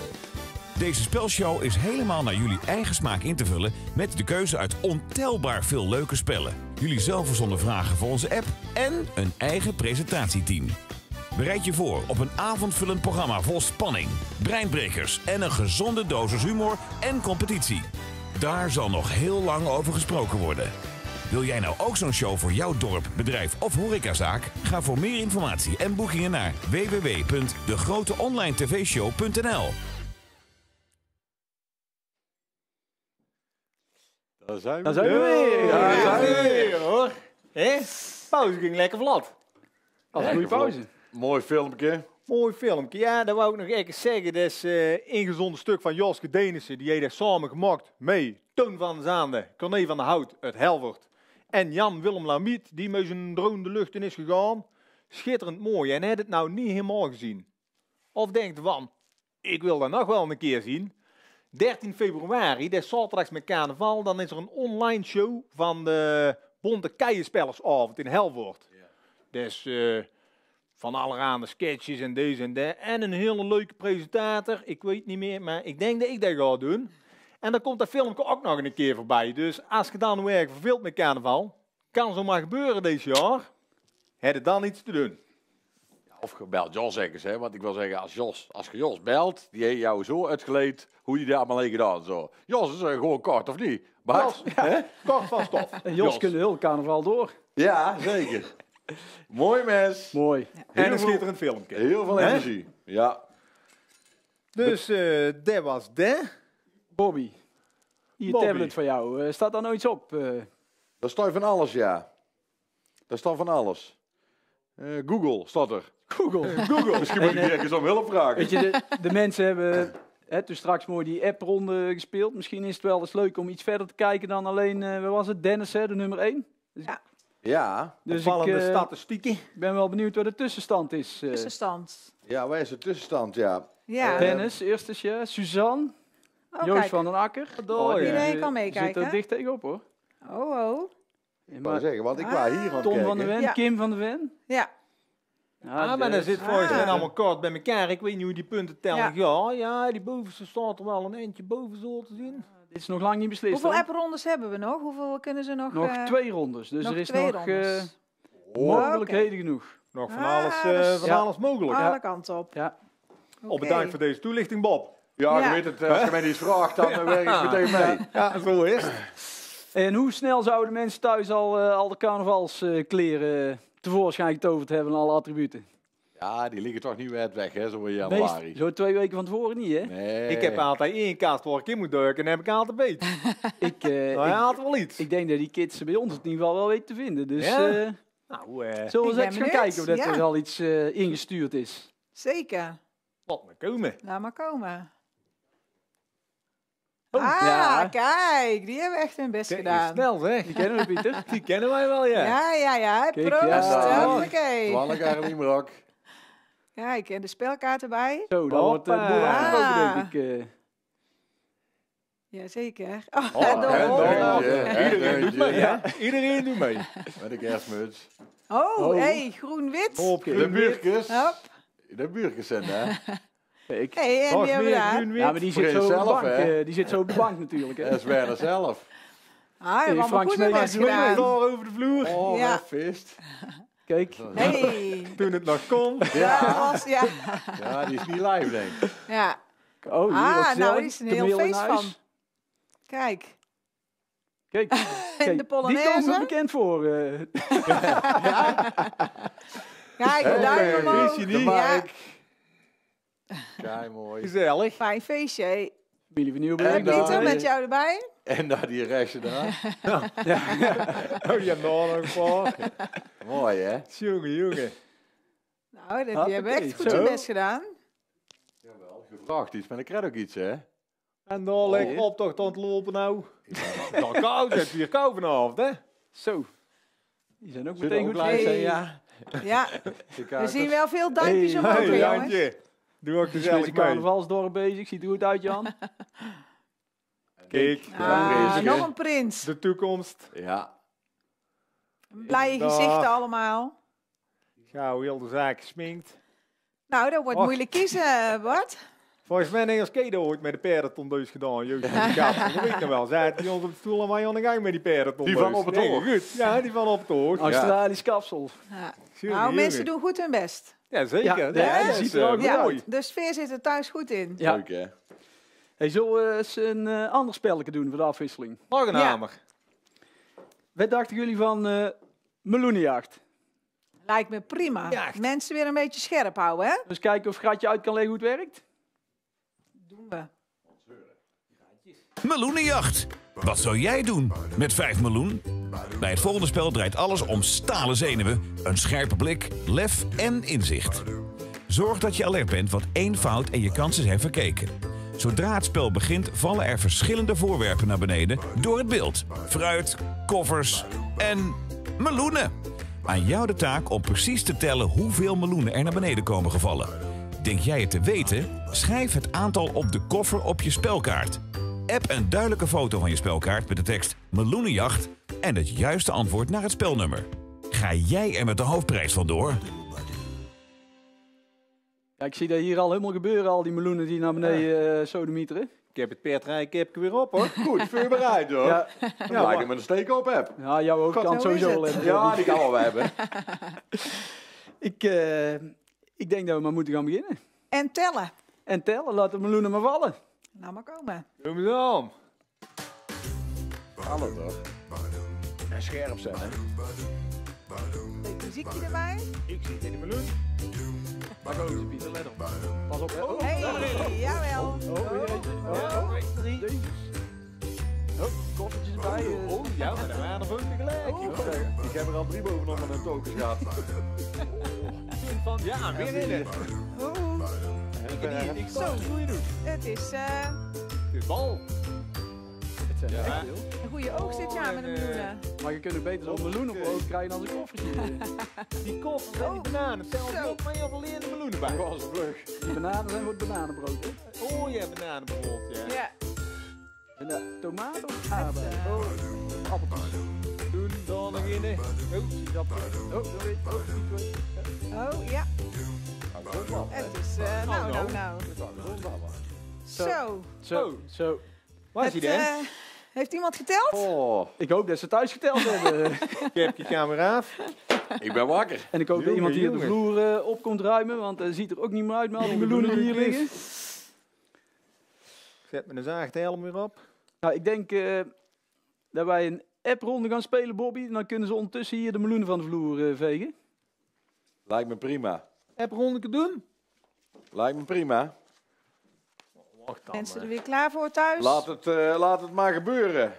Deze spelshow is helemaal naar jullie eigen smaak in te vullen met de keuze uit ontelbaar veel leuke spellen. Jullie zelf verzonnen vragen voor onze app en een eigen presentatieteam. Bereid je voor op een avondvullend programma vol spanning, breinbrekers en een gezonde dosis humor en competitie. Daar zal nog heel lang over gesproken worden. Wil jij nou ook zo'n show voor jouw dorp, bedrijf of horecazaak? Ga voor meer informatie en boekingen naar www.degroteonlinetvshow.nl. Daar zijn we, Daar zijn we weer. Ja, Ja, daar zijn we weer, hoor. Hé? Pauze ging lekker vlot. Dat was een goede pauze. Mooi filmpje. Mooi filmpje. Ja, dat wou ik nog even zeggen. Dat is eh ingezonden stuk van Joske Denissen. Die heeft dat samen gemaakt mee. Toon van Zaande, Corné van der Hout uit Helvoort. En Jan-Willem Lamiet, die met zijn drone de lucht in is gegaan. Schitterend mooi. En hij had het nou niet helemaal gezien. Of denkt van, ik wil dat nog wel een keer zien. 13 februari, dat is zaterdags met carnaval. Dan is er een online show van de Bonte Keienspellersavond in Helvoort. Dus eh, van allerhande sketches en deze en dat. En een hele leuke presentator. Ik weet niet meer, maar ik denk dat ik dat ga doen. En dan komt dat filmpje ook nog een keer voorbij. Dus als je dan weer verveelt met carnaval, kan zomaar gebeuren deze jaar. Heb je dan iets te doen. Of gebeld Jos eens, hè. Want ik wil zeggen, als Jos, als je Jos belt, die heeft jou zo uitgeleed hoe die dat allemaal heeft gedaan. Zo. Jos is gewoon kort, of niet? Bart? Jos, ja, kort van stof. En Jos kunnen heel carnaval door. Ja, zeker. Mooi mens. Mooi. En een schitterend filmpje. Heel veel Hè? energie. Ja. Dus eh dat was de. Bobby. Hier Bobby. tablet van jou. Eh, staat daar nou iets op? Eh, Daar staat van alles, ja. Daar staat van alles. Eh, Google staat er. Google. Google. Misschien moet ik die eens om hulp vragen. Weet je, de, de mensen hebben hè, toen straks mooi die app-ronde gespeeld. Misschien is het wel eens leuk om iets verder te kijken dan alleen, eh wat was het, Dennis, hè, de nummer 1. Ja. Dus ik Opvallende eh, statistieken. ben wel benieuwd wat de tussenstand is. eh. Tussenstand. Ja, waar is de tussenstand? Ja. Ja. Dennis, eerste ja. Suzanne, Oh, Joost kijk. van den Akker. Oh, ja. Iedereen kan eh, meekijken, Zit er dicht tegenop hoor. Oh, oh. Ja, Ik wou maar zeggen, want ik was hier aan Tom kijken. van der Ven, Ja. Kim van der Ven. Ja. Ah, maar dan dus- zit volgens mij Ah. allemaal kort bij elkaar. Ik weet niet hoe die punten tellen. Ja. Ja, ja, die bovenste staat er wel een eentje boven zo te zien. Dit is nog lang niet beslist Hoeveel app-rondes hebben we nog? Hoeveel kunnen ze nog? Nog eh, twee rondes, dus nog er is twee nog eh, mogelijkheden genoeg. Nog van Ah, alles, eh, dus- van Ja. alles mogelijk. Alle kanten op. Ja. Op Oké. bedankt voor deze toelichting, Bob. Ja, Ja. je weet het, eh, als je mij iets vraagt, dan werk ik meteen mee. [LAUGHS] Ja, zo is het. En hoe snel zouden mensen thuis al, eh, al de carnavalskleren tevoorschijn getoverd hebben en alle attributen? Ja, die liggen toch niet weer weg, hè, zo in Meest, januari. zo twee weken van tevoren niet, hè? Nee. Ik heb altijd één kast waar ik in moet duiken en heb ik altijd beet. [LAUGHS] Ik, eh, Nou, hij ik, had wel iets. ik denk dat die kids bij ons het in ieder geval wel weten te vinden. Dus Ja? eh, Nou, eh, zullen we eens gaan kijken of dat ja. er al iets eh, ingestuurd is. Zeker. wat maar komen. Laat maar komen. Oh, ah, ja. kijk. Die hebben echt hun best Kijk, gedaan. snel zeg. Die kennen we, Pieter. [LAUGHS] Die kennen wij wel, ja. Ja, ja, ja. Kijk, Proost. ja. Toevallig eigenlijk niet meer ook. Kijk, en de spelkaart erbij. Zo, dan wordt het boel Ah. denk ik. eh. Jazeker. [LAUGHS] Oh, Oh, de en [LAUGHS] Iedereen doet mee, hè? [LAUGHS] Iedereen doet mee. Met een kerstmuts. Oh, Oh. hey, groen-wit. De buurtjes. Hop. De buurtjes zijn hè. Kijk. Hey, en die hebben daar. Ja, maar die zit, zo op de bank, hè? eh, die zit zo op de bank natuurlijk. Hè? Dat is Werner zelf. Ah, hebben Frank gedaan. Door over de vloer. Oh, Ja. feest. Kijk, Hey. [LAUGHS] Toen het nog kon. Ja, dat was, ja. Ja, die is niet live, denk ik. ja. oh, hier Ah, nou, die is een heel feest van. Kijk. Kijk, [LAUGHS] En kijk, de die Polonaise. komen me bekend voor. eh. Kijk, de duim omhoog. Ja. Kijk, [LAUGHS] mooi. Gezellig. fijn feestje. Familie van Nieuwburg. En Pieter, eh, met jou erbij. En daar die rechtse daar. [LAUGHS] [LAUGHS] Oh, ja, nou nog een paar. Mooi, hè? Jongen, jongen. Nou, dat je hebt echt goed je best gedaan. Gevraagd iets, maar ik krijg ook iets, hè? En dan lekker optocht aan het lopen nou. [LAUGHS] Dan koud, het hier koud vanavond, hè? Zo. Die zijn ook Zullen meteen ook goed zijn, ja? Ja, we zien wel veel duimpjes Hey, omhoog, Hey, jongens. Doe ook gezellig carnavalsdorp bezig. Ziet er goed uit, Jan. [LAUGHS] Kijk, Ah, nog een prins. de toekomst. Ja. Blije Dag. gezichten allemaal. Gauw heel de zaak gesminkt. Nou, dat wordt Och. moeilijk kiezen, Bart. Volgens mij heeft Kedo ooit met de paardentondeus gedaan. Jeugd van de kat. Dat weet ik nog wel. Zaten die ons op de stoel en wij aan de gang met die paardentondeus. Die van op het Nee, oog. Goed. Ja, die van op het oog. Australisch kapsel. Ja. Nou, mensen doen goed hun best. Ja, zeker. Ja, Ja, ziet er ook Ja, mooi. de sfeer zit er thuis goed in. Ja. Leuk, hè? Hey, zullen we eens een eh, ander spelletje doen voor de afwisseling? Nog een Ja. hamer. Wat dachten jullie van eh meloenenjacht? Lijkt me prima. Mensen weer een beetje scherp houden, hè? Dus kijken of Gratje uit kan leggen hoe het werkt? Doen we. Meloenenjacht. Wat zou jij doen met vijf meloen? Bij het volgende spel draait alles om stalen zenuwen, een scherpe blik, lef en inzicht. Zorg dat je alert bent, want één fout en je kansen zijn verkeken. Zodra het spel begint, vallen er verschillende voorwerpen naar beneden door het beeld. Fruit, koffers en meloenen. Aan jou de taak om precies te tellen hoeveel meloenen er naar beneden komen gevallen. Denk jij het te weten? Schrijf het aantal op de koffer op je spelkaart. App een duidelijke foto van je spelkaart met de tekst Meloenenjacht en het juiste antwoord naar het spelnummer. Ga jij er met de hoofdprijs vandoor? Ja, ik zie dat hier al helemaal gebeuren, al die meloenen die naar beneden uh, sodemieteren. Ik heb het paardrijkipje weer op, hoor. [LAUGHS] Goed, voorbereid hoor. Ja, Ja, lijkt me een steek op heb. ja jou ook, God, kan sowieso wel hebben. Ja, die gaan we wel hebben. [LAUGHS] Ik, eh, ik denk dat we maar moeten gaan beginnen. En tellen. En tellen, laat de meloenen maar vallen. Nou, maar komen. Doe me dan. Alle toch? En scherp zijn, hè? Beetje muziekje erbij. Ik zit in de meloen. Pak ook eens, Pieter, let op. Pas op, hè. Oh, Hey, jawel. oh, weer eentje. Oh, oh, drie. Oh, koffertjes erbij. Oh, ja, maar dan waren er ook tegelijk. Oh. Ik heb er al drie bovenop met een token gehad. Van, [LAUGHS] ja, weer in het. Zo. zo. Hoe je doet. het is eh, is bal. Het zijn er Ja. echt veel. een goede oogst dit jaar met de en, eh, meloenen. Maar je kunt ook beter zo'n meloen op oog krijgen dan een koffertje. [LAUGHS] Die koffers en die bananen. Tel Zo. je op, maar veel leerde meloenen bij. was vlug. Die bananen zijn voor het bananenbrood. hè. Oh ja, bananenbrood, ja. Ja, En de tomaat of aardbei? Oh, appeltjes. Doen, dan nog in. Oh, zie dat. Oh, dat weet ik. Oh, oh ja. Het is, eh, nou, nou, nou. Zo. Zo, zo. Waar is hij dan? eh, heeft iemand geteld? Oh, Ik hoop dat ze thuis geteld hebben. [LAUGHS] Ik heb je camera af. ik ben wakker. en ik hoop dat iemand hier de vloer eh, op komt ruimen, want het ziet er ook niet meer uit met al die meloenen die hier liggen. Zet mijn zaagdhelm weer op. Nou, ik denk eh, dat wij een appronde gaan spelen, Bobby. En dan kunnen ze ondertussen hier de meloenen van de vloer vegen. Lijkt me prima. Heb rondje doen? Lijkt me prima. Wacht dan. Mensen er weer klaar voor thuis? Laat het, eh, laat het maar gebeuren.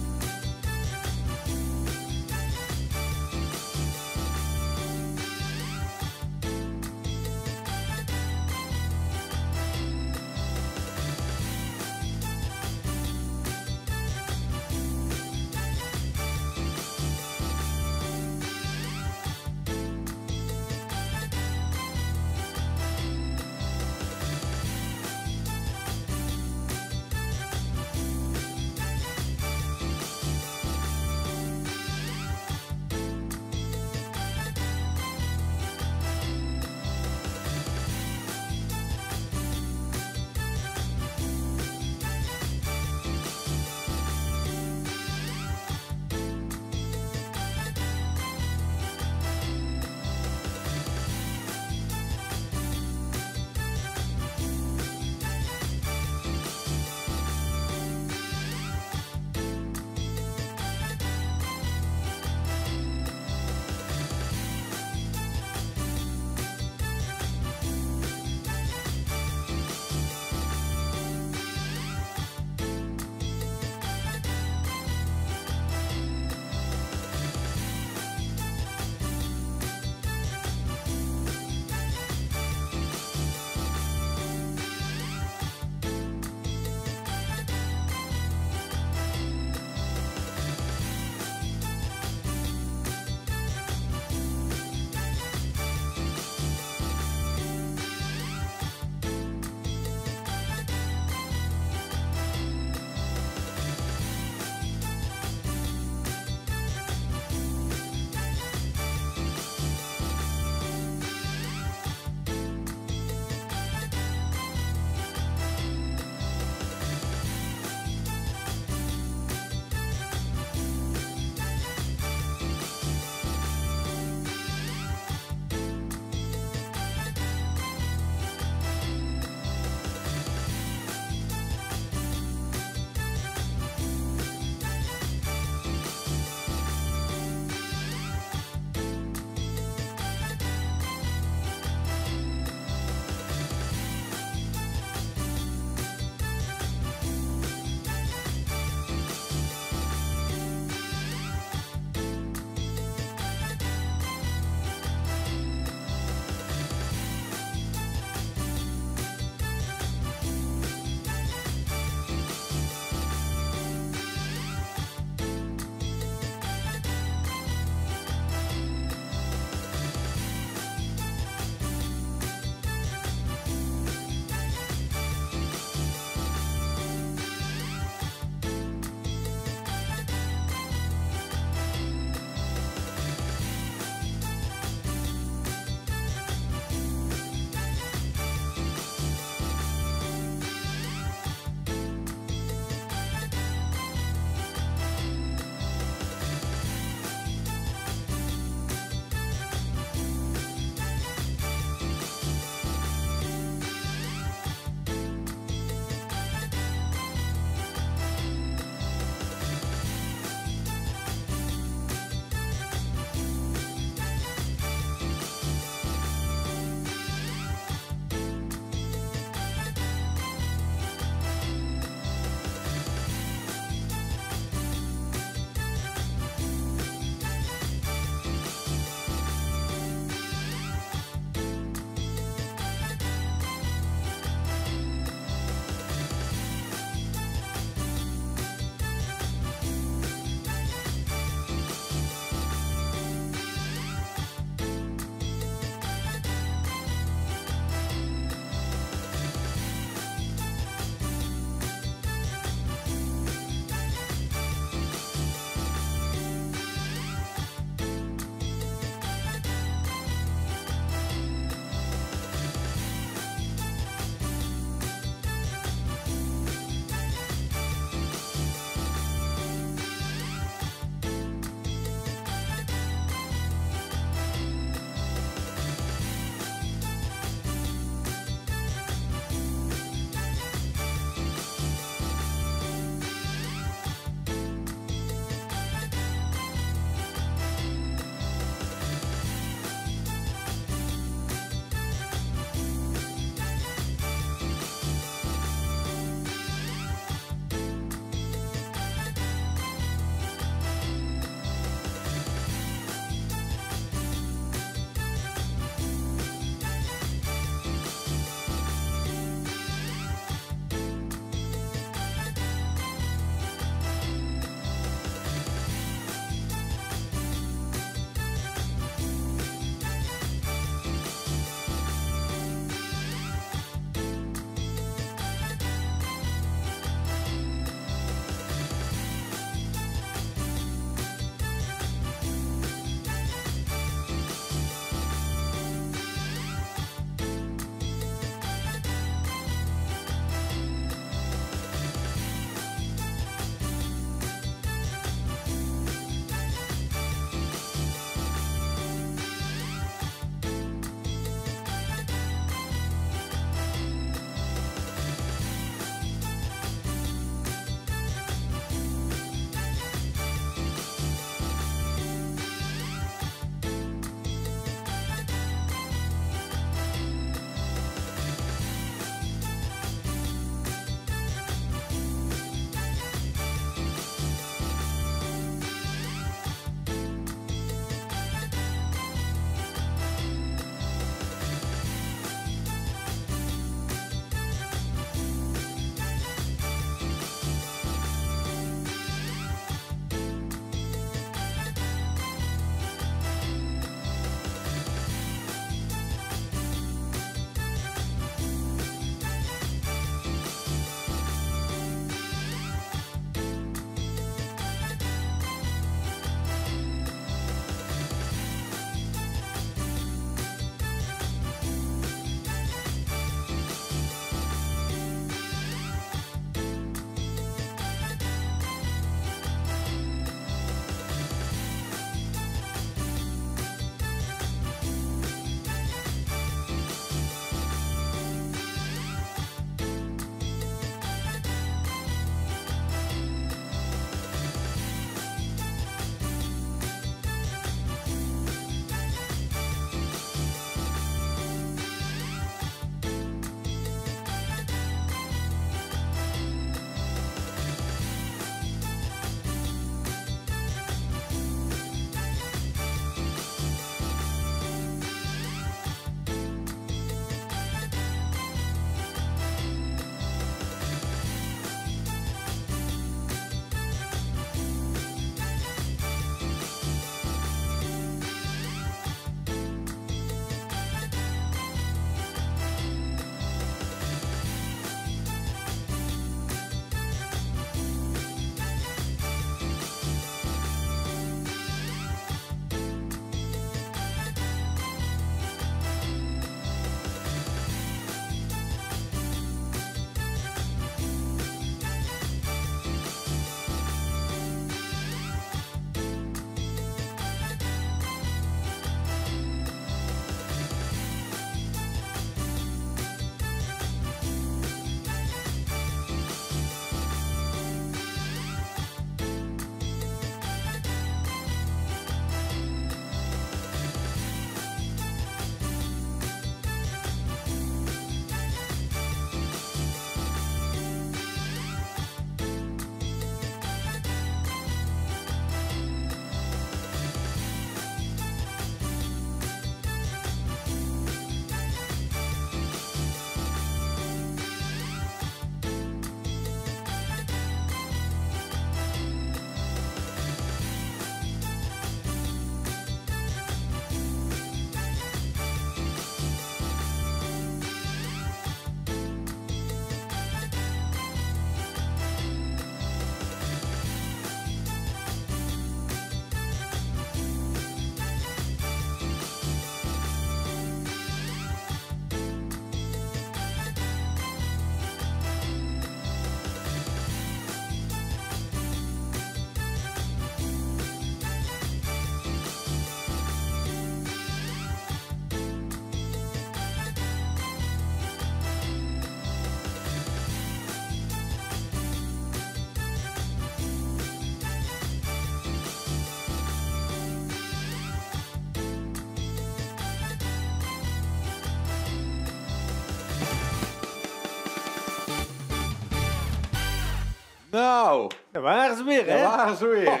Waren ze weer, hè? daar waren ze weer.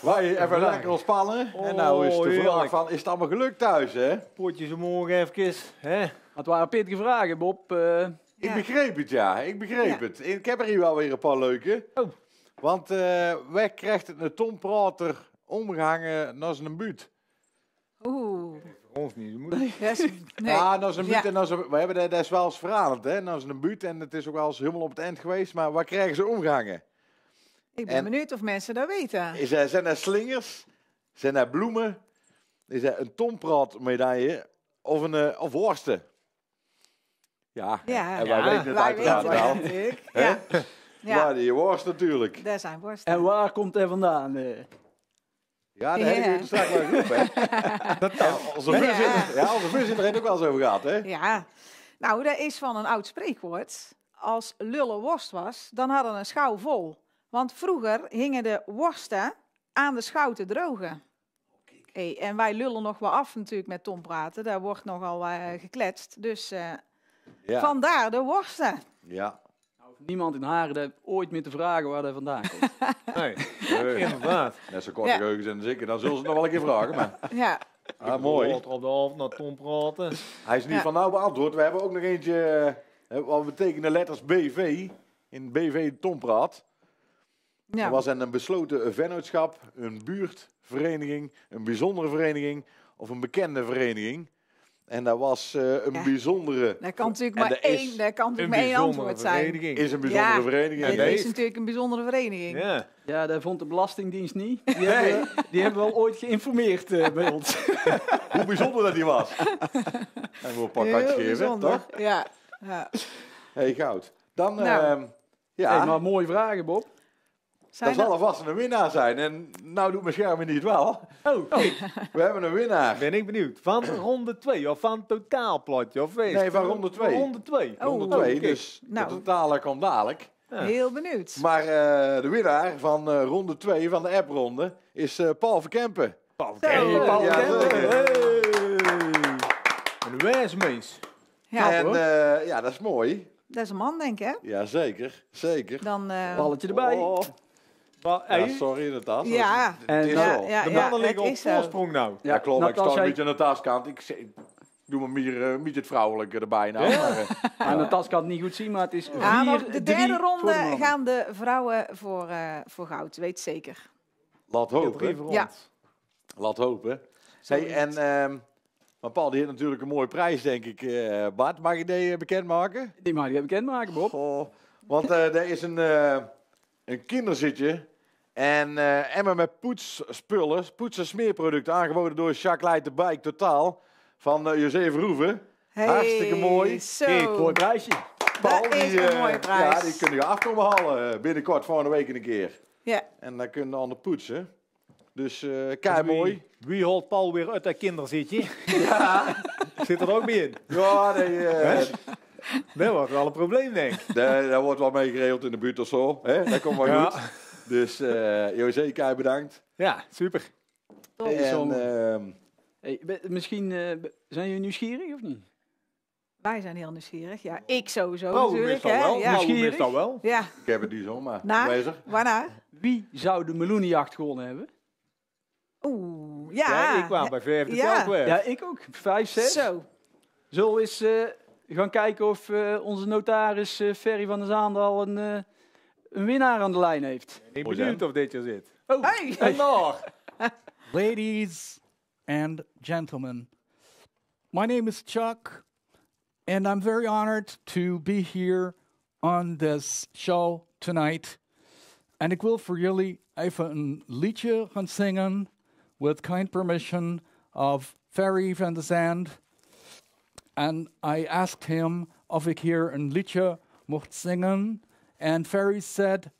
Wij even lekker ontspannen. en nou is de Oh, vraag van, is het allemaal gelukt thuis, hè? Potjes omhoog even, hè? Het waren pittige vragen, Bob. eh. Ik Ja. begreep het, ja. Ik begreep Ja. het. Ik heb er hier wel weer een paar leuke. Oh. Want eh wij krijgt een tonprater omgehangen naar zijn buurt. Oeh. Ons niet. Moet... [LAUGHS] Is- nee. Ja, naar zijn buurt Ja. en naar zijn, we hebben dat, dat is wel eens veranderd, hè. Naar zijn buurt en het is ook wel eens helemaal op het eind geweest. Maar waar krijgen ze omgehangen? Ik ben En- benieuwd of mensen dat weten. Is er, zijn er slingers? Zijn er bloemen? Is er een tonpraatmedaille? Of, een, eh, of worsten? Ja, Ja. en wij Ja. weten het Wij uiteraard weten wel. dat. [LAUGHS] Hè? Ja. Ja, Maar die worst natuurlijk. daar zijn worsten. En waar komt hij vandaan? eh? Ja, daar heb Ja. je het straks wel goed, hè? [LAUGHS] En onze Ja. voorzitter, ja, onze heeft ook wel eens over gehad, hè? Ja. Nou, dat is van een oud spreekwoord. Als lullen worst was, dan hadden een schouw vol. Want vroeger hingen de worsten aan de schouw te drogen. Hey, en wij lullen nog wel af natuurlijk met Tom praten. Daar wordt nogal eh gekletst. Dus eh, Ja. vandaar de worsten. ja. Niemand in Haren heeft ooit meer te vragen waar hij vandaan komt. [LAUGHS] Nee, Eh, inderdaad. Net zo korte Ja. geheugens en zeker. Dan zullen ze het nog wel een keer vragen. Maar, Ja, ah, mooi. Op de avond naar Tom praten. Hij is niet Ja. van nou beantwoord. We hebben ook nog eentje. eh, wat betekenen de letters BV? In BV Tompraat. ja. Er was een besloten vennootschap, een buurtvereniging, een bijzondere vereniging of een bekende vereniging. En dat was eh, een Ja. bijzondere. dat kan natuurlijk maar er één, dat kan natuurlijk maar één antwoord zijn. Is een bijzondere Ja. vereniging. Dit En is natuurlijk een bijzondere vereniging. Ja. Ja, dat vond de Belastingdienst niet. Die, hebben, die hebben wel ooit geïnformeerd eh, bij ons. [LAUGHS] Hoe bijzonder dat die was. [LAUGHS] en we een pak geven, bijzonder. toch? Ja. ja. hey, goud. Dan, Nou. ehm, ja, Hey, maar mooie vragen, Bob. Dat zal alvast een winnaar zijn. En nou doet mijn scherm niet wel. Oh, [LAUGHS] We hebben een winnaar. ben ik benieuwd. Van [CLEARS THROAT] ronde 2 of van totaalplotje? Of wees? Nee, van ronde twee. Ronde 2. Oh, Ronde twee, oké. dus Nou. de totale komt dadelijk. Heel benieuwd. Maar eh, de winnaar van eh, ronde 2 van de appronde is eh, Paul Verkempen. Paul Zo. Kempen. Paul Ja, Kempen. Hey. Een wijsmees. Ja, en eh, ja, dat is mooi. dat is een man, denk ik, hè? Ja, zeker. Zeker. Dan, eh, Balletje erbij. Oh, ja, sorry, inderdaad. Ja. Het En is ja, zo. ja, de ja, mannen liggen op voorsprong nou. Ja, klopt. Ik sta een beetje aan de taaskant. Ik, doe me meer, eh, niet het vrouwelijke erbij nou. Maar, eh, [LAUGHS] Aan de tas kan het niet goed zien, maar het is Ja, maar vier, de derde ronde de gaan de vrouwen voor, eh, voor goud, weet zeker. laat hopen. Ja. Laat hopen. Hey, en ehm, maar Paul, die heeft natuurlijk een mooie prijs, denk ik. eh, Bart, mag je die eh, bekendmaken? Die mag je bekendmaken, Bob. Goh, want eh, er is een, eh, een kinderzitje en eh emmer met poetsspullen, poets- en smeerproducten aangeboden door Jacques de Bike Totaal van eh José Verhoeven. Hey, Hartstikke mooi. Zo. Hey, mooi prijsje. Paul, dat is die, een eh, mooie prijs. Ja, die kunnen je afkomen halen eh, binnenkort volgende week een keer. Ja. En dan kunnen de poetsen. Dus eh kei mooi. Wie, wie haalt Paul weer uit dat kinderzitje? [LAUGHS] ja. Zit er ook bij in? Ja, nee, eh, Dat wordt wel een probleem, denk ik. daar, daar wordt wel mee geregeld in de buurt of zo. Hè? Dat komt wel Ja. goed. Dus eh José, kei bedankt. Ja, super. En, ehm, Hey, be- misschien eh, zijn jullie nieuwsgierig of niet? Wij zijn heel nieuwsgierig. Ja, ik sowieso Oh, natuurlijk. hè. wel. Ja. Nou, Nieuwsgierig? meestal wel. ja. ik heb het niet zo, maar Naar? bezig. Waarnaar? Wie zou de meloenenjacht gewonnen hebben? Oeh, ja. Ja, ik kwam bij vijf de Ja. Ja, ik ook. Vijf, zes. Zo. Zullen we eens eh, gaan kijken of eh, onze notaris eh, Ferry van der Zaandal een, eh, een winnaar aan de lijn heeft? Ik ben benieuwd of dit er zit. Oh, Hey. Nog. [LAUGHS] Ladies and gentlemen, my name is Chuck, and I'm very honored to be here on this show tonight. En ik wil voor jullie even een liedje gaan zingen, with kind permission of Ferry van der Zand. And I asked him of ik hier een liedje mocht zingen, and Ferry said,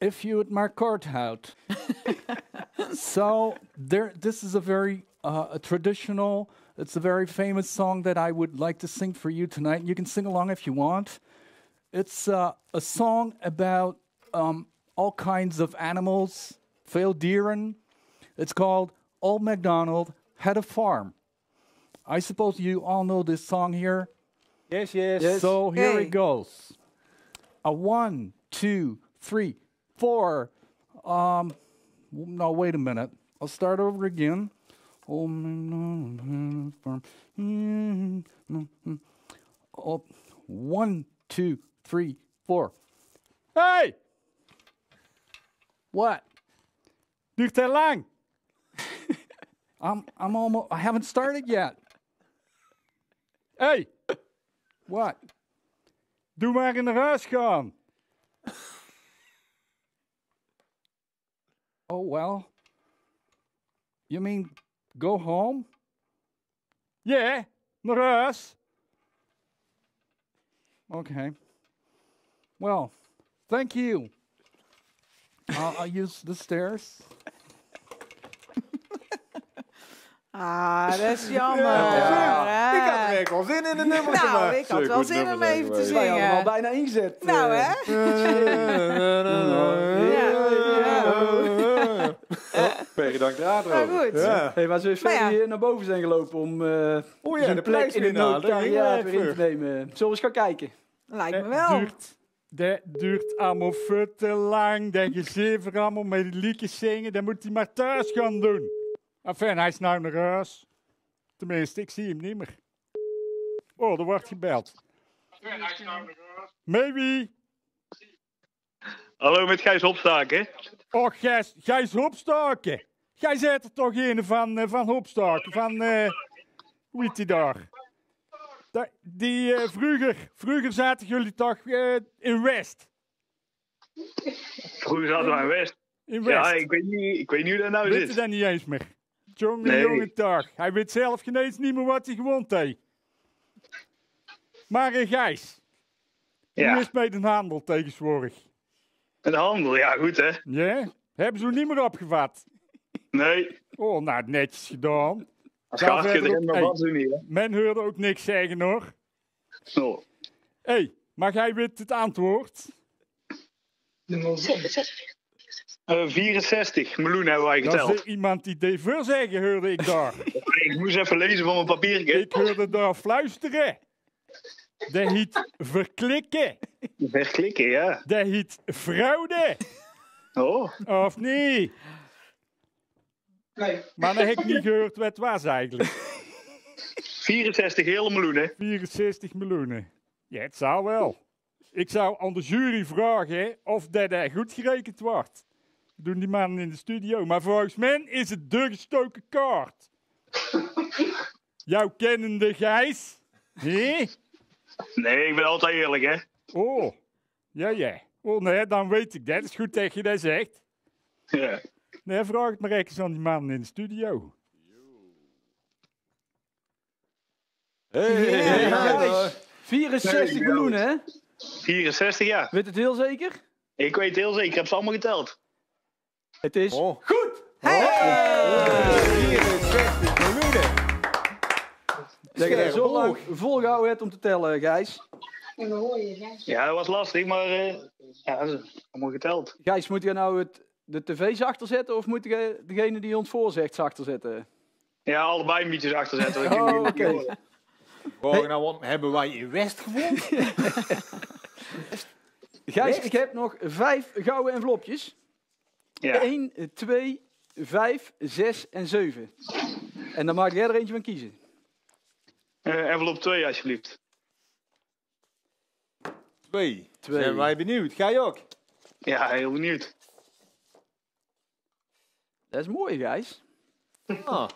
if you het maar kort houdt. [LAUGHS] so there this is a very uh, a traditional it's a very famous song that i would like to sing for you tonight you can sing along if you want it's uh, a song about um, all kinds of animals veel dieren it's called old macdonald had a farm i suppose you all know this song here Yes, yes. so here Hey. it goes a one two three, four. Um, no, wait a minute. I'll start over again. Oh, oh, one, two, three, four. Hey! What? Duurt lang. [LAUGHS] I'm, I'm almost, I haven't started yet. Hey! What? Doe maar in naar huis gaan. Oh, well. You mean go home? Yeah, naar huis. Okay. Well, thank you. I'll use the stairs. Ah, dat is jammer. Ja. Ik had er echt wel zin in een nummertje, Nou, maar- ik had wel zin om nummer even te. Wij hadden hem al zingen. bijna ingezet. Nou, eh. hè? Perendank Maar eruit goed. Ja. Hey, maar ze is hier naar boven zijn gelopen om eh Oh ja, zijn de plek in de ging weer in te nemen. Zullen we eens gaan kijken? Lijkt me Dat wel. duurt, dat duurt allemaal veel te lang. Dat gezever allemaal met die liedjes zingen. Dat moet hij maar thuis gaan doen. Enfin, hij is nou naar huis. Tenminste, ik zie hem niet meer. Oh, er wordt gebeld. Maybe. Hallo, met Gijs Hopstaken. Oh, Gijs, Gijs Hopstaken. Jij zet er toch een van, eh, van Hopstaken, van, eh hoe heet die daar? Da- die, eh, vroeger, vroeger zaten jullie toch in West? Vroeger zaten we in West. In West. Ja, ik weet niet, ik weet niet hoe dat nou Weet je zit. dat niet eens meer? Jongen, Nee. jongen, dag. Hij weet zelf geen eens niet meer wat hij gewond heeft. Maar uh, Gijs, Ja. hoe is het met de handel tegenwoordig? En de handel, ja goed hè. Ja? Hebben ze hem niet meer opgevat? Nee. Oh, nou, netjes gedaan. Als je erin Hey, doen hier. hè. Men hoorde ook niks zeggen hoor. Zo. Hé, hey, maar jij weet het antwoord? Eh, 64 miljoen hebben wij Dat geteld. is er iemand die deed voor zeggen, hoorde ik daar. [LAUGHS] Ik moest even lezen van mijn papiertje. ik hoorde daar fluisteren. Dat heet verklikken. Verklikken, ja. Dat heet fraude. Oh. Of niet? Nee. Maar dan heb ik niet gehoord wat het was eigenlijk. 64 hele miljoenen. 64 miljoen. Ja, het zou wel. Ik zou aan de jury vragen of dat eh, goed gerekend wordt. Doen die mannen in de studio. Maar volgens mij is het de gestoken kaart. [LAUGHS] Jouw kennende Gijs? Hé? Nee, ik ben altijd eerlijk hè. Oh, ja, ja. Oh nee, dan weet ik dat. Het is goed dat je dat zegt. Ja. Nee, vraag het maar eens aan die mannen in de studio. Hey, Gijs. 64 miljoen, hè? 64 ja. Weet het heel zeker? Ik weet het heel zeker, ik heb ze allemaal geteld. Het is Oh. goed! 64 miljoen. Dat je Scherp zo lang volgehouden hebt om te tellen, Gijs. Ja, dat was lastig, maar eh, ja, dat is allemaal geteld. Gijs, moet je nou het, de tv zachter zetten of moet je degene die ons voorzegt zachter zetten? Ja, allebei een beetje achter zetten. [LAUGHS] want ik Oh, oké. Hoor, nou, hebben wij in West gewonnen? [LAUGHS] Gijs, ik heb nog vijf gouden envelopjes. Ja. 1, 2, 5, 6 en 7. En dan mag jij er eentje van kiezen. Eh, envelop 2 alsjeblieft. Twee. Twee. Zijn wij benieuwd. Ga je ook? Ja, heel benieuwd. Dat is mooi, Gijs. Ah.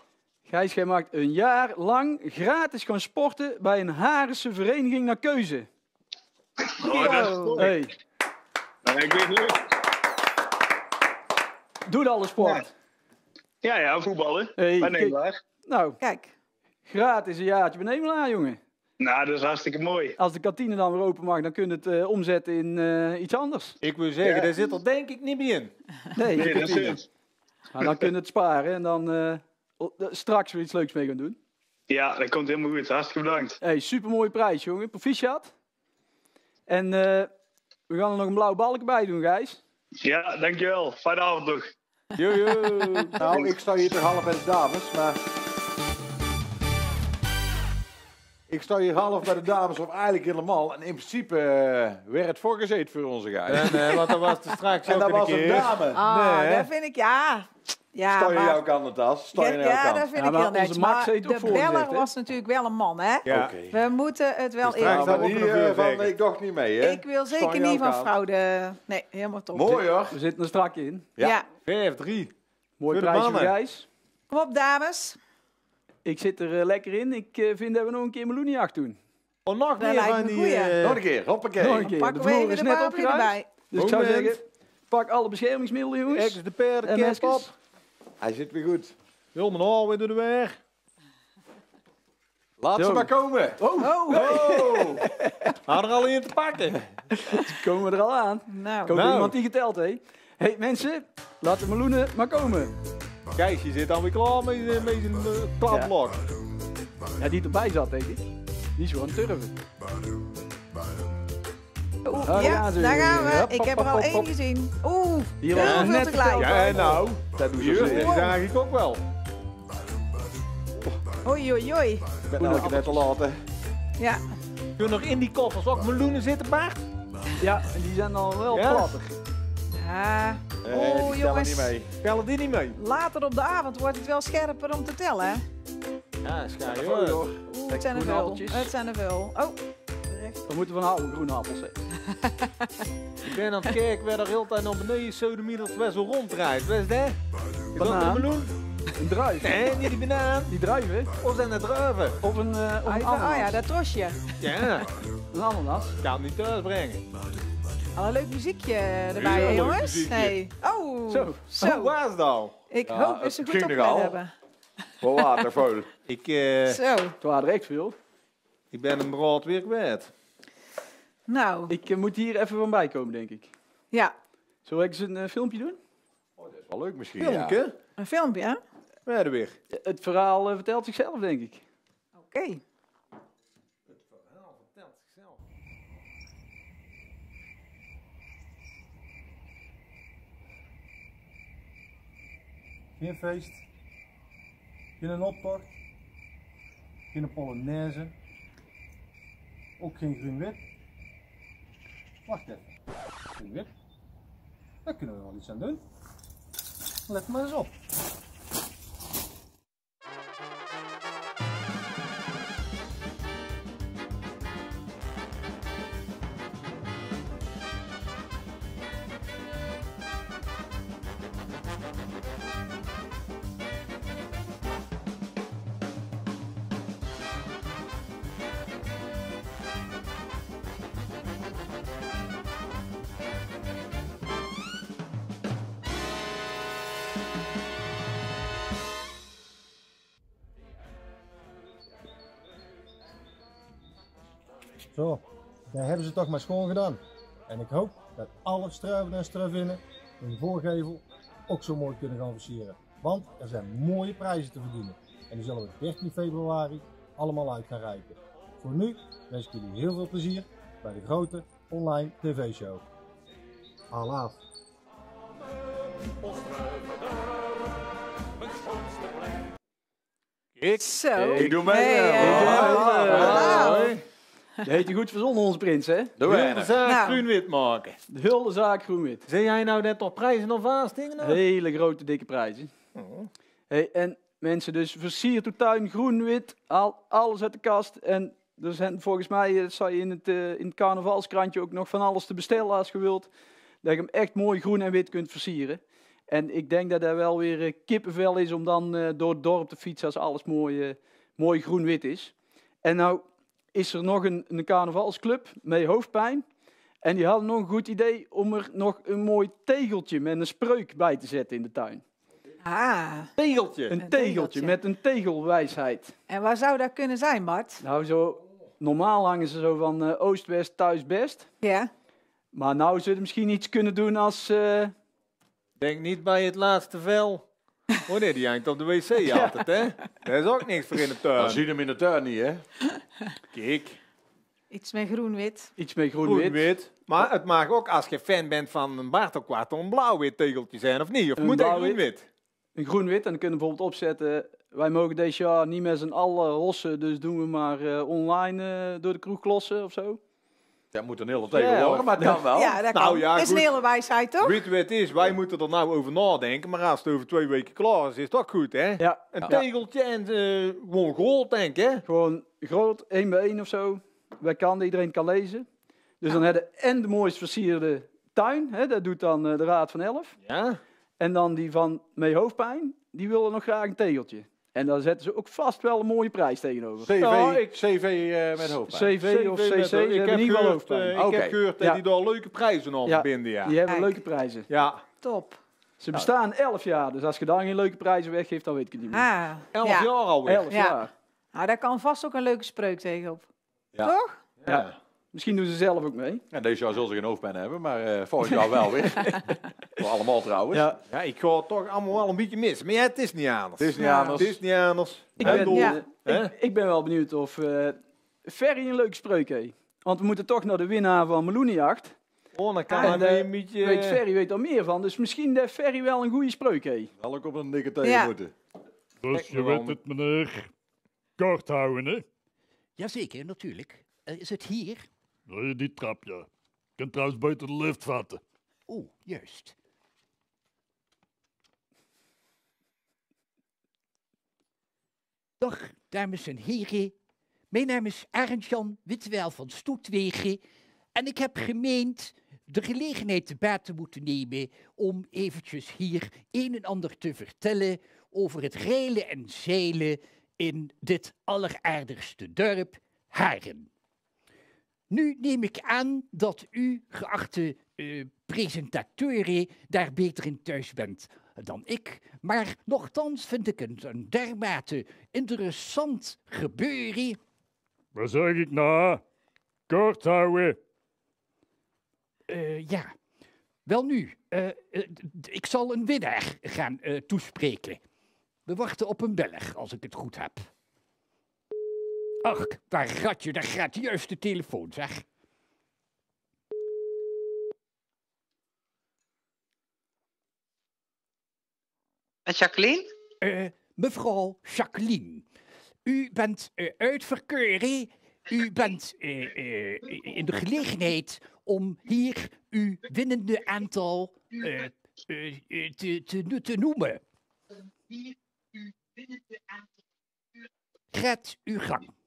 Gijs, jij maakt een jaar lang gratis gaan sporten bij een Harense vereniging naar keuze. Oh, dat is mooi. Hey, Nou, ik weet niet. Doe alle sport. Ja, ja, voetballen. Hey, Bij. Nou, Kijk. gratis een jaartje bij Nemelaar, jongen. Nou, dat is hartstikke mooi. Als de kantine dan weer open mag, dan kun je het eh, omzetten in eh, iets anders. Ik wil zeggen, Ja. daar zit er denk ik niet meer in. Nee, Nee, dat is het. maar dan kun je het sparen en dan eh, straks weer iets leuks mee gaan doen. Ja, dat komt helemaal goed. Hartstikke bedankt. Hey, supermooie prijs, jongen. Proficiat. En eh, we gaan er nog een blauwe balk bij doen, Gijs. Ja, dankjewel. Fijne avond nog. Yo, yo. Nou, ik sta hier toch half bij de dames, maar Ik sta hier half bij de dames of eigenlijk helemaal. En in principe eh, werd het voorgezet voor onze guy. En, eh, want dat was er straks En ook dat een was een dame. Ah, Nee, dat vind ik, ja. Ja, sta je maar- jouw kant, Tas? Sta je ja, aan jouw ja, kant? dat vind ik heel netjes. Maar de beller was natuurlijk wel een man, hè? We moeten het wel Dus eerlijk van, zeggen. ik dacht niet mee, hè? Ik wil zeker niet van fraude. Nee, helemaal top. Mooi hoor. We zitten er strak in. Ja. Ja. 5-3. Mooi de prijsje. Gijs. Kom op, dames. Ik zit er eh, lekker in. Ik eh, vind dat we nog een keer meloenjacht doen. Oh, nog meer van me die... eh, Nog een keer, hoppakee. Nog een keer. Pakken de we even is de net erbij. Dus ik zou zeggen, pak alle beschermingsmiddelen, jongens. Ex de En cap maskers. op. Hij zit weer goed. Wil mijn haar weer door de weg. Laat ze maar komen. Oh, Oh, Oh. [LAUGHS] Had er al in te pakken. komen we er al aan. Nou. dat Nou. iemand die geteld heeft. Hé hey, mensen, laat de meloenen maar komen. Kijk, je zit alweer klaar met, je- met zijn uh, klapblok. Ja, die erbij zat, denk ik. Die is gewoon turven. Oeh, daar ja, daar gaan we. Hop, Ik heb er al één gezien. Oeh, Hier heel was veel net tegelijk. Ja, nou. Dat doe je ik ook wel. Oei, oei, oei. Ik ben elke net te laten. Ja, Kunnen nog in die koffers ook meloenen zitten, Bart? Ja, en die zijn al wel Ja? plattig. ja. Eh, Oeh, jongens. niet mee. Tellen die niet mee? Later op de avond wordt het wel scherper om te tellen. hè? Ja, wel. joh. Oeh, het zijn er veel. Het zijn er veel. Oh, We moeten van houden, groene appels. [LAUGHS] hè. Ik ben aan het kijken waar er heel tijd naar beneden sodemieters best wel ronddraait. Wat is dat? Is dat Banaan. een meloen? Een druif. Nee, niet die banaan. Die druiven. Of zijn het druiven? Of een, eh of ah, een ja, ananas. oh ja, dat trosje. Ja, [LAUGHS] Een ananas. ik kan het niet thuis brengen. Al een leuk muziekje erbij, Heel hè, jongens. muziekje. Hey. Oh, Zo. zo. Hoe was het al? Ik Ja, hoop dat ze goed opgelet nogal. hebben. Voor watervol. Ik, eh, Zo, Het waren er echt veel. Ik ben een brood weer kwijt. nou, Ik eh, moet hier even van bij komen, denk ik. ja, Zullen we eens een eh, filmpje doen? Dat is wel leuk misschien. Ja. Filmpje? een filmpje, hè? Waar er weer? Het verhaal eh, vertelt zichzelf, denk ik. Oké. Geen feest, geen optocht, geen Polonaise, ook geen groen-wit. Wacht even, groen-wit, daar kunnen we wel iets aan doen. Let maar eens op. daar hebben ze toch maar schoon gedaan. En ik hoop dat alle struiven en struivinnen hun voorgevel ook zo mooi kunnen gaan versieren. Want er zijn mooie prijzen te verdienen. En die zullen we 13 februari allemaal uit gaan reiken. Voor nu wens ik jullie heel veel plezier bij de grote online tv-show. Alaaf. Ik? Zo. Ik doe mee. Hey. Dat heet je goed verzonnen, onze prins, hè? Doe wij de zaak Nou. groen-wit maken? De hulde zaak groen-wit. Zeg jij nou net nog prijzen of aanstingen? nou? Hele grote, dikke prijzen. Oh. Hey, en mensen, dus versier uw tuin groen-wit. Haal alles uit de kast. En er zijn volgens mij, eh, zal je in het, eh, in het carnavalskrantje ook nog van alles te bestellen als je wilt. Dat je hem echt mooi groen en wit kunt versieren. En ik denk dat dat wel weer eh, kippenvel is om dan eh, door het dorp te fietsen als alles mooi, mooi groen-wit is. En nou is er nog een, een carnavalsclub met hoofdpijn. En die hadden nog een goed idee om er nog een mooi tegeltje met een spreuk bij te zetten in de tuin. Ah, Tegeltje. Een Een tegeltje tegeltje. met een tegelwijsheid. en waar zou dat kunnen zijn, Bart? Nou, zo, normaal hangen ze zo van eh, oost-west, thuis-best. Ja. Maar nou zou je misschien iets kunnen doen als... eh, Denk niet bij het laatste vel. Oh nee, die hangt op de wc altijd, hè? Dat is ook niks voor in de Dan tuin. zie je hem in de tuin niet, hè? Kijk, Iets met groen-wit. iets met groen-wit. groen-wit. Maar het mag ook, als je fan bent van een Bartelkwart, een blauw-wit tegeltje zijn, of niet? Of Een moet blauw-wit. groen-wit? Een groen-wit. En dan kunnen we bijvoorbeeld opzetten wij mogen deze jaar niet met z'n allen rossen, dus doen we maar eh, online eh, door de kroeg lossen of zo. Dat moet een hele tegenwoordig, maar kan wel. Ja, dat Nou kan. ja, is een goed. hele wijsheid, toch? Weet je wat het is? Wij moeten er nou over nadenken, maar als het over twee weken klaar is, is dat goed, hè? Ja. Een Ja. tegeltje en eh, gewoon groot, denk ik, hè? Gewoon groot, één bij één of zo. Wij kan, iedereen kan lezen. Dus dan hebben we en de mooist versierde tuin, hè, dat doet dan eh, de Raad van Elf. Ja. En dan die van Mee Hoofdpijn, die willen nog graag een tegeltje. En daar zetten ze ook vast wel een mooie prijs tegenover. CV, Ja, ik- CV eh, met hoofdpijn. CV of CC, met- ze ik heb geval gehoord, hoofdpijn. eh. Ik heb gehoord dat Ja. die daar leuke prijzen aan Ja, verbinden, ja. Die hebben Kijk. leuke prijzen. Ja, Top. Ze bestaan 11 jaar, dus als je daar geen leuke prijzen weggeeft, dan weet ik het niet meer. Ah, elf ja. jaar alweer. 11 Ja. jaar. Nou, daar kan vast ook een leuke spreuk tegenop. Ja. Toch? Ja. Misschien doen ze zelf ook mee. Ja, deze jaar zullen ze geen hoofdpijn hebben, maar eh volgend jaar wel weer. [LAUGHS] Voor allemaal trouwens. Ja. Ja, ik ga het toch allemaal wel een beetje mis. Maar ja, het is niet anders. Het is niet Ja. anders. Het is niet anders. Ik ben? Ja. Ik, ik ben wel benieuwd of eh Ferry een leuke spreuk heeft. Want we moeten toch naar de winnaar van Meloenjacht. Oh, dan kan En, hij eh, een beetje... Weet Ferry weet er meer van, dus misschien dat Ferry wel een goede spreuk heeft. Zal ik op een dikke tegen Ja. moeten. Dus je weet het, meneer. Kort houden, hè? Jazeker, natuurlijk. Is het hier? Nee, die trap, ja. Je kunt trouwens buiten de lift vatten. Oh, juist. Dag, dames en heren. Mijn naam is Arend-Jan Witwel van Stoetwegen. En ik heb gemeend de gelegenheid te baat te moeten nemen om eventjes hier een en ander te vertellen over het reilen en zeilen in dit alleraardigste dorp, Haren. Nu neem ik aan dat u, geachte presentatoren, daar beter in thuis bent dan ik. Maar nochtans vind ik het een dermate interessant gebeuren. Wat zeg ik nou? Kort houden. Eh, ja, wel nu, eh, ik zal een winnaar gaan toespreken. We wachten op een Belg, als ik het goed heb. Ach, daar gaat je, daar gaat juist de telefoon, zeg. Met Jacqueline? Eh, mevrouw Jacqueline, u bent eh, uitverkoren. U bent eh, in de gelegenheid om hier uw winnende aantal te, te, te noemen. Gaat uw gang.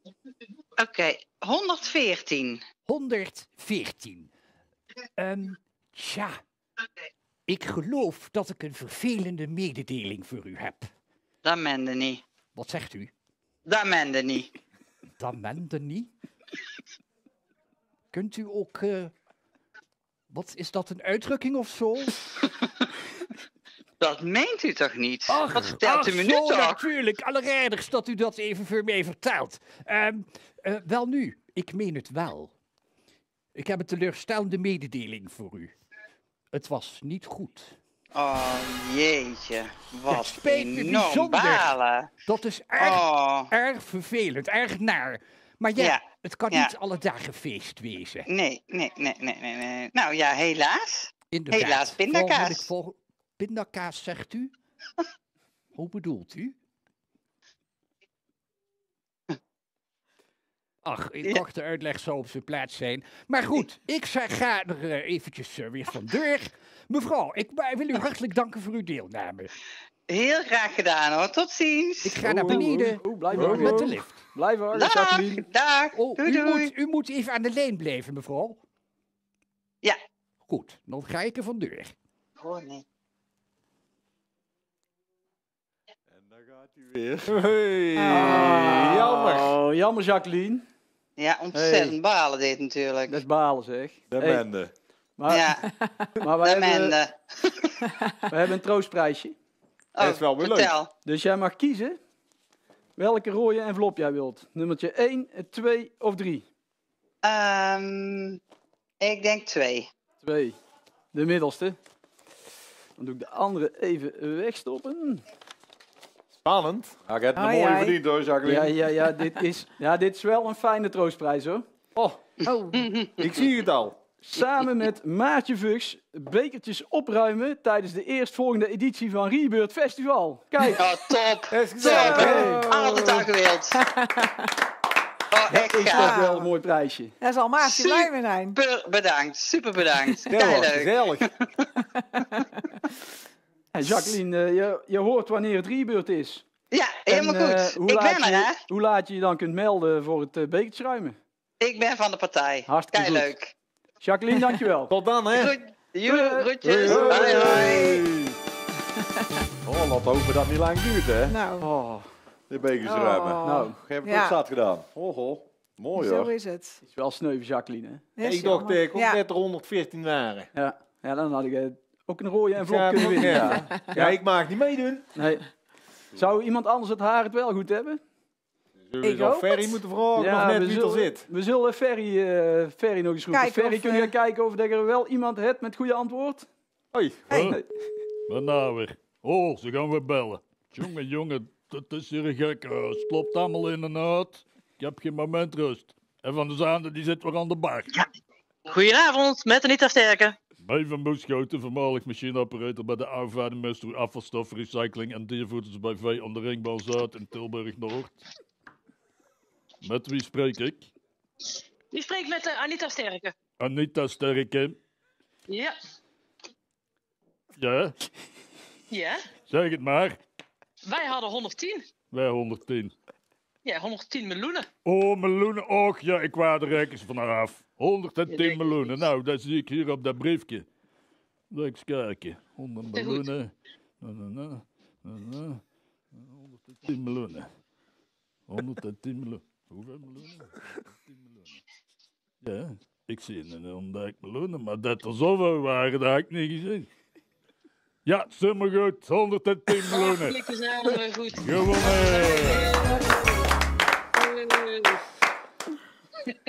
Oké, 114. 114. Ehm, tja, ik geloof dat ik een vervelende mededeling voor u heb. Dat mende niet. Wat zegt u? Dat mende niet. [LAUGHS] Dat mende niet. Kunt u ook. eh, wat is dat, een uitdrukking of zo? [LAUGHS] Dat meent u toch niet? Ach, Wat vertelt ach, u me nu zo, toch? natuurlijk. Alleraardigst dat u dat even voor mij vertelt. Ehm, eh, wel nu, ik meen het wel. Ik heb een teleurstellende mededeling voor u. Het was niet goed. Oh, jeetje. Wat spijt me enorm bijzonder. balen. Dat is erg, Oh. erg vervelend, erg naar. Maar ja, Ja, het kan ja. niet alle dagen feest wezen. Nee, nee, nee, nee, nee. Nou ja, helaas. Inderdaad. Helaas, pindakaas. Volgende- vol- pindakaas, zegt u? [LAUGHS] Hoe bedoelt u? Ach, ik dacht de uitleg zou op zijn plaats zijn. Maar goed, ik ga er eh, eventjes eh, weer vandoor. Mevrouw, ik wil u hartelijk danken voor uw deelname. Heel graag gedaan hoor. Tot ziens. Ik ga naar beneden Oeh, blijf eh, hangen. met de lift. Blijf hangen, Dag. Oh, doei, u, doei. Moet, u moet even aan de lijn blijven, mevrouw. Ja. Goed, dan ga ik er vandoor. Oh nee. Weer. [LAUGHS] Hey, Ah, jammer. Oh, jammer Jacqueline. Ja, ontzettend Hey. balen dit natuurlijk. Dat is balen zeg. De Hey, mende. maar Ja, [LAUGHS] maar wij, de hebben, mende. [LAUGHS] wij hebben een troostprijsje. Oh, Dat is wel weer leuk. Dus jij mag kiezen welke rode envelop jij wilt. Nummertje 1, 2 of 3? Ehm, ik denk twee. 2. De middelste. Dan doe ik de andere even wegstoppen. Spannend. Ja, ik heb het Ai, mooi ai. verdiend hoor, Jacqueline. Ja, ja, ja, dit is, ja, dit is wel een fijne troostprijs hoor. Oh, Oh, [LAUGHS] ik zie het al. samen met Maartje Vugs bekertjes opruimen tijdens de eerstvolgende editie van Rebirth Festival. Kijk. Ja, top. [LAUGHS] [LAUGHS] Dat is Top. gezellig, hè? Altijd al gewild. Oh, echt Is gaaf. wel een mooi prijsje. Daar zal Maartje blij mee zijn. Super bedankt. Super bedankt. Keileuk. gezellig. En Jacqueline, eh, je, je hoort wanneer het Rebirth is. Ja, helemaal En, eh, goed. hoe Ik laat ben er, je- hè? Hoe laat je je dan kunt melden voor het uh. Ik ben van de partij. Hartstikke goed. Keileuk. Jacqueline, dankjewel. [LAUGHS] Tot dan, hè. Goed. Joe, groetjes. Hoi, hoi. Hoi, [LAUGHS] hoi. Oh, laat hopen dat het niet lang duurt, hè? Nou, Oh, De bekers Oh. ruimen. nou, Heb ik Ja. ook zat gedaan. Oh, oh. Mooi zo hoor. is het. is wel sneu Jacqueline. hè? Ik dacht ik Ja. net er 114 waren. Ja. ja, dan had ik eh, ook een rode envelop Ja, kunnen winnen. net. Ja. Ja, ik mag niet meedoen. Nee. Zou iemand anders het haar het wel goed hebben? Zullen we Ik Ferry het. moeten vragen of net we wie er zit? we zullen Ferry, eh, Ferry nog eens roepen. Ferry, kun je eh, kijken of er wel iemand hebt met goede antwoord? Hoi. Hey. Nou weer. Oh, ze gaan weer bellen. Jongen, jongen, dat is hier een gek huis. Het loopt allemaal in en uit. Ik heb geen moment rust. En Van de Zaande die zit weer aan de bar. Goedenavond, met Anita Sterke. Bij Van Boeschoten, voormalig machineoperator bij de Aanvaardingmeester Afvalstof Recycling en Diervoeders bij V aan de Ringbaan Zuid in Tilburg Noord. Met wie spreek ik? U spreekt met eh, Anita Sterke. Anita Sterke. Ja. Ja, Ja. zeg het maar. Wij hadden 110. Wij 110. Ja, 110 miljoenen. Oh, meloenen. Och, ja, ik wou er eens vanaf. 110 denk ik meloenen. Nou, dat zie ik hier op dat briefje. Laat eens kijken. 100 Heel goed. meloenen. Na, na, na, na, na. 110 meloenen. 110 meloenen. Hoeveel meloenen? 110 meloenen. Ja, ik zie een 100 meloenen, maar dat er zoveel waren, dat heb ik niet gezien. Ja, zomaar goed. 110 meloenen. Hartelijk zijn we goed. Gewonnen.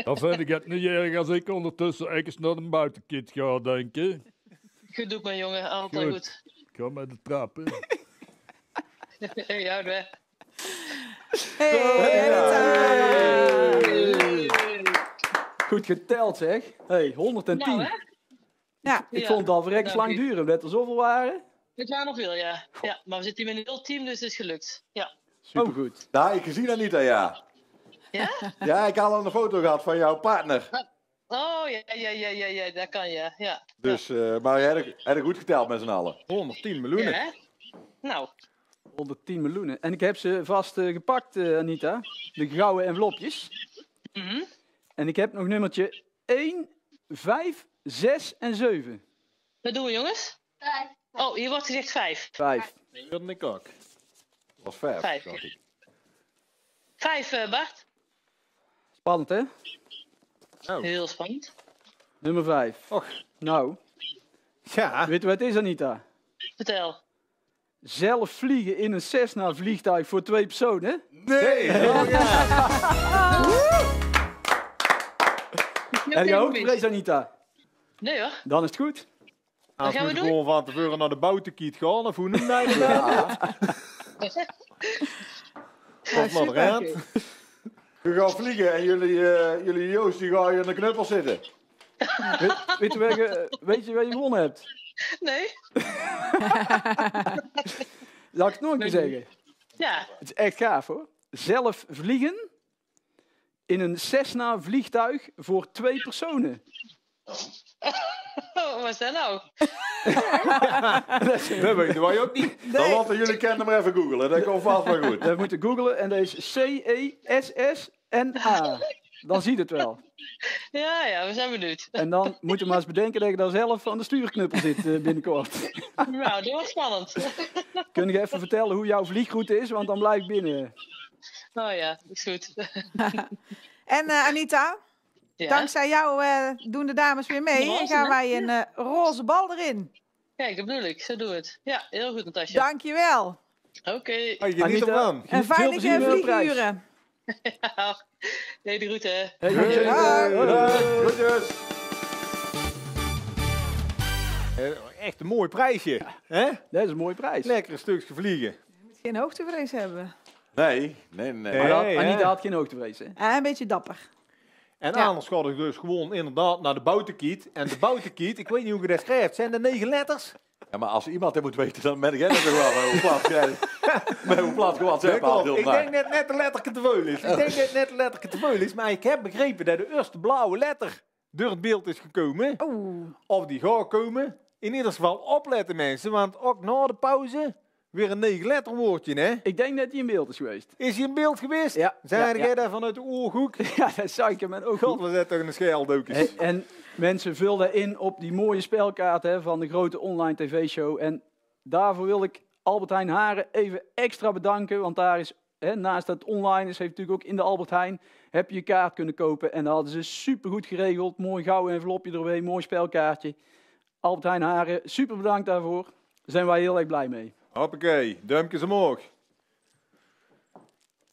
Dan vind ik het niet erg als ik ondertussen ergens naar een buitenkit ga, denk ik. Goed doe mijn jongen, altijd Goed. goed. Ik ga met de trap, [LAUGHS] hè. hey, houd weg. Hey. Goed geteld zeg. Hey, 110. Nou, hè? Ja, ik Ja, vond het al verrekt dank lang u. duren, omdat er zoveel waren. Het waren nog veel, ja. ja. Maar we zitten hier met een heel team, dus het is gelukt. Ja. Supergoed. Daar, ik gezien Anita, ja. Ja? [LAUGHS] Ja, ik had al een foto gehad van jouw partner. Oh, ja, ja, ja, ja, ja, dat kan je. Ja. Dus, eh, maar jij hebt het goed geteld met z'n allen. 110 Ja, miljoen. hè? Nou, 110 miljoenen. En ik heb ze vast eh, gepakt, eh, Anita. De gouden envelopjes. mhm. En ik heb nog nummertje 1, 5, 6 en 7. wat doen we, jongens? Oh, hier wordt gezegd vijf. 5. Dat wilde ik ook. Dat was vijf, Vijf. dacht ik. Vijf, eh, Bart. Spannend, hè? Heel spannend. Nummer 5. Och. Nou, Ja. weet je wat het is, Anita? Vertel. Zelf vliegen in een Cessna vliegtuig voor twee personen. Nee. Oh, ja. [LAUGHS] Heb je Anita? Nee hoor. Dan is het goed. Als gaan we we doen? gewoon van tevoren naar de boutenkiet gaan, of hoe noem jij dat? Ja. Of naar de rand. We gaan vliegen en jullie, eh, jullie Joost die gaan hier in de knuppel zitten. Weet, weet, je, waar je, weet je waar je gewonnen hebt? Nee? [LAUGHS] Zal ik het nog een keer zeggen? Ja. Het is echt gaaf hoor. Zelf vliegen in een Cessna vliegtuig voor twee personen. Oh, [LAUGHS] wat is dat nou? [LAUGHS] Dat weten wij ook niet. Dan laten jullie kennen maar even googlen, dat komt vast wel goed. We moeten googlen en dat is C-E-S-S-N-A. Dan ziet het wel. Ja, ja, we zijn benieuwd. En dan moet je maar eens bedenken dat je daar zelf aan de stuurknuppel zit eh, binnenkort. [LAUGHS] Nou, dat wordt spannend. Kun je even vertellen hoe jouw vliegroute is? Want dan blijf ik binnen. Oh ja, is goed. En eh, Anita, Ja? dankzij jou eh, doen de dames weer mee. Roze, En gaan wij een eh, roze bal erin. Kijk, dat bedoel ik. Zo doe het. Ja, heel goed, Natasja. Dankjewel. Oké. Hey, geniet Anita, ervan. En prijs. vlieguren. [LAUGHS] Ja. Nee, de hè. Hey, Hey, hey, hey, hey, hey. hey. Groetjes. Eh, Echt een mooi prijsje. Hè? Dat is een mooie prijs. Lekker een stukje vliegen. Geen hoogtevrees hebben. Nee, nee, nee. Nee. Maar dat- hè? Anita had geen hoogtevrees, hè? Ah, een beetje dapper. En Ja. anders ga ik dus gewoon inderdaad naar de boutenkiet. En de boutenkiet, ik weet niet hoe je dat schrijft, zijn er negen letters? Ja, maar als iemand het moet weten, dan ben ik jij nog wel. Met hoe plat [LAUGHS] jij- Met hoe plat WhatsApp ik denk net net de letterke te veel is. Ik denk net net de letterke te veel is. Maar ik heb begrepen dat de eerste blauwe letter door het beeld is gekomen. Of die gaat komen. In ieder geval opletten mensen, want ook na de pauze weer een negen letter woordje, hè? Ik denk dat hij in beeld is geweest. Is hij in beeld geweest? Ja. Zijn jij daar vanuit de oorhoek? [LAUGHS] Ja, dat zag ik mijn ogen. God, we zetten toch een scheeldoekjes. En, en mensen vulden in op die mooie spelkaart hè, van de grote online tv-show. En daarvoor wil ik Albert Heijn Haren even extra bedanken. Want daar is, hè, naast dat het online is, heeft natuurlijk ook in de Albert Heijn, heb je je kaart kunnen kopen. En dat hadden ze supergoed geregeld. Mooi gouden envelopje erbij, mooi spelkaartje. Albert Heijn Haren, super bedankt daarvoor. Daar zijn wij heel erg blij mee. Hoppakee, duimpjes omhoog.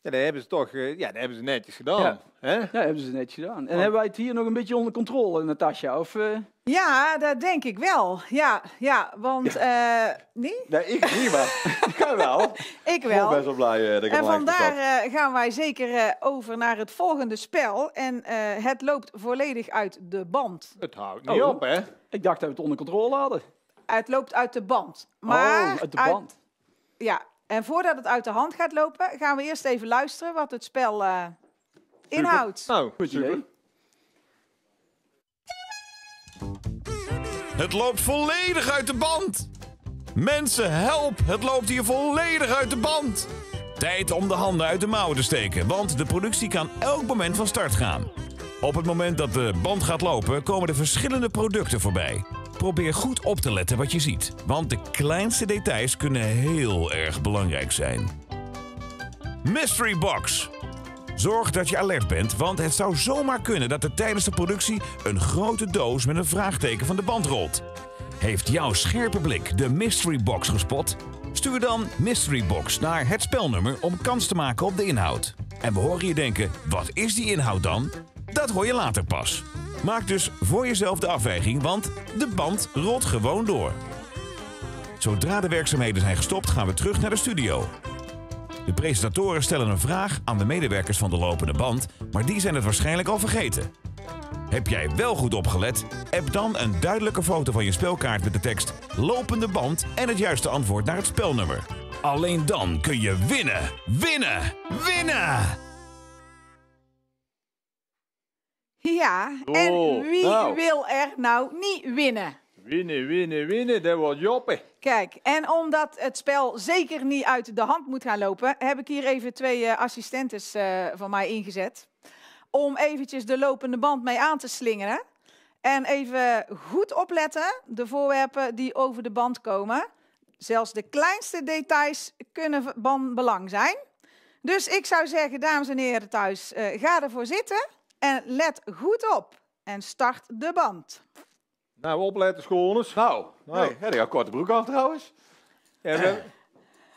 Ja, dat hebben ze toch eh, ja, dat hebben ze netjes gedaan. Ja. Hè? Ja, hebben ze netjes gedaan. En hebben wij het hier nog een beetje onder controle, Natasja? Of, eh, Ja, dat denk ik wel. Ja, ja want... eh nee? Nee, ik niet, maar ik kan wel. [LAUGHS] Ik Ik ben wel. best wel blij dat ik En vandaar gaan wij zeker over naar het volgende spel. En eh, het loopt volledig uit de band. Het houdt niet op, hè? Ik dacht dat we het onder controle hadden. Het loopt uit de band. Maar oh, uit de band. ja, en voordat het uit de hand gaat lopen, gaan we eerst even luisteren wat het spel eh, inhoudt. Nou, Goed idee. Het loopt volledig uit de band. Mensen, help! Het loopt hier volledig uit de band. Tijd om de handen uit de mouwen te steken, want de productie kan elk moment van start gaan. Op het moment dat de band gaat lopen, komen er verschillende producten voorbij. Probeer goed op te letten wat je ziet, want de kleinste details kunnen heel erg belangrijk zijn. Mystery Box. Zorg dat je alert bent, want het zou zomaar kunnen dat er tijdens de productie een grote doos met een vraagteken van de band rolt. Heeft jouw scherpe blik de Mystery Box gespot? Stuur dan Mystery Box naar het spelnummer om kans te maken op de inhoud. En we horen je denken, wat is die inhoud dan? Dat hoor je later pas. Maak dus voor jezelf de afweging, want de band rolt gewoon door. Zodra de werkzaamheden zijn gestopt, gaan we terug naar de studio. De presentatoren stellen een vraag aan de medewerkers van de lopende band, maar die zijn het waarschijnlijk al vergeten. Heb jij wel goed opgelet? App dan een duidelijke foto van je spelkaart met de tekst lopende band en het juiste antwoord naar het spelnummer. Alleen dan kun je winnen, winnen, winnen! Ja, en Oh, wie nou. wil er nou niet winnen? Winnen, winnen, winnen, dat wordt joppen. Kijk, en omdat het spel zeker niet uit de hand moet gaan lopen, heb ik hier even twee eh, assistentes eh, van mij ingezet. Om eventjes de lopende band mee aan te slingeren. En even goed opletten, de voorwerpen die over de band komen. Zelfs de kleinste details kunnen van belang zijn. Dus ik zou zeggen, dames en heren thuis, eh, ga ervoor zitten en let goed op. En start de band. Nou, opletten schoners. Nou, Nou. nee, ja, die had korte broek aan trouwens. Ja, we-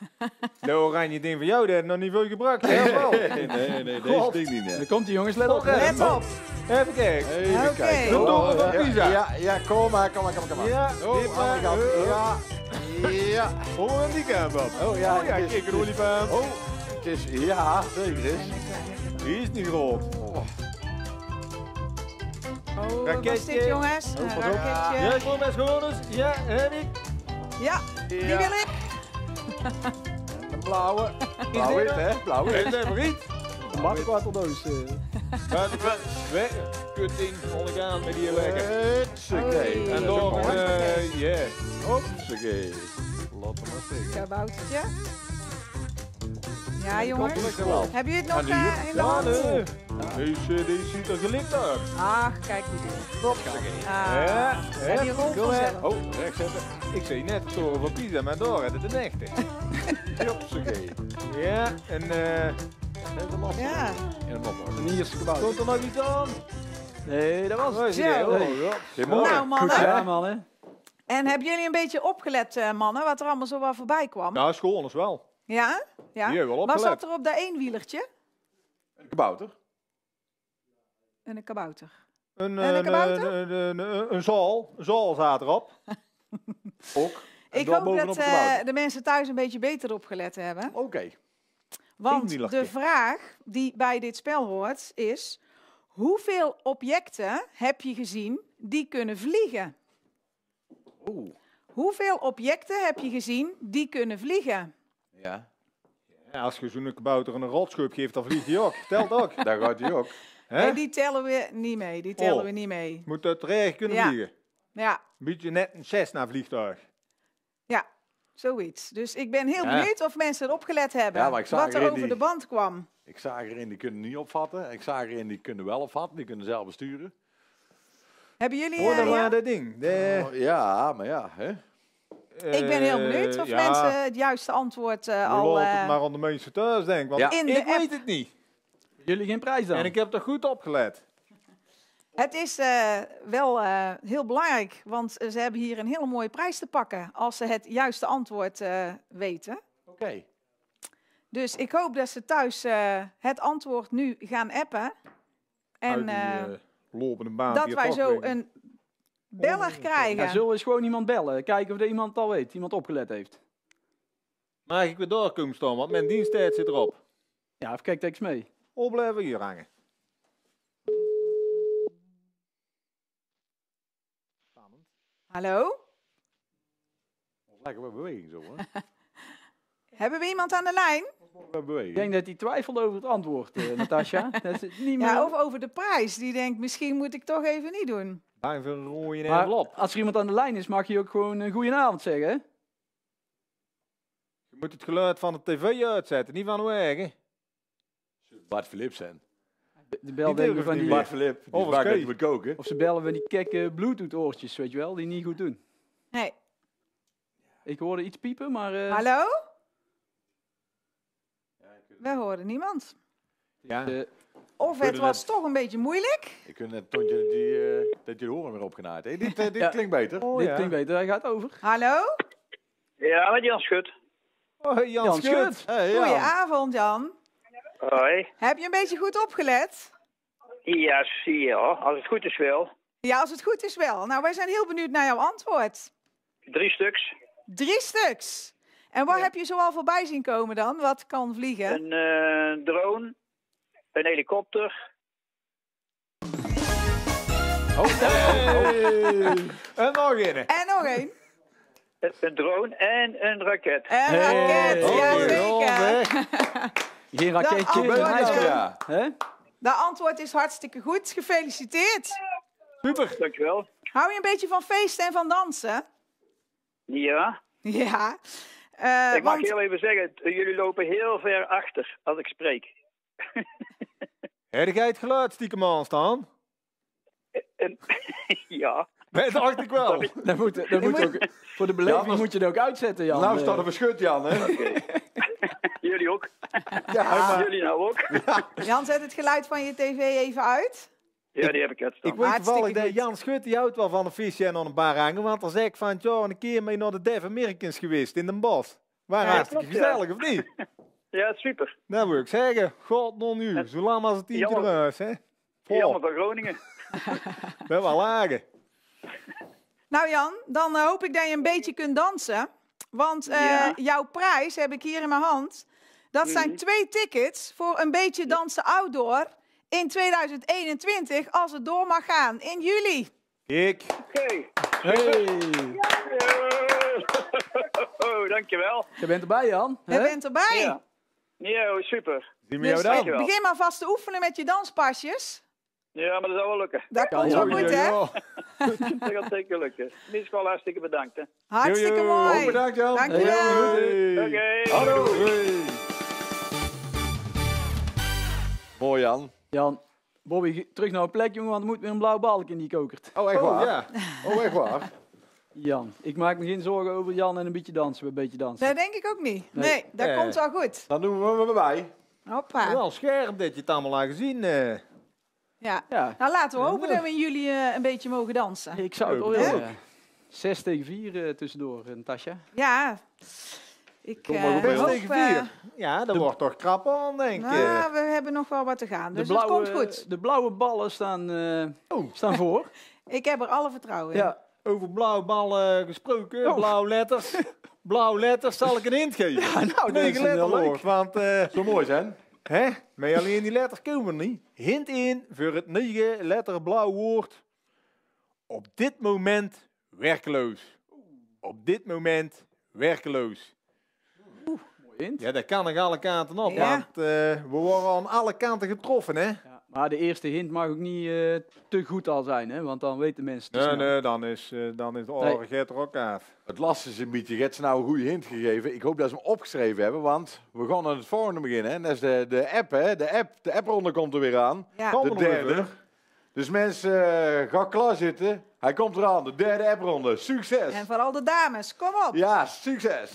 [LAUGHS] de oranje ding van jou, dat heb nog niet veel gebruikt. hè, wel? Nee, nee, nee, deze ding niet. Nee. komt die jongens, let op. Let op. Even kijken. Even Oké. kijken. Doe Oh, door van ja, Pisa. Ja, ja, kom maar, kom maar, kom maar. Ja, oh, dit maar. Ja, ja. Oh, en die kant op. Oh ja, Oh ja, kijk, een olifant. Oh, het is, ja, zeker is. Die is niet groot. Oh, wat Raketje. is dit jongens? Een pas op. raketje. Ja, kom maar schoners. Ja, heb ik. Ja, die wil ik. Een blauwe. Blauw wit, hè? Blauw Is wit. dat vriend? Een makkelijkwarteldoos. eh. Buiten weg. Kut ding, val ik aan met die lekker. Dat En door, eh, ja. Hupsakee. Laat hem maar tegen. Kaboutertje. Ja jongens. lekker wel. Heb je het nog eh, in de Ja, hand? Deze, deze ziet er gelikt uit. Ach, kijk die ding. Ah. Ja, En die. Oh, rechts zetten. Ik zei net toren van Pisa, maar door het de echte. Hupsakee. Ja, en eh. Dat is een lastig. Ja. En een oplossing. Een Ierse gebouw. komt er nog iets aan? Nee, dat was Oh, het. zie je? Oh, Nee. ja. Nou Goed mannen. gedaan, man. Hè? En hebben jullie een beetje opgelet eh, mannen, wat er allemaal zo wat voorbij kwam? Nou, schoon is wel. Ja? Ja? Die wel Wat opgelet. zat er op dat eenwielertje? Een kabouter. En een kabouter. Een, En een eh, kabouter? een, een, een, een zaal. Een zaal staat erop. [LAUGHS] Ook. En Ik hoop dat de eh, de mensen thuis een beetje beter opgelet hebben. Oké. Want de vraag die bij dit spel hoort is... Hoeveel objecten heb je gezien die kunnen vliegen? Hoeveel objecten heb je gezien die kunnen vliegen? Ja, Ja, als je zo'n kabouter een rotschub geeft, dan vliegt hij ook. Telt ook. [LAUGHS] daar gaat hij ook. Hè? Nee, die tellen we niet mee. Die tellen Oh. we niet mee. Moet uit recht kunnen Ja. vliegen. Ja, beetje net een Cessna vliegtuig. ja, zoiets. Dus ik ben heel Ja. benieuwd of mensen erop gelet hebben. Ja, maar ik zag wat er over die- de band kwam. Ik zag erin, die kunnen niet opvatten. Ik zag erin, die kunnen wel opvatten. Die kunnen zelf besturen. Hebben jullie... Hoor dan ja? maar dat ding. De, Oh, ja, maar ja. Hè? Ik ben heel benieuwd eh, of mensen het juiste antwoord eh, We al... eh, het maar aan de mensen thuis denken. Want Ja. In de ik app. weet het niet. Jullie geen prijs dan? En ik heb er goed op gelet. Het is eh, wel eh, heel belangrijk, want eh, ze hebben hier een hele mooie prijs te pakken als ze het juiste antwoord eh, weten. Oké. Dus ik hoop dat ze thuis eh, het antwoord nu gaan appen. En Uit die, lopende baan. dat wij zo een beller Ja, krijgen. zullen we eens gewoon iemand bellen? Kijken of er iemand het al weet, iemand opgelet heeft. Mag ik weer doorkomen staan, want mijn diensttijd zit erop. Ja, even kijk tekst mee. Of blijven hier hangen. Hallo? Lekker met beweging zo, hè? [LAUGHS] Hebben we iemand aan de lijn? Ik denk dat hij twijfelt over het antwoord, eh Natasja. [LAUGHS] Dat is het niet meer... Ja, of over de prijs. Die denkt, misschien moet ik toch even niet doen. Bang voor een rode envelop. als er iemand aan de lijn is, mag je ook gewoon een goedenavond zeggen. hè? Je moet het geluid van de tv uitzetten, niet van uw eigen. Bart Philipsen. De, de bel Die denken durven van die, Bart Philip, die Of moet koken. Ze bellen van die kekke bluetooth oortjes, weet je wel, die niet goed doen. Nee. Ik hoorde iets piepen, maar... eh, Hallo? We horen niemand. Ja. Of het was toch een beetje moeilijk. Ik kun net toontje dat die, eh, dat je de horen weer opgenaaid. Hey, dit eh, dit Ja. klinkt beter. Oh, dit ja. klinkt beter, hij gaat over. Hallo? Ja, met Jan Schut. Oh, Jan, Jan Schut. Schut. Hey, Jan. Goedenavond, Jan. Hoi. Heb je een beetje goed opgelet? Ja, zie je hoor. Als het goed is wel. Ja, als het goed is wel. Nou, wij zijn heel benieuwd naar jouw antwoord. Drie stuks. Drie stuks. En wat heb je zoal voorbij zien komen dan? Wat kan vliegen? Een eh, drone. Een helikopter. Hey. En nog een. En nog één. Een, een drone en een raket. Een Hey. raket, ja Oh, zeker. [LAUGHS] Geen raketje, antwoord, een ijsje. Ja. Hè? De antwoord is hartstikke goed. Gefeliciteerd. Super. Dankjewel. Hou je een beetje van feesten en van dansen? Ja. Ja. Eh, ik mag want, heel even zeggen, jullie lopen heel ver achter als ik spreek. Heb jij het geluid stiekem aanstaan? En, [LAUGHS] ja. Nee, dat dacht ik wel. Dat moet, dat moet ook, voor de beleving Ja, moet je het ook uitzetten, Jan. Nou staat er beschut, Jan. Hè? [LAUGHS] Jullie ook. Ja, Jullie nou ook. Jan, zet het geluid van je tv even uit. Ja, die heb ik uit. Ik weet toevallig dat. Jan Schut die houdt wel van een visje en een bar hangen. Want dan zeg ik van, ja, een keer mee naar de Dev Americans geweest in Den Bosch. Waar Ja, hartstikke klopt, ja. gezellig, of niet? [LAUGHS] Ja, super. Dat wil ik zeggen. God, non nu. Zo lang als het tientje eruit, hè. Jammer van Groningen. [LAUGHS] Ben wel lagen. Nou Jan, dan eh, hoop ik dat je een beetje kunt dansen. Want eh, Ja. jouw prijs heb ik hier in mijn hand. Dat zijn Mhm. twee tickets voor een beetje dansen outdoor in 2021 als het door mag gaan in juli. Ik. Oké. Hey, [LAUGHS] Oh, dankjewel. je bent erbij, Jan. Je bent erbij. Ja. Ja, super. Zien we jou Dus dan? Begin maar vast te oefenen met je danspasjes. Ja, maar dat zal wel lukken. Dat komt wel Oh, goed, hè? [LAUGHS] Dat gaat zeker lukken. In ieder geval hartstikke bedankt. Hè. Hartstikke Yo, yo. mooi. Oh, bedankt, Jan. Oké. Hallo. Mooi, Jan. Jan, Bobby, terug naar een plek, jongen, want er moet weer een blauw balk in die kokert. Oh, echt Oh, waar? ja. Oh, echt waar? Jan, ik maak me geen zorgen over Jan en een beetje dansen, een beetje dansen. Dat denk ik ook niet. Nee. Nee, dat Eh. komt wel goed. Dan doen we hem bij. Hoppa. Wel scherp dat je het allemaal aan gezien. eh. Ja. Ja, Nou, laten we hopen dat we in juli eh, een beetje mogen dansen. ik zou het wel Leuk. willen. Zes tegen vier eh, tussendoor, eh, Natasja. Ja. Ik eh, Zes hoop... tegen vier. Ja, dat wordt toch krap aan, denk ik. nou, we hebben nog wel wat te gaan, dus het komt goed. de blauwe ballen staan, eh, Oh. staan voor. [LAUGHS] Ik heb er alle vertrouwen in. Ja, Over blauwe ballen gesproken, Oh. blauwe letters. [LAUGHS] blauwe letters zal ik een hint geven. nou, dat is een heel leuk. want... eh, Zo mooi zijn. Hè? Maar alleen die letters komen niet. Hint 1 voor het negen letter blauw woord. Op dit moment werkeloos. Op dit moment werkeloos. Ja, dat kan nog alle kanten op, Ja. want eh, we worden aan alle kanten getroffen, hè? Maar de eerste hint mag ook niet eh, te goed al zijn, hè? want dan weten mensen te Nee, snel. nee, dan is, eh, dan is de Nee. oren er ook af. Het lastige is een beetje, ze nou een goede hint gegeven. Ik hoop dat ze hem opgeschreven hebben, want we gaan aan het volgende beginnen. hè. En dat is de, de app, hè. De app, de appronde komt er weer aan. Ja. Kom De er derde. Dus mensen, eh, ga klaar zitten. Hij komt eraan, de derde appronde. Succes! En vooral de dames, kom op. Ja, succes!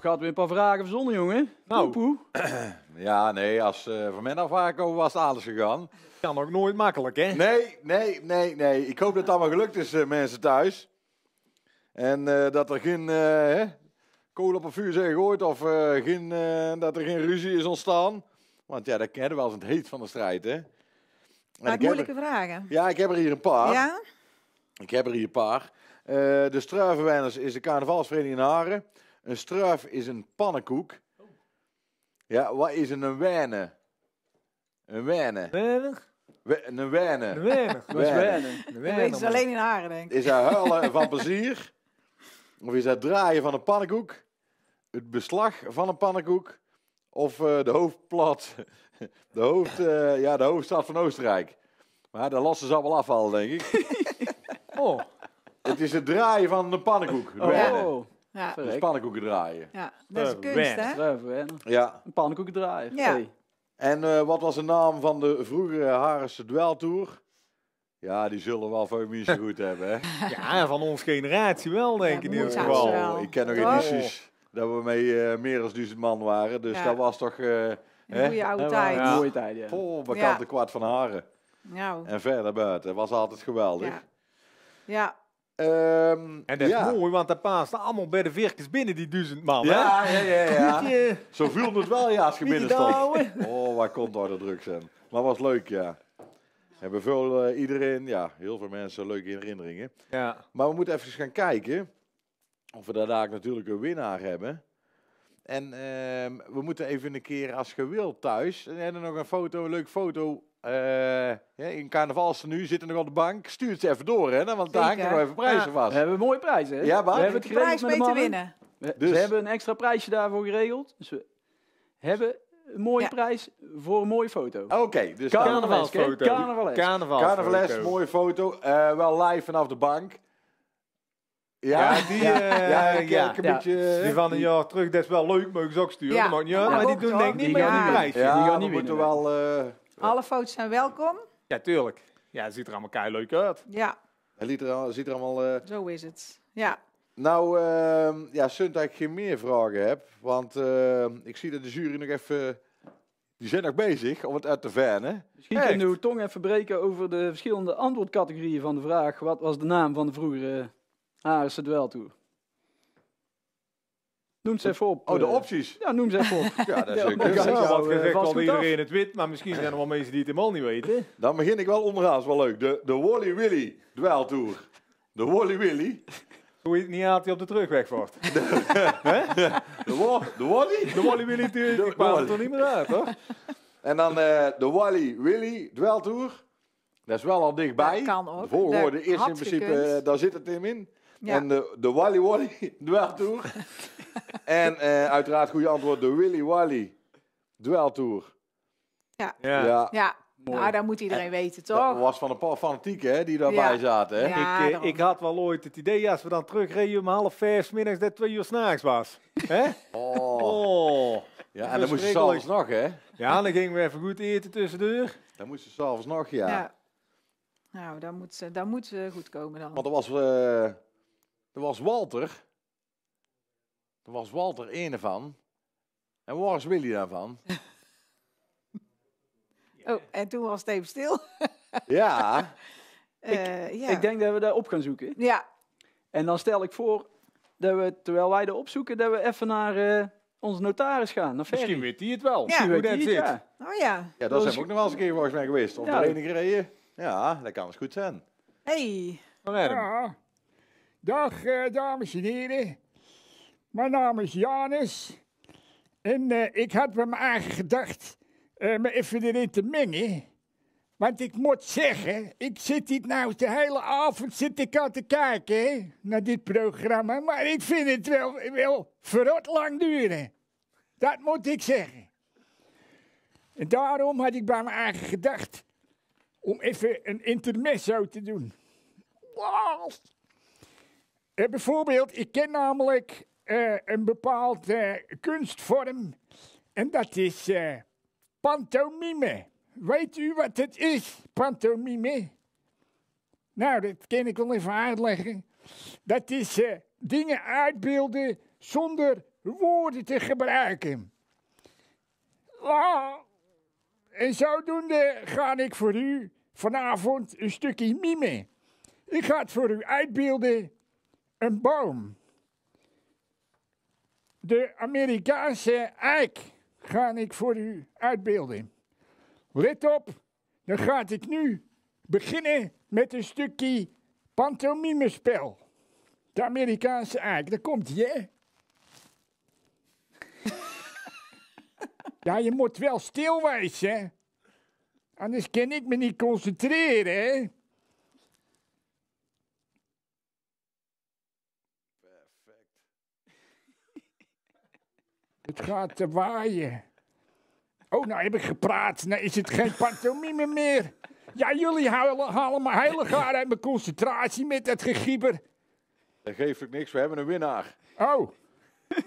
Job gaat weer een paar vragen verzonnen, jongen. Nou. Poepoe. [CLEARS THROAT] Ja, nee, als uh, van mij af aankomen was het alles gegaan. Kan ook nooit makkelijk, hè? Nee, nee, nee, nee. Ik hoop dat het allemaal gelukt is, eh, mensen thuis. En eh, dat er geen eh, hè, kool op het vuur zijn gegooid of eh, geen, eh, dat er geen ruzie is ontstaan. Want ja, dat kennen we wel eens het heet van de strijd, hè. Maar ik heb moeilijke er- vragen. Ja, ik heb er hier een paar. Ja? Ik heb er hier een paar. Eh, de Struivenwijners is de carnavalsvereniging in Haren. Een struif is een pannenkoek. Ja, wat is een wijne? Een wijne. Weinig? We- Een wijne. Een weinig. Dat is. Dat weten ze alleen in Haren, denk ik. Is hij huilen van plezier? Of is het draaien van een pannenkoek? Het beslag van een pannenkoek? Of eh, de hoofdplaats, [LAUGHS] de, hoofd, eh, ja, de hoofdstad van Oostenrijk? Maar daar lossen ze al wel afvallen, denk ik. [LAUGHS] Oh. Het is het draaien van een pannenkoek. Oh. Wennen. Ja. Dus pannenkoeken draaien. Ja, dat is kunst, hè? Ja. Een pannenkoeken draaien. Ja. Hey. En eh, wat was de naam van de vroegere Harense dweltour? Ja, die zullen wel veel mensen goed hebben, hè? [LAUGHS] Ja, van onze generatie wel, denk ik in ieder geval. wel. Ik ken nog edities dat we mee eh, meer dan duizend man waren. Dus Ja. dat was toch... eh hè? goede oude tijd. een Ja. mooie tijd, ja. Oh, Ja. bekante kwart van Haren. Nou, En verder buiten. Dat was altijd geweldig. ja. Ja, Ehm, En dat is ja. mooi, want dat paast allemaal bij de virkers binnen, die duizend man. hè? Ja, ja, ja, ja. Niet, eh, Zo viel het wel, ja, als je binnen stond. Oh, waar komt daar de druk zijn. Maar was leuk, ja. Hebben veel, eh, iedereen, ja, heel veel mensen leuke herinneringen. Ja. Maar we moeten even gaan kijken of we daar daar natuurlijk een winnaar hebben. En ehm, we moeten even een keer, als je wilt thuis, en hebben nog een foto, een leuke foto. Eh, in carnavalstenu zitten nog op de bank. Stuur het ze even door, hè, want daar hangen nog even prijzen Ja. vast. We hebben mooie prijzen, hè? Ja, maar- We hebben het geregeld prijs met de mee te winnen. We, Dus- Ze hebben een extra prijsje daarvoor geregeld. Dus we hebben een mooie Ja. prijs voor een mooie foto. Oké, dus Carnavalsfoto. Carnavales. Carnaval. Carnavales, mooie foto. eh, wel live vanaf de bank. Ja, Ja, die, ja, eh, ja, ik een Ja. beetje. Die van een jaar terug, dat is wel leuk, mogen ze ook sturen. Ja. Dat maakt niet uit, maar die doen denk ik niet Die mee gaan aan die niet prijs. Ja, Die gaan we niet moeten winnen. wel. eh Alle foto's zijn welkom. Ja, tuurlijk. Ja, het ziet er allemaal kei leuk uit. Ja, het liet er, al- ziet er allemaal. eh, zo is het. Ja, Nou, ehm, ja, Sunt dat ik geen meer vragen heb. Want ehm, ik zie dat de jury nog even. Die zijn nog bezig om het uit te vernen. Misschien Echt? kunnen we tong even breken over de verschillende antwoordcategorieën van de vraag. Wat was de naam van de vroegere Harense dweltour? Noem ze even op. Oh, de eh. opties. Ja, noem ze even op. [LAUGHS] Ja, dat is Ja, ook Ja, zou, wat eh, gezegd vast al iedereen het wit, maar misschien zijn er wel mensen die het helemaal niet weten. Dan begin ik wel onderaan, is wel leuk. De, de Wally Willy dweltour. De Wally Willy. Hoe je het niet altijd op de terugweg wordt. [LAUGHS] De, wa de Wally. De Wally Willy, die die kwam er toch niet meer uit, hoor? En dan eh, de Wally Willy dweltour. Dat is wel al dichtbij. Dat kan ook. De volgorde is in principe, eh, daar zit het in. in. Ja. En de, de Wally Wally dweltour. [LAUGHS] en eh, uiteraard goede antwoord, de Willy Wally dweltour. ja. Ja. Ja. ja. Mooi. Nou, dat moet iedereen weten, Dat toch? was van een paar fanatieken hè, die daarbij Ja. zaten. Hè? Ja. ik, eh, ik had wel ooit het idee, als we dan terugreden om half vijf 's middags, dat twee uur s'nachts was. [LAUGHS] Hè? Oh. Oh. Ja, en dan moest je verschrikkelijk. s'avonds nog, hè? Ja, dan gingen we even goed eten tussendoor. Dan moest je s'avonds nog, ja. Ja. Nou, dat moet, ze- dat moet goed komen dan. Want er was, eh, er was Walter. Er was Walter ene van. En waar is Willy daarvan? [LAUGHS] Oh, en toen was het even stil. [LAUGHS] Ja. [LAUGHS] Eh, ja. Ik denk dat we daar op gaan zoeken. Ja, En dan stel ik voor dat we, terwijl wij dat opzoeken, dat we even naar eh, onze notaris gaan. Naar Ferry. Misschien weet hij het wel. Ja. Hoe dat zit. ja. oh ja. Ja, dat zijn is- we ook nog wel eens een keer volgens mij geweest. Op Ja. de ene gereden. Ja, dat kan eens goed zijn. Hey. Van Erm. Ja. Dag eh, dames en heren. Mijn naam is Janus. En eh, ik had bij me eigen gedacht eh, me even erin te mengen. Want ik moet zeggen, ik zit hier nou de hele avond zit ik aan te kijken naar dit programma. Maar ik vind het wel, wel verrot lang duren. Dat moet ik zeggen. En daarom had ik bij me eigen gedacht om even een intermezzo te doen. Wow. Eh, bijvoorbeeld, ik ken namelijk eh, een bepaald eh, kunstvorm. En dat is eh, pantomime. Weet u wat het is, pantomime? Nou, dat kan ik wel even uitleggen. Dat is dingen uitbeelden zonder woorden te gebruiken. Ah, en zodoende ga ik voor u vanavond een stukje mime. Ik ga het voor u uitbeelden. Een boom. De Amerikaanse eik ga ik voor u uitbeelden. Let op, dan ga ik nu beginnen met een stukje pantomimespel. De Amerikaanse eik, daar komt hè? ja, je moet wel stil hè? Anders kan ik me niet concentreren, hè? Het gaat te waaien. Oh, nou heb ik gepraat. Nou is het geen pantomime meer. Ja, jullie halen, halen me heilig uit mijn concentratie met dat gegieber. Dat geeft ook niks, we hebben een winnaar. Oh.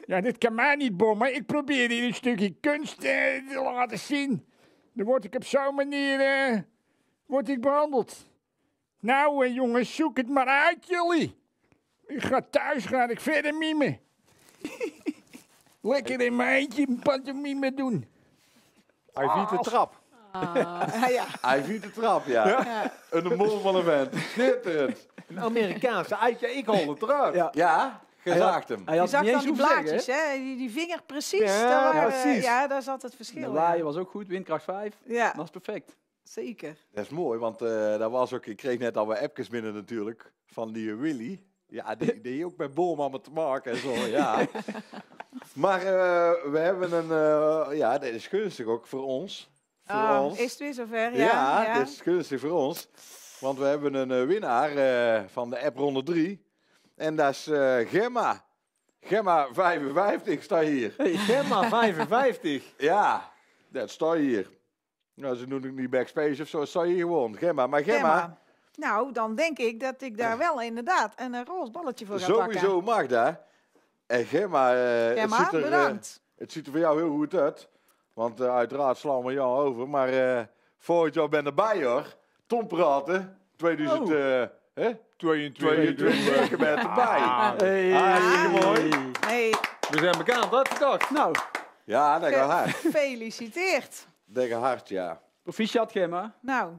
Ja, dit kan mij niet bommen. Ik probeer hier een stukje kunst eh, te laten zien. Dan word ik op zo'n manier eh, word ik behandeld. Nou, eh, jongens, zoek het maar uit, jullie. Ik ga thuis, ga ik verder mimen. Lekker in mijn eentje een pantomime doen. Hij viert de trap. Ah, [LAUGHS] ja. Hij viert de trap, ja. Ja. Een mol van een vent. Schitterend. Een Amerikaanse eitje, ik hol het eruit. Ja. Ja, gezaagd hem. Hij Je had zag niet dan die blaadjes, hè? Die, die vinger precies. Ja, daar waren- precies. ja, daar zat het verschil De in. waaien was ook goed, windkracht 5. Ja, Dat is perfect. zeker. Dat is mooi, want eh dat was ook, ik kreeg net al wat appjes binnen natuurlijk, van die Willy. Ja, die, [LAUGHS] die ook met boomhammen te maken en zo, ja. [LAUGHS] maar eh, we hebben een, eh, ja, dat is gunstig ook voor ons. Voor Ah, ons. is het weer zover? Ja, Ja, ja. dat is gunstig voor ons. Want we hebben een eh, winnaar eh, van de app ronde 3. En dat is eh, Gemma. Gemma 55 staat hier. Hey, Gemma 55. [LAUGHS] Ja, dat staat hier. Nou, ze doen ook niet backspace of zo, staat hier gewoon. Gemma. Maar Gemma, Gemma. Nou, dan denk ik dat ik daar wel inderdaad een, een roze balletje voor ga sowieso mag dat. En Gemma, eh, Gemma, het, ziet er, eh, bedankt. het ziet er voor jou heel goed uit. Want eh, uiteraard slaan we jou over. Maar eh volgend jaar ben erbij hoor. Tom praten. 2000, Oh. eh, hè? 22. 22 je bent erbij. Hey. Mooi. Hey, We zijn bekend, had gedacht. Nou, Ja, dat gaat hard. gefeliciteerd. Dat gaat hard, ja. proficiat Gemma. Nou,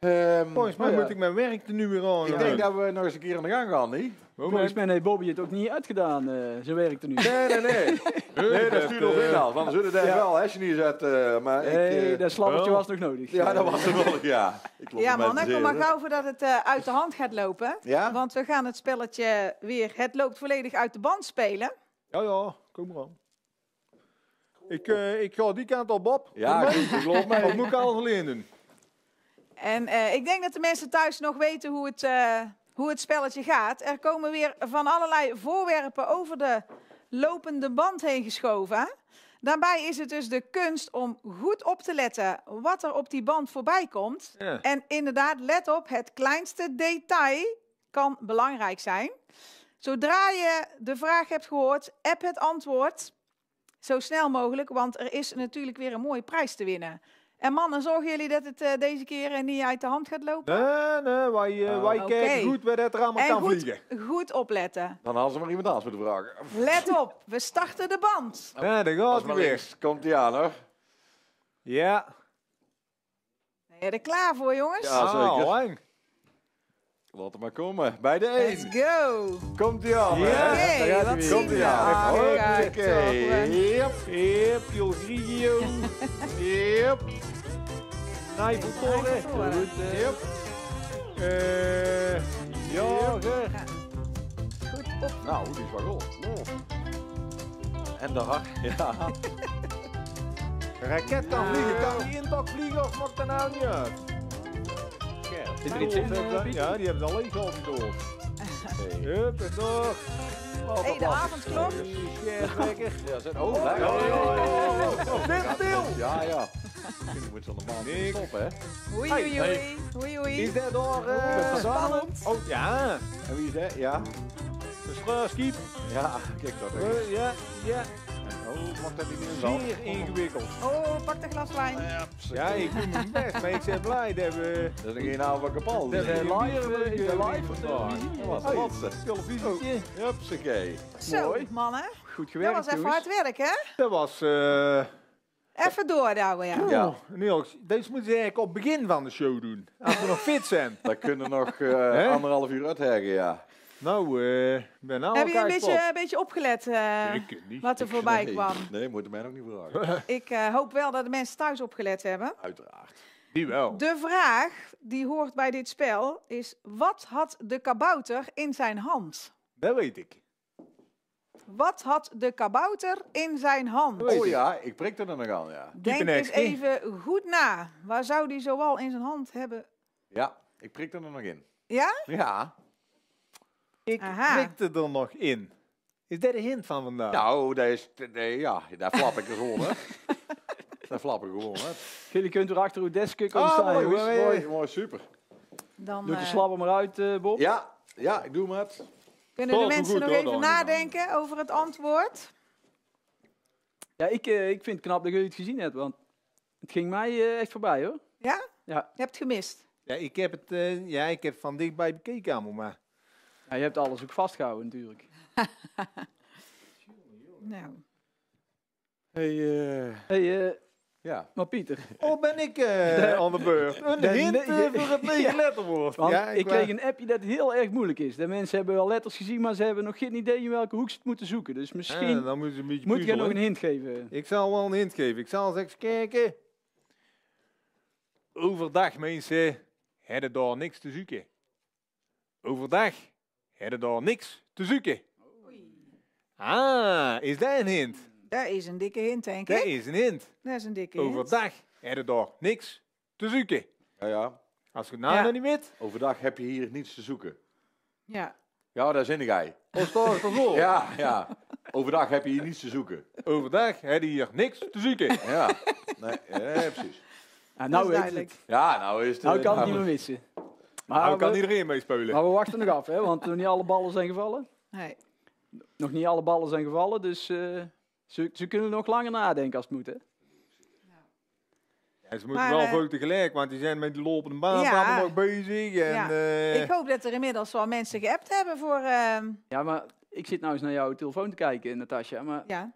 Ehm, Volgens mij ja, moet ik mijn werk er nu weer aan. Ik denk dat we nog eens een keer aan de gang gaan, niet? Volgens mij heeft Bobby het ook niet uitgedaan, eh zijn werk er nu. Nee, nee, nee. [LAUGHS] Nee, dat stuurt nog in al. Want we zullen daar Ja. wel hersenen niet zetten. Maar ik, Nee, eh, dat slappertje was nog nodig. Ja, dat was er wel, ja. Ik loop ja man, kom maar gauw voordat het eh, uit de hand gaat lopen. Ja? Want we gaan het spelletje weer Het loopt volledig uit de band spelen. Ja, ja, kom maar aan. Ik, eh, ik ga die kant op, Bob. Ja, Kom mee. ik- ik loop mee. Of moet ik alles alleen doen? En eh, ik denk dat de mensen thuis nog weten hoe het, eh, hoe het spelletje gaat. Er komen weer van allerlei voorwerpen over de lopende band heen geschoven. Daarbij is het dus de kunst om goed op te letten wat er op die band voorbij komt. Ja. En inderdaad, let op, het kleinste detail kan belangrijk zijn. Zodra je de vraag hebt gehoord, app het antwoord zo snel mogelijk, want er is natuurlijk weer een mooie prijs te winnen. En mannen, zorgen jullie dat het eh, deze keer eh, niet uit de hand gaat lopen? Nee, nee, wij, eh, wij Oké. kijken goed waar dat er allemaal en kan goed, vliegen. goed opletten. Dan hadden ze maar iemand anders moeten vragen. Let op, we starten de band. Ja, daar Als gaat hij weer. links komt hij aan, hoor. Ja. Ben je er klaar voor, jongens? Ja, zeker. Ah, lang. Laat hem maar komen. Bij de Let's 1. go. Komt hij aan, Ja. gaat wat Komt hij aan. Ah, Hoppakee. Yep. Yep. Yep. Nijvertoren. Goed, eh. Yep. Eh, Jager. Goed op. Nou, die is wel goed. Oh. En daar, [LAUGHS] ja. Raket kan vliegen. Kan die in het dak vliegen of maakt dat nou niet uit? Zit er iets in, Hebben eh? Ja, die hebben ze alleen die door. [LAUGHS] Hup, en door. Hey, de avondklok. Ja, zet, oh, lekker. Oh. Ja, ja. Je moet zo'n Niks. stoppen, hè? Oei, oei, oei. Oei, oei. Is dat door? eh, Spannend. Oh, ja. En wie is dat? Ja. De slaarskiep. Ja, kijk dat. Eh, Ja, ja. Oh, mag dat niet in dan? Zeer ingewikkeld. Oh, pak de glas wijn. Ja, ik doe mijn best, maar ik ben blij dat we... Dat is nog geen oude kapal. Dat Is live, eh, is live op vandaag. televisie? Dat was de laatste. televisietje. Hupsakee. Zo, Mooi. mannen. Goed Dat gewerkt, was even hard werk, hè? Dat was... eh Even doordouwen, ja. Ja. Niels, deze moeten ze eigenlijk op het begin van de show doen. Als we nog fit zijn. [LAUGHS] Dat kunnen nog eh, anderhalf uur uitheggen, ja. Nou, eh ben nou Heb je een beetje, een beetje opgelet eh, Ik niet. wat er voorbij nee, kwam? Nee, moet je mij nog niet vragen. [LAUGHS] Ik eh, hoop wel dat de mensen thuis opgelet hebben. Uiteraard. Die wel. De vraag die hoort bij dit spel is: wat had de kabouter in zijn hand? Dat weet ik. Wat had de kabouter in zijn hand? Oh ja, ik prik er nog aan, ja. Denk eens even goed na. Waar zou die zoal in zijn hand hebben? Ja, ik prik er nog in. Ja? Ja. Ik Aha. prikte er nog in. Is dat een hint van vandaag? Nou, dat is, nee, ja, daar flap ik er gewoon, hè. [LAUGHS] daar flap ik gewoon, hè. Jullie kunt er achter uw desk komen Ah, staan, mooi, jongens. mooi, mooi, mooi, super. Dan Doe de eh, slapper maar uit, eh, Bob. Ja, ja, ik doe het. kunnen de mensen goed, nog hoor, even dan. nadenken over het antwoord. Ja, ik, eh, ik vind het knap dat jullie het gezien hebben, want het ging mij eh, echt voorbij, hoor. Ja? Ja. Je hebt het gemist. Ja, ik heb het eh, ja, ik heb van dichtbij bekeken allemaal, maar... Ja, je hebt alles ook vastgehouden, natuurlijk. [LAUGHS] Nou. Hey, eh, hey, eh, ja. maar Pieter. [LAUGHS] Oh, ben ik eh, De- aan de beurt? Een de hint voor het negen [LAUGHS] Ja. letterwoord. Ja, ik kreeg een appje dat het heel erg moeilijk is. De mensen hebben wel letters gezien, maar ze hebben nog geen idee in welke hoek ze het moeten zoeken. Dus misschien dan moeten ze een beetje moet je nog een hint geven. Ik zal wel een hint geven. Ik zal eens even kijken. Overdag, mensen, hebben daar niks te zoeken. Overdag hebben daar niks te zoeken. Ah, is dat een hint? Dat is een dikke hint, denk Dat ik. is een hint. Dat is een dikke hint. Overdag hebben daar niks te zoeken. Ja, ja. Als je het nou Ja. nog niet weet, Overdag heb je hier niets te zoeken. Ja. Ja, daar zin jij. staat het ervoor. Ja, ja. Overdag heb je hier niets te zoeken. Overdag hebben hier niks te zoeken. [LAUGHS] Ja, nee, ja, precies. Ja, Dat nou is weet duidelijk. het. Ja, nou is het... Nou eh, kan het nou, niet meer missen. Maar, Nou kan we, iedereen meespelen. maar we wachten nog af, hè, want nog niet alle ballen zijn gevallen. Nee. Nog niet alle ballen zijn gevallen, dus eh, ze, ze kunnen nog langer nadenken als het moet. Hè. Ja, ze moeten Maar, wel eh, veel tegelijk, want die zijn met de lopende baan Ja. allemaal nog bezig. En, Ja. eh, Ik hoop dat er inmiddels wel mensen geappt hebben voor... ehm, Ja, maar ik zit nou eens naar jouw telefoon te kijken, Natasja. Maar ja.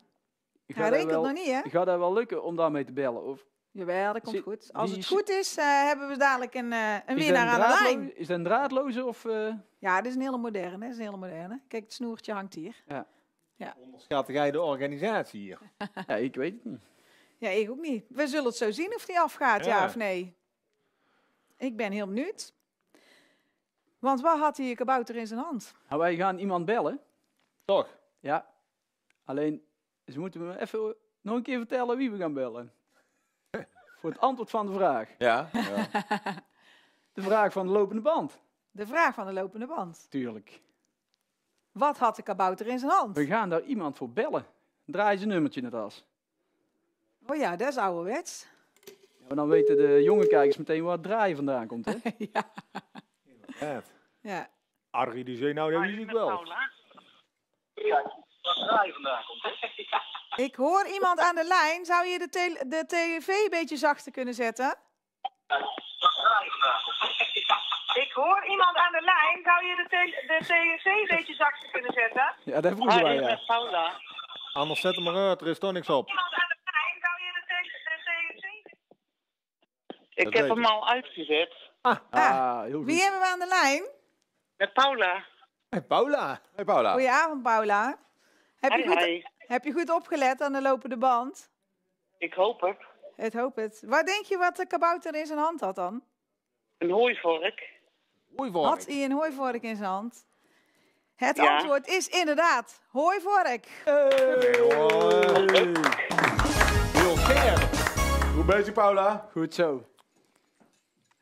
ik Ja, ga, dat wel, nog niet, hè? gaat dat wel lukken om daarmee te bellen? Of Jawel, dat komt Zit- goed. Als het is- goed is, eh, hebben we dadelijk een, eh, een is dat winnaar aan de draadlo- lijn. Is dat een draadloze of... eh, Ja, dit is een hele moderne. Dat is een hele moderne. Kijk, het snoertje hangt hier. Onderschat jij de organisatie hier? [LAUGHS] ja, ik weet het niet. Ja, ik ook niet. We zullen het zo zien of die afgaat, ja, Ja. of nee. Ik ben heel benieuwd. Want wat had die kabouter in zijn hand? Nou, wij gaan iemand bellen. Toch? Ja. Alleen, ze moeten me even nog een keer vertellen wie we gaan bellen. Voor het antwoord van de vraag. Ja, [LAUGHS] ja. De vraag van de lopende band. De vraag van de lopende band. Tuurlijk. Wat had de kabouter in zijn hand? We gaan daar iemand voor bellen. Draai zijn nummertje in het as. Oh ja, dat is ouderwets. Ja, maar dan weten de jonge kijkers meteen waar het draaien vandaan komt. Hè? [LAUGHS] ja. Ja. ja. Arie, die zei nou, dat ik wel. [LAUGHS] Ik hoor iemand aan de lijn. Zou je de, tele- de tv een beetje zachter kunnen zetten? [LAUGHS] Ik hoor iemand aan de lijn. Zou je de, de tv een beetje zachter kunnen zetten? Ja, dat vroegen wij, ja. Paula. Anders zet hem maar uit, er is toch niks op. Iemand aan de lijn. Zou je de, de. Ik Dat heb weet hem ik. al uitgezet. Ah, heel goed. Wie hebben we aan de lijn? Met Paula. Hey, Paula. Hey Paula. Goedenavond, Paula. Heb je, goed, hi. heb je goed opgelet aan de lopende band? Ik hoop het. Het hoop het. Waar denk je wat de kabouter in zijn hand had dan? Een hooivork. Hoi, Had hij een hooivork in zijn hand? Het Ja. antwoord is inderdaad hooivork. Heel scherp. Hoe bezig, Paula? Goed zo.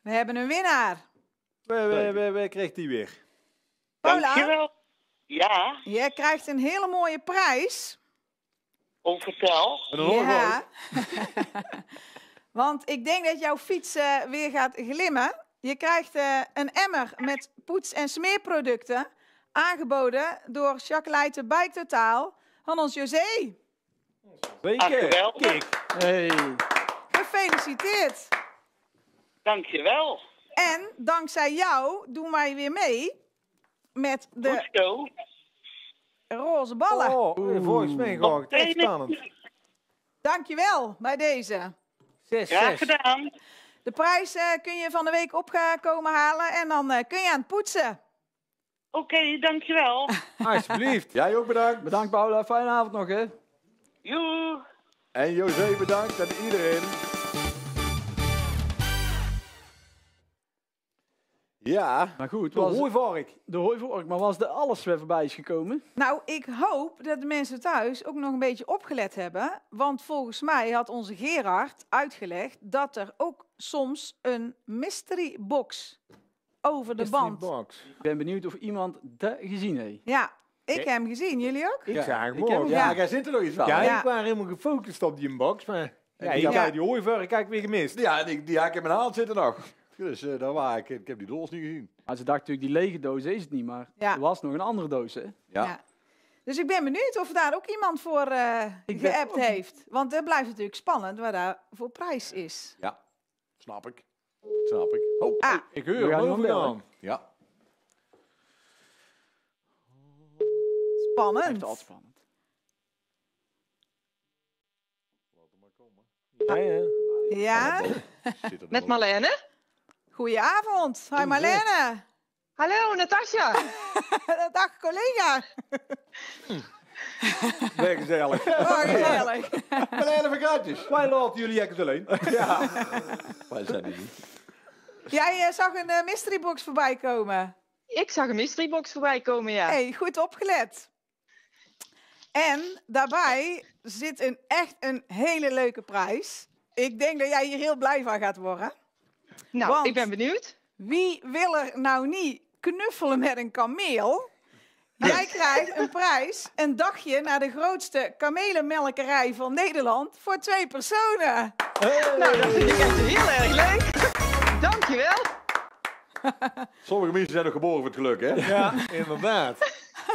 We hebben een winnaar. Waar, waar, waar, waar kreeg die weer? Paula, Dankjewel. Ja, jij krijgt een hele mooie prijs. oh vertel. Ja. [LAUGHS] Want ik denk dat jouw fiets eh, weer gaat glimmen. Je krijgt eh, een emmer met poets- en smeerproducten. Aangeboden door Jacques Leijten Bike Totaal van ons José. Twee Ah. Kijk. Hey. Gefeliciteerd. Dankjewel. En dankzij jou doen wij weer mee met de Goed roze ballen. Oh, volgens mij gaat het echt spannend. Dankjewel bij deze. Zes, Graag zes. gedaan. De prijs eh, kun je van de week opkomen halen en dan eh, kun je aan het poetsen. Oké, dankjewel. [LAUGHS] Alsjeblieft. Jij ook bedankt. Bedankt Paula, fijne avond nog hè. Joe. En José bedankt en iedereen. Ja. Maar goed, De hooivork. de hooivork, maar was de alles weer voorbij is gekomen? Nou, ik hoop dat de mensen thuis ook nog een beetje opgelet hebben. Want volgens mij had onze Gerard uitgelegd dat er ook soms een mystery box over de Mystery band. box. Ik ben benieuwd of iemand dat gezien heeft. Ja, ik Kijk. heb hem gezien. Jullie ook? Ik Ja, zag hem ook. Ja, Ja. jij zit er nog iets van. Ja, Ja. ik was helemaal gefocust op die box, maar... Ja, die ik had- had die hooivork heb ik weer gemist. Ja, die, die had ik in mijn hand zitten nog. Dus eh daar waar ik, ik heb die doos niet gezien. Maar ze dacht natuurlijk, die lege doos is het niet, maar Ja. er was nog een andere doos hè. Ja. Dus ik ben benieuwd of daar ook iemand voor eh Ik ben geappt ook- heeft. Want het blijft natuurlijk spannend waar daar voor prijs is. Ja, snap ik. Snap ik. Oh, Ah, Ik We hoor hem ja. spannend. Echt altijd spannend. Ja, ja. Ja, Zit er Met. Marlene. Goedenavond. Hi Marlene. Hallo, Natasja. [LAUGHS] Dag collega. Weer gezellig. [LAUGHS] Oh, gezellig. [LAUGHS] Marlene van Gaatjes. Wij laten jullie echt alleen. Ja. Wij zijn er niet. Jij eh, zag een eh, mystery box voorbij komen. Ik zag een mysterybox voorbij komen, ja. hey, goed opgelet. En daarbij zit een echt een hele leuke prijs. Ik denk dat jij hier heel blij van gaat worden. Nou, want- ik ben benieuwd. Wie wil er nou niet knuffelen met een kameel? Jij krijgt een prijs, een dagje naar de grootste kamelenmelkerij van Nederland voor twee personen. Nou, dat vind ik echt heel erg leuk. [LAUGHS] Dankjewel. [LAUGHS] Sommige mensen zijn nog geboren voor het geluk, hè? Ja, [LAUGHS] inderdaad.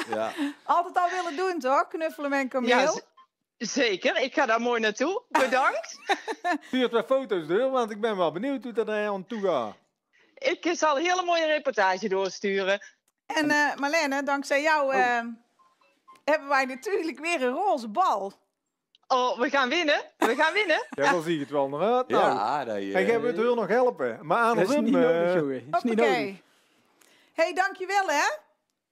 Ja. Altijd al willen doen, toch? Knuffelen met een kameel. Ja, zeker. Ik ga daar mooi naartoe. Bedankt. [LAUGHS] Stuur wat foto's door, want ik ben wel benieuwd hoe dat er aan toe gaat. ik zal een hele mooie reportage doorsturen. En eh, Marlene, dankzij jou eh, hebben wij natuurlijk weer een roze bal. Oh, we gaan winnen. We gaan winnen. [LAUGHS] Ja, dan zie je het wel nog uit. Nou. Ja, dat je... En jij wilt heel nog helpen. Maar Dat is andersom... niet nodig, eh, jongen. Dat is niet Hoppakee. nodig. hey, dankjewel hè.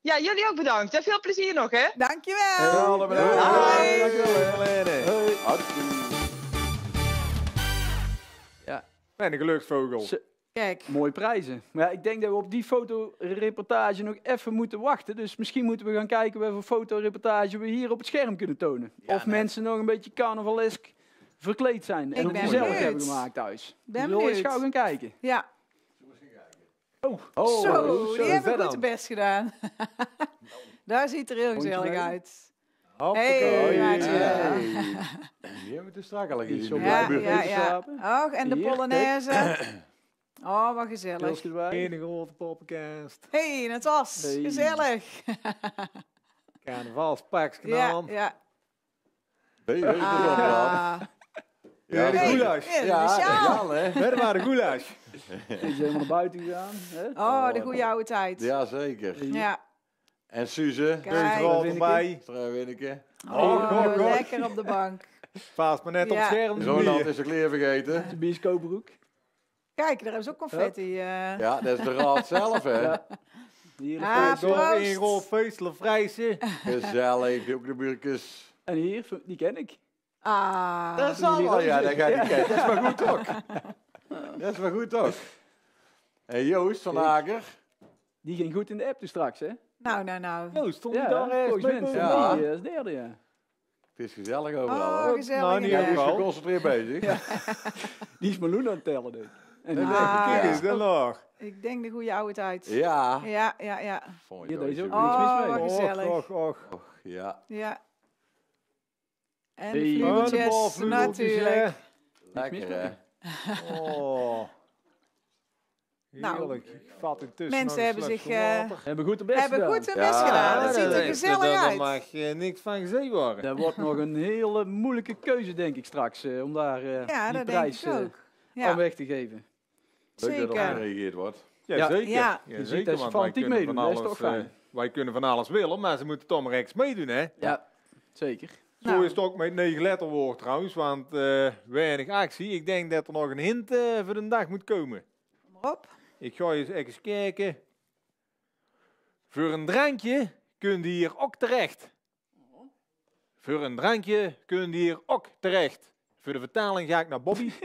Ja, jullie ook bedankt. En veel plezier nog, hè? Dankjewel. Ja, allemaal bedankt. Hoi. Dankjewel. Ja, En een geluksvogel. Kijk. mooie prijzen. Maar ja, ik denk dat we op die fotoreportage nog even moeten wachten. Dus misschien moeten we gaan kijken welke fotoreportage we hier op het scherm kunnen tonen. of mensen nog een beetje carnavalesk verkleed zijn. En Ik het ben gezellig benieuwd. hebben gemaakt thuis. Ben dus we eens gauw gaan kijken. Ja. Oh, zo, zo, die hebben goed de best gedaan. [LAUGHS] Daar ziet er heel gezellig uit. Hoppakee. Hey, maatje. Hey. [LAUGHS] Die hebben we te strak al Iets op Ja, buurt ja, ja. slapen. Oh, en de. Polonaise. [CLEARS THROAT] Oh, wat gezellig. Pilsje erbij. Enige grote poppenkast. hey, het was Hey. gezellig. [LAUGHS] Carnavalspakje Ja, aan. ja. Ben je? Ah. Ja, de goulash. ja, Ja, de sjaal, hè? Hè, dat is helemaal naar buiten gegaan. Hè? Oh, de goede oude tijd. Ja, zeker. Ja. En Suze? Kijk. Erbij. Struiwinneke. Oh, Oh, god, god. lekker op de bank. Paas maar net op Ja. scherm. Ronald is zijn kleer vergeten. De bioscoopbroek. Kijk, daar hebben ze ook confetti. eh. Ja, dat is de raad zelf, hè? Ja. Hier Ah, een Door proost. een rood feestelijk vrijse. Gezellig, ook de buurtjes. En hier, die ken ik. Ah. Dat is hier allemaal, ja, dat ga ik Ja. kijken. Dat is maar goed ook. [LAUGHS] Dat is maar goed ook. En Joost van Aker. Die ging goed in de app dus straks, hè? Nou, nou, nou. Oh, stond Ja, hij daar ergens mensen. Ja. Die, eh, is derde, ja. Het is gezellig overal. Oh, hè? gezellig. Nou, niet Hij is geconcentreerd bezig. [LAUGHS] Die is Meloen aan het tellen, denk ik. En die Ah, Kijk ja. eens, dan nog. Ik denk de goede oude tijd. Ja. Ja, ja, ja. Vond Hier, je deze Joost ook niks Oh, mis mee. gezellig. Och, och, och. Ja, Ja. En Hey. de Oh, balvleugeltjes, natuurlijk. lekker mis hè. Oh. Nou, Heerlijk. Ik vat intussen mensen hebben zich, eh, water. Hebben goed de best hebben gedaan. goed hun best gedaan. Dat ziet er gezellig daar- daar uit. mag eh, niks van gezien worden. Dat wordt nog een hele moeilijke keuze, denk ik, straks. eh, om daar eh, Ja, die prijs eh, aan weg te geven. Leuk dat er op Zeker. gereageerd wordt. Ja, Ja. zeker. Ja. Je ziet zeker, dat ze fanatiek wij kunnen meedoen, van dat is alles, toch fijn? eh, wij kunnen van alles willen, maar ze moeten toch maar rechts meedoen, hè? Ja, zeker. Zo Nou. is het ook met het negen letterwoord trouwens, want eh, weinig actie. Ik denk dat er nog een hint eh, voor de dag moet komen. Maar op. Ik ga eens even kijken. Voor een drankje kun je hier ook terecht. Voor een drankje kun je hier ook terecht. Voor de vertaling ga ik naar Bobby. [LAUGHS]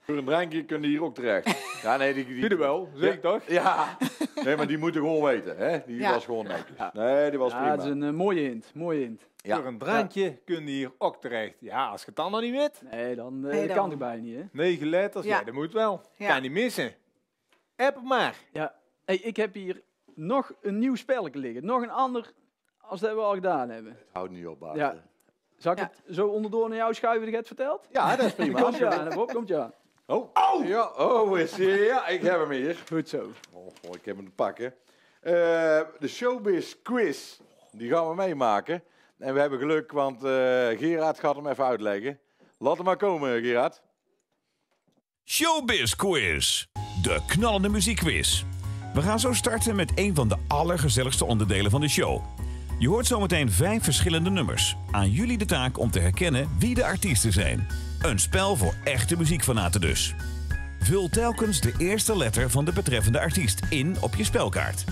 Voor een drankje kunnen hier ook terecht. Ja, nee, die... die Zie je wel, zeker toch? Ja, nee, maar die moeten gewoon weten, hè? Die Ja. was gewoon netjes. Nee, die was Ja, prima. dat is een eh, mooie hint. Mooie hint. Ja. Voor een drankje kun je hier ook terecht. Ja, als je het dan nog niet weet. Nee, dan, eh, Nee, dat dan. kan ik bijna niet, hè? Negen letters, ja, Ja. dat moet wel. Ja. Kan niet missen. App het maar. Ja. Hey, ik heb hier nog een nieuw spelletje liggen. Nog een ander als dat we al gedaan hebben. Houd niet op, Bart. Ja. Zal ik Ja. het zo onderdoor naar jou schuiven dat je het vertelt? Ja, dat is prima. [LAUGHS] Komt je aan, Bob, komt je aan. Oh, Ja, oh, is, ja, ik heb hem hier. Goed zo. Oh, oh, ik heb hem te pakken. Eh, de Showbiz Quiz, die gaan we meemaken. En we hebben geluk, want eh, Gerard gaat hem even uitleggen. Laat hem maar komen, Gerard. Showbiz Quiz. De knallende muziekquiz. We gaan zo starten met een van de allergezelligste onderdelen van de show. Je hoort zometeen vijf verschillende nummers. Aan jullie de taak om te herkennen wie de artiesten zijn. Een spel voor echte muziekfanaten dus. Vul telkens de eerste letter van de betreffende artiest in op je spelkaart.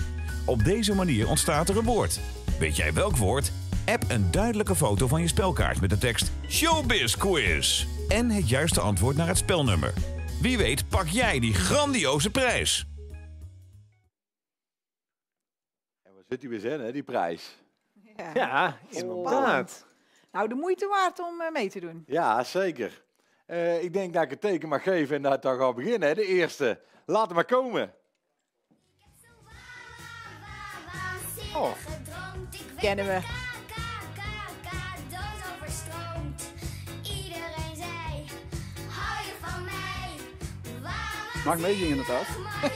Op deze manier ontstaat er een woord. Weet jij welk woord? App een duidelijke foto van je spelkaart met de tekst Showbiz Quiz. En het juiste antwoord naar het spelnummer. Wie weet pak jij die grandioze prijs. En waar zit hij weer zijn, hè, die prijs? Ja. Ja, inderdaad. Nou, de moeite waard om eh, mee te doen. Ja, zeker. Eh, ik denk dat ik het teken mag geven en dat het dan gaat beginnen, hè, de eerste. Laat hem maar komen. Oh. Kennen we. Iedereen zei, hou je van mij? Mag meezingen inderdaad.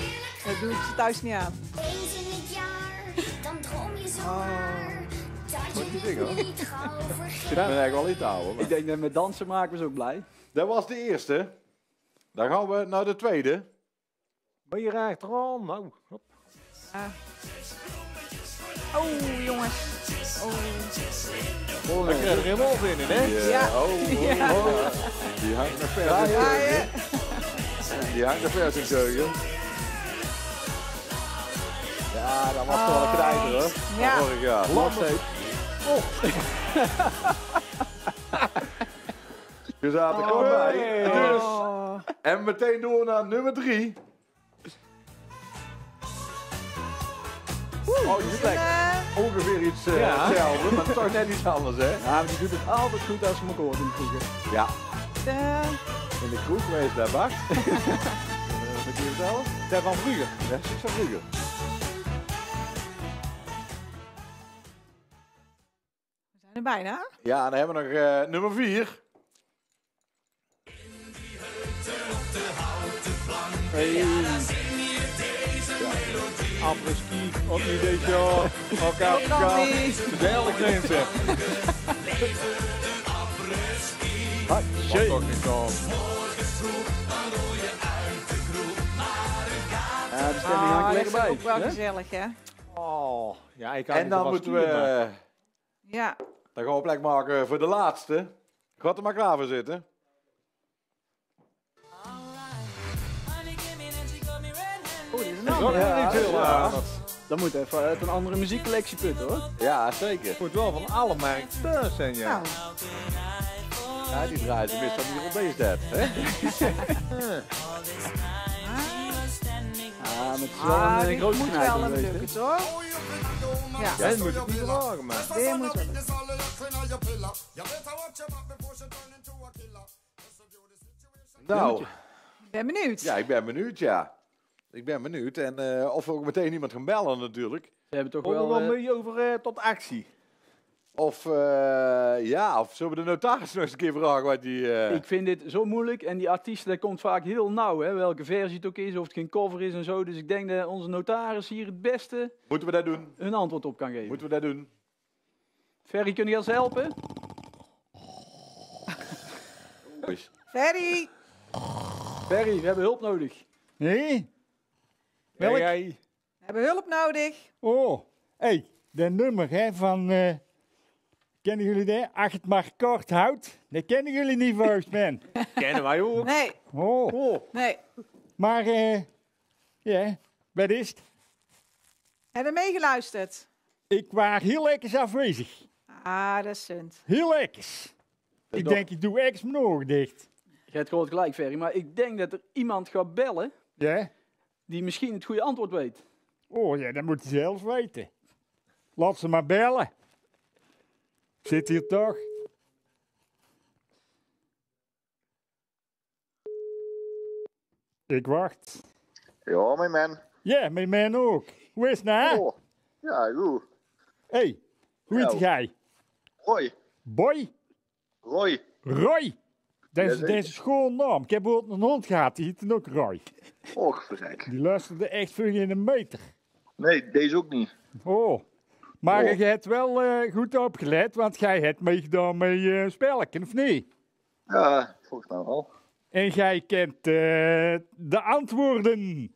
[LAUGHS] Dat doe ik ze thuis niet aan. Eens in het jaar, dan droom je zomaar. Dat je het niet gauw Ik vergeet. zit me eigenlijk wel in te houden. Ik denk dat met dansen maken we ze ook blij. Dat was de eerste. Dan gaan we naar de tweede. Ben je raakt er al? Nou, hop. Oh, jongens. Oh. Oh, daar krijg je er helemaal zin in, hè? Ja. Oh, oh, Ja. oh. Die hangt nog ver Ja, in ja. teugen. Die hangt nog ver in teugen. Ja, dat was toch wel een krijger, hoor. Ja. Vorig jaar. Nog [LAUGHS] steeds. Je zat er gewoon bij. Dus, Oh. en meteen door naar nummer drie. Oh, lekker. Eh, Ongeveer iets eh, Ja. hetzelfde, maar toch net iets anders, hè? Ja, maar die doet het altijd goed als ze me hoort in de. Ja, eh, in de kroeg geweest bij Bart. [LAUGHS] Wat kun je vertellen? Dat van vroeger. Dat is van vroeger. we zijn er bijna. Ja, dan hebben we nog eh, nummer vier. Hey. Apres-ski, ook niet deze jaar. Elkaar Ook nog elkaar. niet. Gezellig mensen. Shame. Mag toch niet komen. Ja, de stemming Ah, hangt dat lekker is bij. ook wel hè? gezellig, hè? Oh, ja, ik had En dan moeten we, maar- Ja. dan gaan we plek maken voor de laatste. Gaat er maar klaar voor zitten. Oh, dit is een Dat andere. Ja. anders. Dan moet even uit een andere muziekcollectie putten hoor. Ja, zeker. Het moet wel van alle markten thuis zijn, ja. Nou, Ja, die draait tenminste van die Robees dat, hè? Ja, met zo'n ah, grote moet wel een geweest, toch? Ja. Dat moet ik niet vragen, maar. Dit moet wel lukken. Nou, Ik ben benieuwd. ja, ik ben benieuwd, ja. Ik ben benieuwd. En eh, of we ook meteen iemand gaan bellen natuurlijk. Ze hebben toch we wel... wel eh, mee over eh, tot actie. Of, eh, ja, of zullen we de notaris nog eens een keer vragen wat die... eh, Ik vind dit zo moeilijk en die artiest dat komt vaak heel nauw, hè, welke versie het ook is, of het geen cover is en zo. Dus ik denk dat onze notaris hier het beste Moeten we dat doen? een antwoord op kan geven. Moeten we dat doen? Ferry, kun je ons helpen? Ferry! Ferry, we hebben hulp nodig. Nee? Welk? We hebben hulp nodig. Oh, hé, hey, dat nummer hè, van... eh, kennen jullie dat? Ach, het maar kort houdt. Dat kennen jullie niet volgens mij. [LAUGHS] Kennen wij ook. Nee, Oh, nee. maar eh, ja, wat is het? Heb je meegeluisterd? Ik was heel lekker afwezig. Ah, dat is. Heel lekker. Ik denk, ik doe mijn ogen dicht. Je hebt gewoon gelijk, Ferry, maar ik denk dat er iemand gaat bellen Ja? Die misschien het goede antwoord weet. Oh ja, dat moet je zelf weten. Laat ze maar bellen. Zit hier toch? Ik wacht. Ja, mijn man. Ja, met mij ook. Hoe is het nou? Oh, ja, goed. hey, hoe heet jij? Roy. Boy? Roy. Roy? Dat is, Jazeker. dat is een schoon naam. Ik heb ooit een hond gehad, die heette ook Roy. Och, verrek. Die luisterde echt veel in een meter. Nee, deze ook niet. Oh. Maar Oh. je hebt wel eh, goed opgelet, want jij hebt meegedaan met uh, spelken, of niet? Ja, volgens mij wel. En jij kent eh, de antwoorden.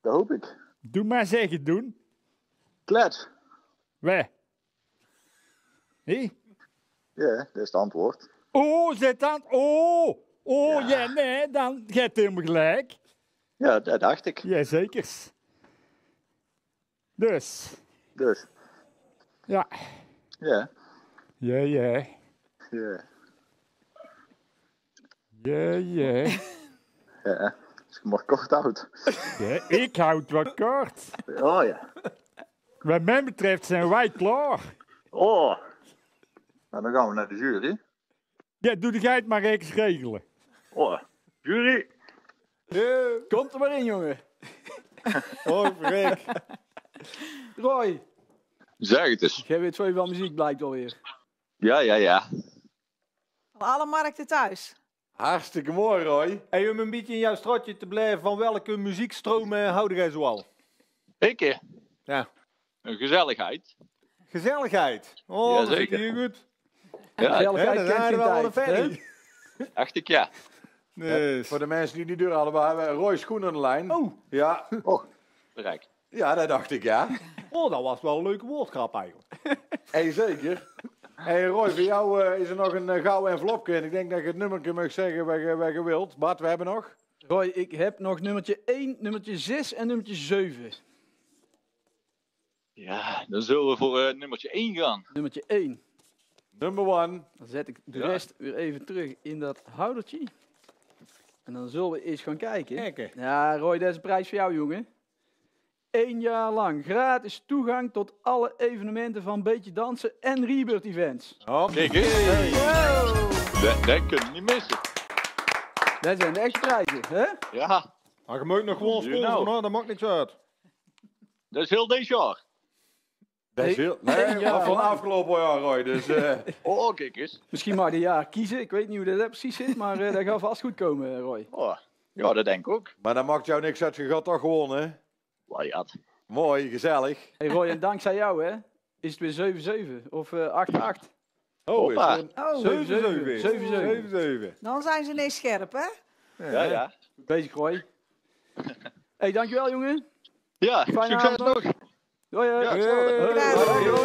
Dat hoop ik. Doe maar zeggen, doen. Klets. Wij. Hé? Ja, dat is het antwoord. Oh, zet aan. Oh, oh, ja, nee, dan jij hebt helemaal gelijk. Ja, dat dacht ik. Jazeker. Dus, Dus, ja. ja. Ja, ja. Ja. Ja, ja. Ja. Als je maar kort houdt. ja ik houd wat kort. Oh ja. Wat mij betreft zijn wij klaar. Oh. Nou, dan gaan we naar de jury. Ja, doe de geit maar eens regelen. Oh, jury. Komt er maar in, jongen. [LAUGHS] Oh, Rick. Roy, Zeg het eens. jij weet veel van muziek, blijkt wel weer. Ja, ja, ja. Van alle markten thuis. Hartstikke mooi, Roy. Hey, om een beetje in jouw strotje te blijven, van welke muziekstromen houden jij zoal? Ik? Ja. Een gezelligheid. Gezelligheid. Oh, dat Jazeker. vind je goed. Ja, Gezelligheid dan kent geen we wel een tijd, dacht ik ja. Dus. Voor de mensen die niet deur hadden, we hebben Roy Schoen aan de lijn. Oh. Ja. Oh, verrek. Ja, dat dacht ik, ja. Oh, dat was wel een leuke woordgrap eigenlijk. Hey, zeker. Hey Roy, voor jou eh, is er nog een eh, gouden envelopje. En ik denk dat je het nummertje mag zeggen wat je, wat je wilt. Bart, we hebben nog. Roy, ik heb nog nummertje 1, nummertje 6 en nummertje 7. Ja, dan zullen we voor eh, nummertje 1 gaan. Nummertje 1. Number one. Dan zet ik de Ja. rest weer even terug in dat houdertje. En dan zullen we eens gaan kijken. Kijken. Ja, Roy, dat is een prijs voor jou, jongen. Eén jaar lang gratis toegang tot alle evenementen van Beetje Dansen en Rebirth Events. Oh, Kijk eens. Dat, dat kun je niet missen. Dat zijn de echte prijzen, hè? Ja, Maar je moet nog gewoon je sponsoren, nou. hoor. dat maakt niks uit. dat is heel deze jaar. Dat is Nee. heel... Nee, [LAUGHS] Ja, van afgelopen jaar, Roy. Dus eh, [LAUGHS] Oh, kijk eens. Misschien mag je een jaar kiezen. Ik weet niet hoe dat precies zit, maar eh, dat gaat vast goed komen, Roy. Oh, ja, dat denk ik ook. maar dat maakt jou niks uit. Je gaat toch gewoon, hè? Well, ja, Mooi, gezellig. Hey Roy, en dankzij jou, hè? Is het weer 7-7 of eh 8-8? Oh, is Hoppa. er een... Oh, 7-7. 7-7. 7-7. dan zijn ze ineens scherp, hè? ja, ja. Goed bezig, Roy. [LAUGHS] hey, dankjewel, jongen. Ja, Fijne succes avond nog. Hoi, hoi. Ja. Gedaan.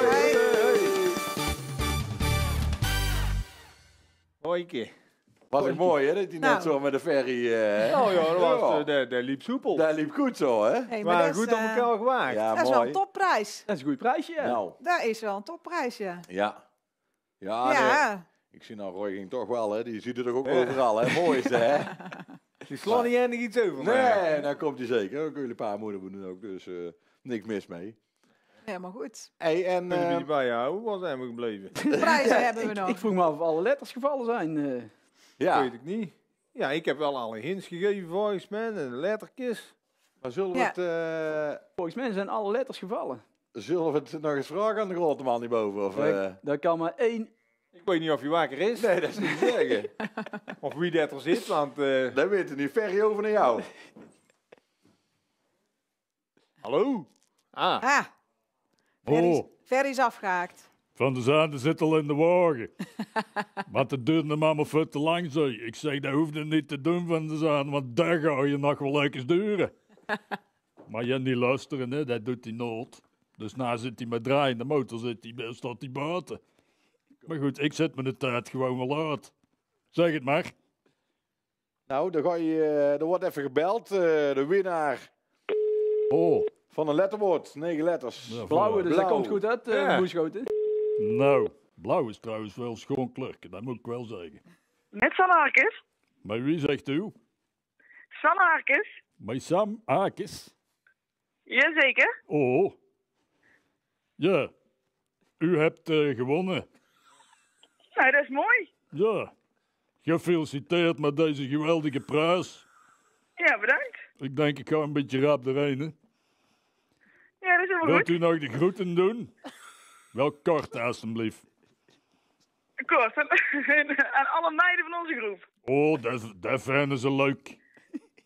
Hey. Hoi, keer. Was het mooi, hè? Dat hij net Nou. zo met de ferry... eh Oh ja, dat, was, dat, dat liep soepel. Dat liep goed zo, hè? Hey, maar maar dat is, goed op eh, elkaar gewaagd. Ja, dat is wel een topprijs. Dat is een goed prijsje, ja. Nou, Dat is wel een topprijs, ja. ja. Ja, ik zie nou Roy ging toch wel, hè? Die ziet het toch ook overal, hè? Mooi is het, hè? [LAUGHS] Die slaan niet eindig iets over. Nee, dan komt hij zeker. Ook jullie pa en moeder doen ook, dus eh, niks mis mee. Helemaal goed. Hey, en... Je eh, niet bijhouden? Waar zijn we gebleven? [LAUGHS] Prijzen hebben we Ik, nog. ik vroeg me af of alle letters gevallen zijn. eh. ja, Weet ik niet. Ja, ik heb wel alle hints gegeven volgens mij. En lettertjes. maar zullen we het... eh, volgens mij zijn alle letters gevallen. Zullen we het nog eens vragen aan de grote man hierboven? Of, Dat- eh? Dat kan maar één. Ik weet niet of hij wakker is. Nee, dat is niet zeggen. [LAUGHS] Of wie dat er zit, want... eh, Dat weet niet. Ferry over naar jou. Hallo? Ah. Ah, Oh, Ferry is afgehaakt. Van de Zaande zit al in de wagen. [LAUGHS] maar het duurde hem allemaal veel te lang, zei Ik zeg, dat hoefde niet te doen van de Zaande, want daar ga je nog wel eens duren. [LAUGHS] maar je niet luisteren, hè, dat doet hij nooit. Dus na zit hij met draaiende motor, zit hij, staat hij buiten. Maar goed, ik zet me de tijd gewoon wel uit. Zeg het maar. Nou, dan ga je, eh, er wordt even gebeld. eh, de winnaar Oh, van een letterwoord. Negen letters. Ja, Blauwe, dus dat Blauw. komt goed uit, eh Ja. Boeschoten. nou, blauw is trouwens wel schoon kleur, dat moet ik wel zeggen. Met Sanne Harkes. Maar wie zegt u? Sanne Harkes. Met Sam Akis. Jazeker. Oh. Ja. U hebt eh, gewonnen. Nou, dat is mooi. Ja. Gefeliciteerd met deze geweldige prijs. Ja, bedankt. Ik denk ik ga een beetje rap erheen. Hè. Is helemaal Wilt goed. u nog de groeten doen? Wel kort, alstublieft. Kort. [LAUGHS] Aan alle meiden van onze groep. Oh, dat, dat vinden ze leuk.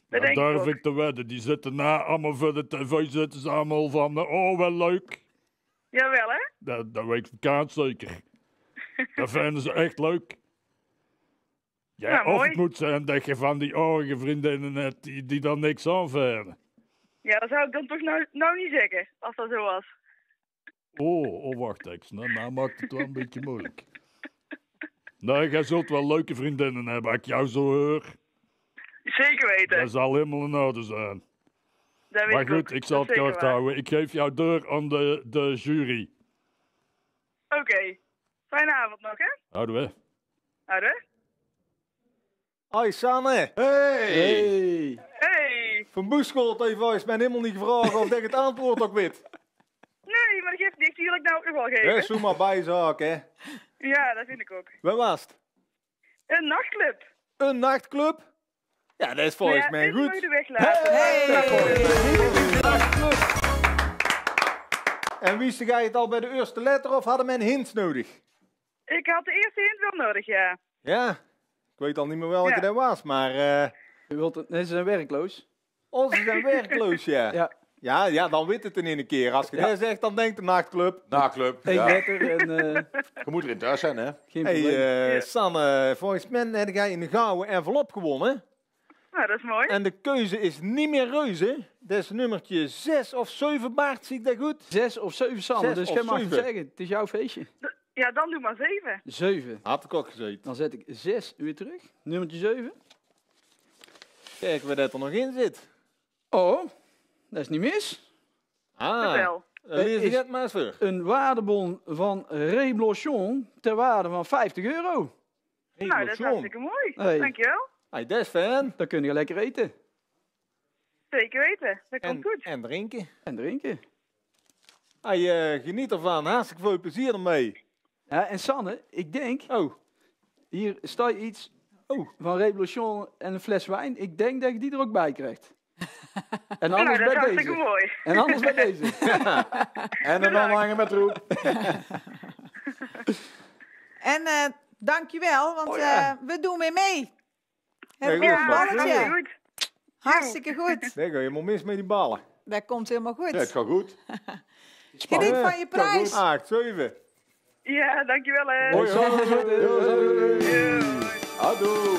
Dat ik durf ik te wedden. Die zitten na allemaal voor de tv zitten ze allemaal van... Oh, wel leuk. Jawel, hè? Dat, dat weet ik kans zeker. dat vinden ze echt leuk. Ja, Ja, of mooi. het moet zijn dat je van die orige vriendinnen hebt die, die dan niks aanvinden. Ja, dat zou ik dan toch nou, nou niet zeggen, als dat zo was. Oh, oh wacht even. Nou, nou maakt het wel een beetje moeilijk. Nee, jij zult wel leuke vriendinnen hebben, als ik jou zo hoor. Zeker weten. Dat zal helemaal in orde zijn. Dat weet Maar goed, ik zal het kort houden. Ik geef jou deur aan de, de jury. Oké. Fijne avond nog, hè? Houden we. Oude. Hoi Sanne. Hey. Hey. Hey. Van Boeschoot even, is mij helemaal niet gevraagd of ik het antwoord ook weet. Nee, maar dat geeft niks. Die wil ik nou ook nog wel geven. zoek maar bij zaak, hè. Ja, dat vind ik ook. Waar was het? Een nachtclub. Een nachtclub? Ja, dat is volgens ja, mij goed. moet je. Een nachtclub. En wist jij het al bij de eerste letter of hadden men hints nodig? Ik had de eerste hint wel nodig, ja. Ja, ik weet al niet meer welke Ja. dat was, maar eh U wilt het, nee, ze zijn werkloos. onze zijn [LAUGHS] werkloos, ja. Ja. Ja, ja, dan weet het in een keer. Als je dat zegt, dan denkt de nachtclub. Nachtclub. Eén Ja. letter en eh, Je moet erin thuis zijn, hè? geen Hey, probleem. eh, Ja. Sanne, volgens mij heb jij een gouden envelop gewonnen. Nou, dat is mooi. En de keuze is niet meer reuze. Dat is nummertje 6 of 7 baard, zie ik dat goed? Zes of zeven Sanne, Zes dus jij mag het zeggen. Het is jouw feestje. Ja, dan doe maar zeven. Zeven. Had ik ook gezeten. Dan zet ik zes weer terug. Nummertje zeven. Kijken we dat er nog in zit. Oh, dat is niet mis. Ah, lees maar eens voor. Een waardebon van Reblochon ter waarde van 50 euro. Nou, dat is hartstikke mooi. Hey. Dankjewel. Hey, dat is fijn. Dan kun je lekker eten Zeker weten. Dat En, komt goed. en drinken. en drinken. Hey, eh, geniet ervan. Hartstikke veel plezier ermee. Ja, en Sanne, ik denk, Oh, hier staat iets oh. van Reblochon en een fles wijn. Ik denk dat je die er ook bij krijgt. [LAUGHS] En Nou, anders dat is bij hartstikke deze. mooi. En anders bij deze. [LAUGHS] En een omhangen met roep. [LAUGHS] En eh dankjewel, want Oh ja. eh, we doen weer mee. Ja, goed, balletje. hartstikke goed. Hartstikke goed. Daar ga je helemaal mis met die ballen. Dat komt helemaal Ja, het goed. gaat goed. Geniet van je prijs. 8, 7. Ja, dankjewel. hè. Hoi, hoi. Houdoe.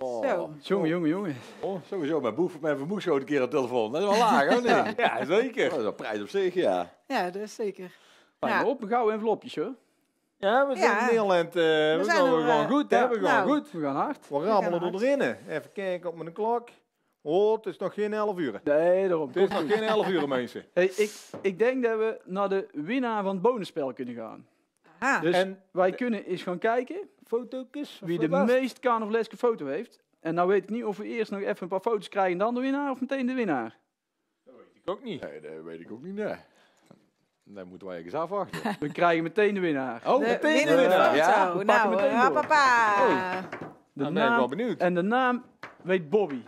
Zo. Jongen, jongen, jongen. Oh, sowieso, mijn boef, mijn vermoegschoot een keer aan de telefoon. Dat is wel laag, hoor. Nee. [LAUGHS] Ja, zeker. Dat is een prijs op zich, ja. Ja, dat is zeker. Fijn Ja. maar op, een gouden envelopjes hoor. Ja, we zijn Ja. in Nederland. eh we zijn gaan er, gewoon eh, goed, hè? ja, We gaan nou. goed. We gaan hard. We rammelen er erin. Even kijken op mijn klok. Oh, het is nog geen 11 uur. Nee, daarom. Het is nog geen 11 uur, mensen. Hey, ik, ik denk dat we naar de winnaar van het bonusspel kunnen gaan. Aha. Dus En wij kunnen eens gaan kijken foto's? wie de meest carnavaleske foto heeft. En nou weet ik niet of we eerst nog even een paar foto's krijgen en dan de winnaar of meteen de winnaar. Ik ook niet. Nee, dat weet ik ook niet, nee. Dan moeten wij eens afwachten. We krijgen meteen de winnaar. Oh, De meteen de winnaar. Ja, we pakken nou, meteen door. papa. De Nou, ben ik wel benieuwd. en de naam weet Bobby.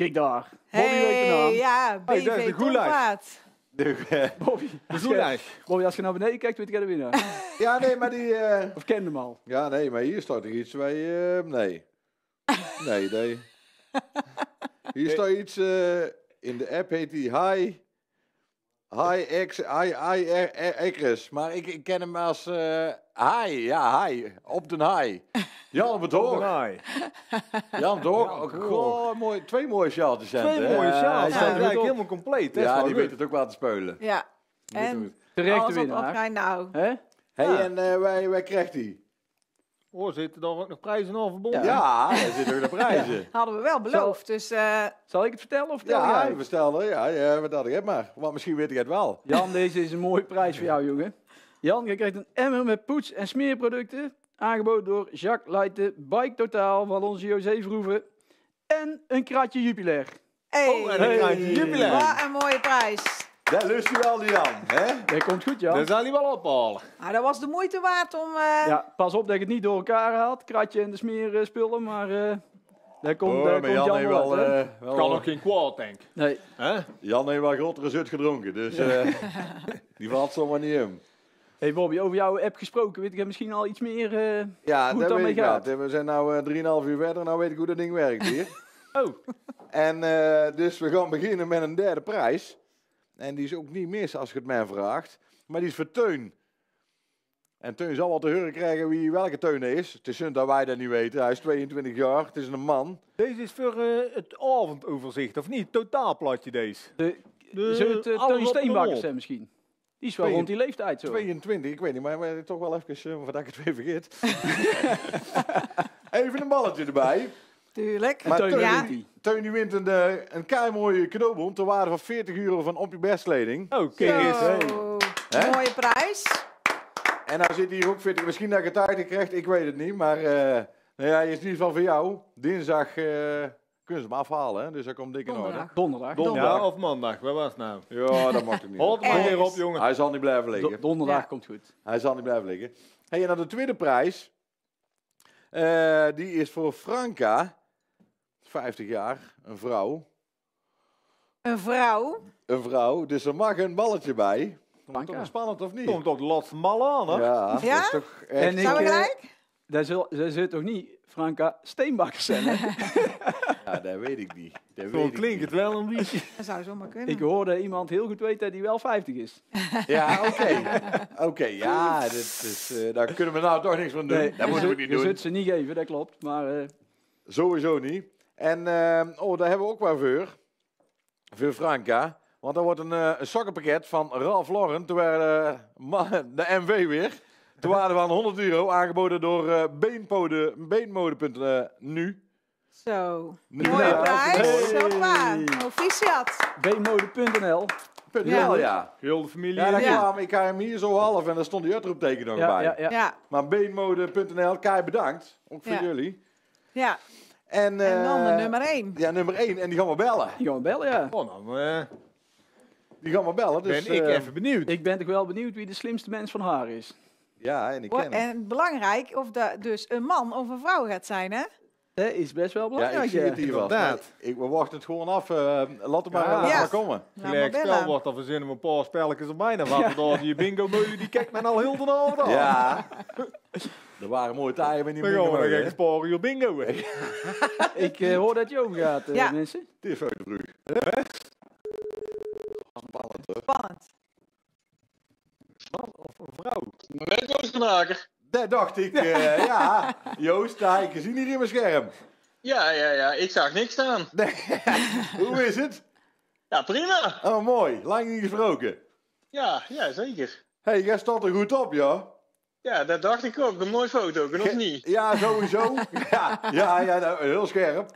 Kijk daar. Bobby weet de naam. Hey, ja, Hey, BV de. Tompraat. De, eh, [LAUGHS] Bobby. De Als je- goulash. Bobby, als je naar beneden kijkt, weet je de winnaar. [LAUGHS] ja, nee, maar die... eh, Of ken hem al. Ja, nee, maar hier staat toch iets waar je... eh, nee. Nee, nee. Hier staat iets... eh, in de app heet die Hi... Hi X... Hi, hi R- R- Ecris. Maar ik, ik ken hem als... eh hi, ja, hi. Op den hi. [LAUGHS] Jan op het hoog. Jan het. Ook gewoon mooi, twee mooie sjaaltjes. zijn het, Twee hè? mooie Ja, sjaals. hij staat er eigenlijk helemaal compleet. Is Ja, die weet het ook wel te spelen. Ja. En het. Terechte alles op winnaar. afgaan nou. Hè? Hey, Ja. en eh, wij, wij krijgt hij? Oh, zitten daar ook nog prijzen aan verbonden? Ja, daar zitten ook de prijzen. Hadden we wel beloofd, dus... eh, Zal ik het vertellen of vertel Ja, jij? we stelden, ja, ja, dat ik heb maar. Want misschien weet ik het wel. Jan, deze is een mooie prijs voor jou, jongen. Jan, je krijgt een emmer met poets- en smeerproducten. Aangeboden door Jacques Leijten, Bike Totaal van onze José Verhoeven. En een kratje Jupiler. hey, Oh, en een kraantje Jubilee. wat een mooie prijs. Dat lust u wel, die Jan. Hè? Dat komt goed, Jan. Dat zal hij wel ophalen. Nou, dat was de moeite waard om... eh, Ja, pas op dat je het niet door elkaar haalt. Kratje en de smeerspullen, maar eh daar komt, Oh, daar maar komt Jan Jan heeft wel eh, wel Kan ook geen kwaad, denk ik. Nee. Hè? Jan heeft wel grotere zut gedronken, dus eh, [LAUGHS] die valt zomaar niet in. Hey Bobby, over jouw app gesproken, weet ik misschien al iets meer eh, Ja, hoe het dat daarmee gaat? wel. We zijn nu eh 3,5 uur verder en nou weet ik hoe dat ding werkt hier. [LAUGHS] Oh, En eh, dus we gaan beginnen met een derde prijs. En die is ook niet mis als je het mij vraagt. Maar die is voor Teun. En Teun zal wel te horen krijgen wie welke Teun is. Het is sunt dat wij dat niet weten. Hij is 22 jaar. Het is een man. Deze is voor eh, het avondoverzicht, of niet? Totaalplatje deze. de, De- zullen het uh, Teun Steenbakkers zijn misschien? Die is wel rond die leeftijd zo. 22, ik weet niet, maar, maar toch wel even, uh, voordat ik het weer vergeet. [LAUGHS] even een balletje erbij. Tuurlijk. Maar Teun ja. Teun die wint een, eh, een keimooie cadeaubon ter waarde van 40 euro van op je bestkleding. Oh, kijk eens. Zo, Hè? mooie prijs. En nou zit hier ook 40, misschien dat ik het uit krijg, ik weet het niet. Maar eh nou ja, hij is in ieder geval voor jou. Dinsdag eh kunnen ze hem afhalen, hè? dus dat komt dik in orde. Donderdag. Donderdag. Donderdag. Ja, of maandag. Wat was het nou? Ja, dat mag ik niet. Houd het maar weer op, jongen. Hij zal niet blijven liggen. Do- donderdag Ja. komt goed. Hij zal niet blijven liggen. Hey, en dan de tweede prijs. Eh, die is voor Franka. 50 jaar, een vrouw. Een vrouw. Een vrouw, dus er mag een balletje bij. Franka. Toch spannend of niet? Komt toch de laatste mal aan, hè? Ja, dat Ja? is toch echt... En ik, Zijn we eh, gelijk? Daar zul, zit toch niet Franka Steenbakkers [LAUGHS] zijn, hè? Ja, dat weet ik niet. Dat Zo weet ik klinkt niet. het wel een beetje. Dat zou zomaar kunnen. Ik hoorde iemand heel goed weten dat hij wel 50 is. Ja, oké. Oké, ja, dit is, eh, daar kunnen we nou toch niks van doen. dat je moeten we niet je doen. zult ze niet geven, dat klopt. Maar eh, Sowieso niet. En eh, oh, daar hebben we ook wel voor. Voor Franka. Want er wordt een, eh, een sokkenpakket van Ralph Lauren. Terwijl de MW weer. Ter waarde van 100 euro. Aangeboden door eh Beenpode, Beenmode.nu. Zo. Nu. Mooie Ja, prijs. hey. Hoppa. Proficiat. bmode.nl. Ja, ja. Heel de familie. Ja, dat Ja. kwam. Ik ga hem hier zo half en daar stond die uitroepteken nog Ja, bij. ja, ja. Ja. Maar Beenmode.nl, Kai bedankt. Ook voor Ja. jullie. Ja. En, En dan de eh, nummer 1. Ja, nummer 1. En die gaan we bellen. Die gaan we bellen, ja. Oh, dan eh, Die gaan we bellen. Dus, ben ik eh, even benieuwd. Ik ben toch wel benieuwd wie de slimste mens van haar is. Ja, en ik ken hem. En belangrijk of dat dus een man of een vrouw gaat zijn, hè? Dat is best wel Ja, belangrijk. ik zie het hier wel. Ik, we wachten het gewoon af. eh, laat het maar, Ja. Ja. maar komen. Gelijk spel wordt, dan verzinnen we een paar spelletjes wat we daar die bingo meulen, die kijkt men al heel de avond aan. [LAUGHS] Ja. er waren mooie tijden met die Dan gaan we bingo. nog hè. een paar uur bingo. [LAUGHS] Ik eh, hoor dat je overgaat, eh, Ja. mensen. Het is uit de brug. Spannend hoor. Spannend. Man of een vrouw? Met Joost. Dat dacht ik. eh, [LAUGHS] ja. Joost, daar heb ik gezien hier in mijn scherm. Ja, ja, ja. Ik zag niks staan. [LAUGHS] Hoe is het? Ja, prima. Oh, mooi. Lang niet gesproken. Ja, ja, zeker. hey, jij stond er goed op, ja? Ja, dat dacht ik ook. Een mooi foto, of niet? Ja, sowieso. [LAUGHS] ja, ja, ja nou, heel scherp.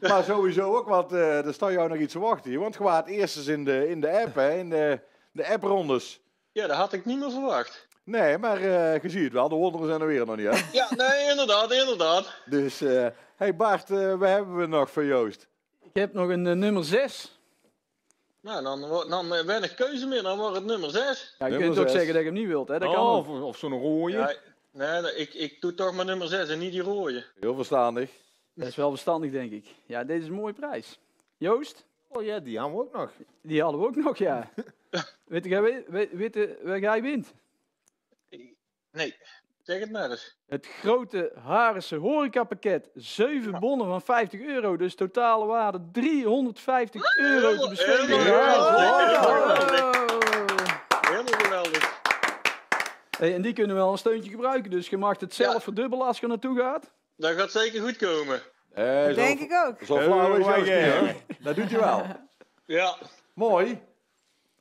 Maar sowieso ook, want eh er staat jou nog iets te wachten. Want je waart eerst in de, in de app, hè, in de, de app-rondes. Ja, dat had ik niet meer verwacht. Nee, maar eh je ziet het wel, de wonderen zijn er weer nog niet, hè? Ja, nee, inderdaad, inderdaad. Dus, eh hey Bart, eh wat hebben we nog voor Joost? Ik heb nog een nummer 6. Nou, dan, dan weinig keuze meer. Dan wordt het nummer 6. Ja, je Nummer kunt ook zes. zeggen dat je hem niet wilt, hè? Dat kan Oh, of, of zo'n rode. Ja, nee, nee, ik, ik doe toch maar nummer 6 en niet die rode. Heel verstandig. Dat is wel verstandig, denk ik. Ja, deze is een mooie prijs. Joost? Oh ja, die hebben we ook nog. Die hadden we ook nog, ja. [LAUGHS] weet jij weet, weet, weet je waar jij wint? Nee, zeg het maar eens. Het grote Harense horecapakket. Zeven bonnen van 50 euro. Dus totale waarde 350 euro te besteden. Helemaal geweldig. Hey, en die kunnen wel een steuntje gebruiken. Dus je mag het zelf verdubbelen als je er naartoe gaat. Dat gaat zeker goed komen. Eh, zo- Denk ik ook. Zo flauw is ja. hoor. Dat doet hij wel. Ja. Mooi.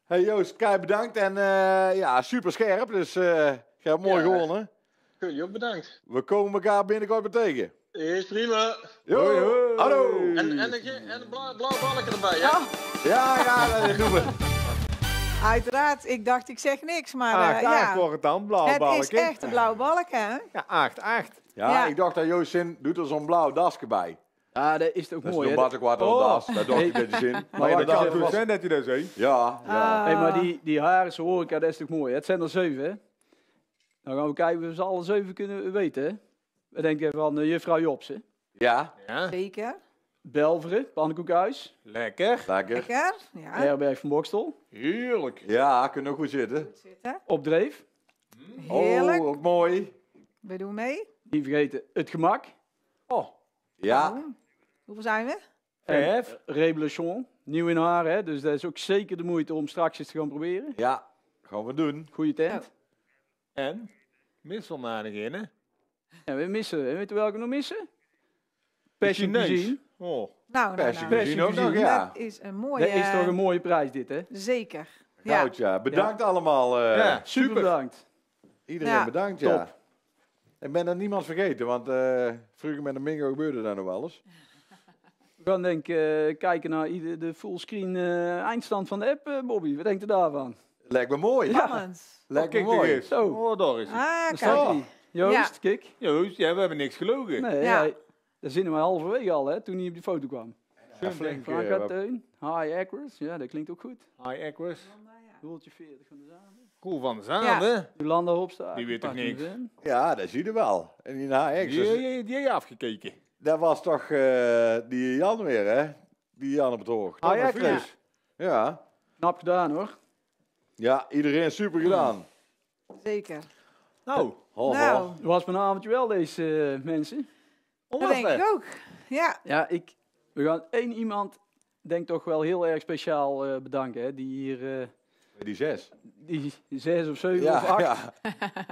Hey Joost, kei bedankt. En eh, ja, super scherp. Dus eh je hebt mooi Ja. gewonnen. Goed, Job, bedankt. We komen elkaar binnenkort weer tegen. Is prima. Yo, hallo. En, en, een, en een blauw, blauw balkje erbij, hè? Ja, ja, dat doen we. Uiteraard, ik dacht ik zeg niks, maar eh, Acht, ja. acht wordt het dan, blauw het balkje. is echt een blauw balk, hè? Ja, 8, 8. Ja, Ja. ik dacht dat Joost zin doet er zo'n blauw dasje bij. Ja, dat is ook Dat is mooi. een hè? badkwart Oh. das. Dat dacht ik dat [LAUGHS] je zin. Maar ja, dat dat kan goed zijn dat hij dat zei. Ja, ja. Hey, maar die, die Harense horeca, dat is toch mooi. Het zijn er zeven, hè? Dan gaan we kijken of we ze alle zeven kunnen weten, hè? We denken van uh, juffrouw Jobsen. Ja, Ja, Zeker. Belveren, pannenkoekhuis. lekker. lekker. Lekker. Ja. Herberg van Bokstel. Heerlijk. Ja, kunnen ook goed zitten. Zitten. Op Dreef. Heerlijk. Oh, ook mooi. We doen mee. Niet vergeten, het gemak. Ja, Nou, Hoeveel zijn we? En Rebelation. Nieuw in haar, hè? Dus dat is ook zeker de moeite om straks eens te gaan proberen. ja, gaan we doen. Goeie tent. En? Misselnadiging, hè? En we missen, en weet je welke we nog missen? Passion. Cuisine. Oh. Nou, nou, Passion nou. cuisine ook nog, ja. Dat is een mooie... Dat is toch een mooie prijs dit, hè? Zeker. Ja. Goud, ja. Bedankt allemaal. eh, Ja, Super bedankt. Iedereen Ja. bedankt, ja. Top. Ik ben er niemand vergeten, want eh vroeger met een Mingo gebeurde dat nog wel eens. We gaan denk ik eh, kijken naar ieder, de fullscreen eh, eindstand van de app, Bobby. Wat denkt u daarvan? Lijkt me mooi. Spannend. Lijkt me Kijk toch mooi. Zo. Oh, daar is hij. Ah, Daar kijk. Joost, kijk. Joost, ja, we hebben niks gelogen. Nee, Ja. ja. daar zitten we halverwege al, hè, toen hij op die foto kwam. Ja, flink, Frank had wat- Teun, High Accuracy, ja, dat klinkt ook goed. Hi, Equus. Doeltje 40 van de Zaande. Cool van de Zaan, Ja. hè? Jolanda Hopsta. Die weet toch niks? Ja, dat zie je wel. En die HX, Die, die, die heb je afgekeken. dat was toch eh, die Jan weer, hè? Die Jan op het oog. Ah, ja, fris. Ja. Knap gedaan, hoor. Ja, iedereen super gedaan. Zeker. Nou, Ho. Nou, Het was vanavondje wel, deze eh, mensen. dat denk ik ook. Ja. Ja, ik, we gaan één iemand, denk toch wel heel erg speciaal eh, bedanken, hè, die hier... Die zes. die zes of zeven Ja, of acht.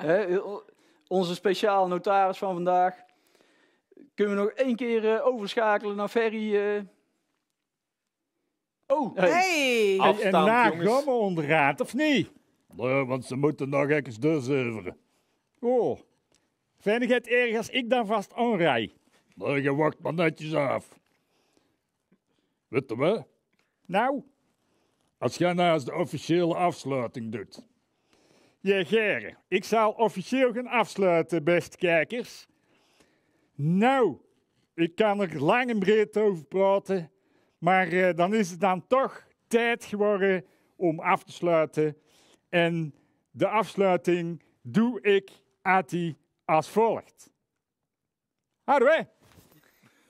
ja. [LAUGHS] Onze speciale notaris van vandaag. Kunnen we nog één keer eh, overschakelen naar Ferry? eh? Oh, Hey. Hey. En afstand, gaan we onderraad, of niet? Nee, want ze moeten nog eens doorzuiveren. Oh, vind je het erg als ik dan vast aanrij? Nee, je wacht maar netjes af. Weet je wat? Nou, als jij nou eens de officiële afsluiting doet. Ja, Gerre, ik zal officieel gaan afsluiten, beste kijkers. Nou, ik kan er lang en breed over praten, maar eh, dan is het dan toch tijd geworden om af te sluiten. En de afsluiting doe ik, Ati, als volgt. We?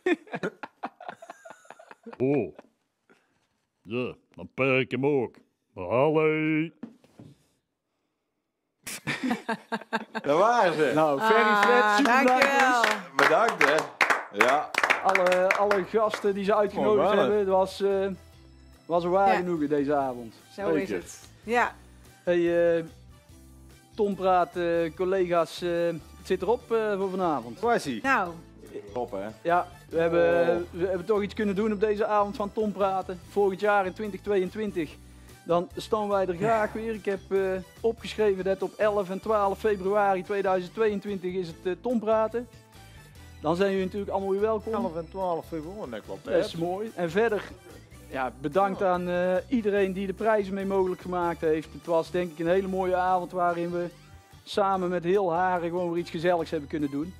[LAUGHS] oh. Ja, dan per ik hem ook. Hallo. Daar waren ze. Nou, Ferry Ah, Fred, super bedankt. dankjewel. Bedankt, hè. Ja. Alle, alle gasten die ze uitgenodigd hebben, het was, eh, was een waar Ja. genoegen deze avond. Zo is het. Ja. Hey, eh, Tom praat, eh, collega's, eh, het zit erop eh, voor vanavond. Waar is hij? Nou, Top, hè. Ja, we hebben, we hebben toch iets kunnen doen op deze avond van Tom praten. Volgend jaar in 2022, dan staan wij er graag weer. Ik heb eh, opgeschreven dat op 11 en 12 februari 2022 is het eh, Tom praten. Dan zijn jullie natuurlijk allemaal weer welkom. 11 en 12 februari, dat klopt. Dat is mooi. En verder, ja, bedankt aan eh, iedereen die de prijzen mee mogelijk gemaakt heeft. Het was denk ik een hele mooie avond waarin we samen met heel Haren gewoon weer iets gezelligs hebben kunnen doen.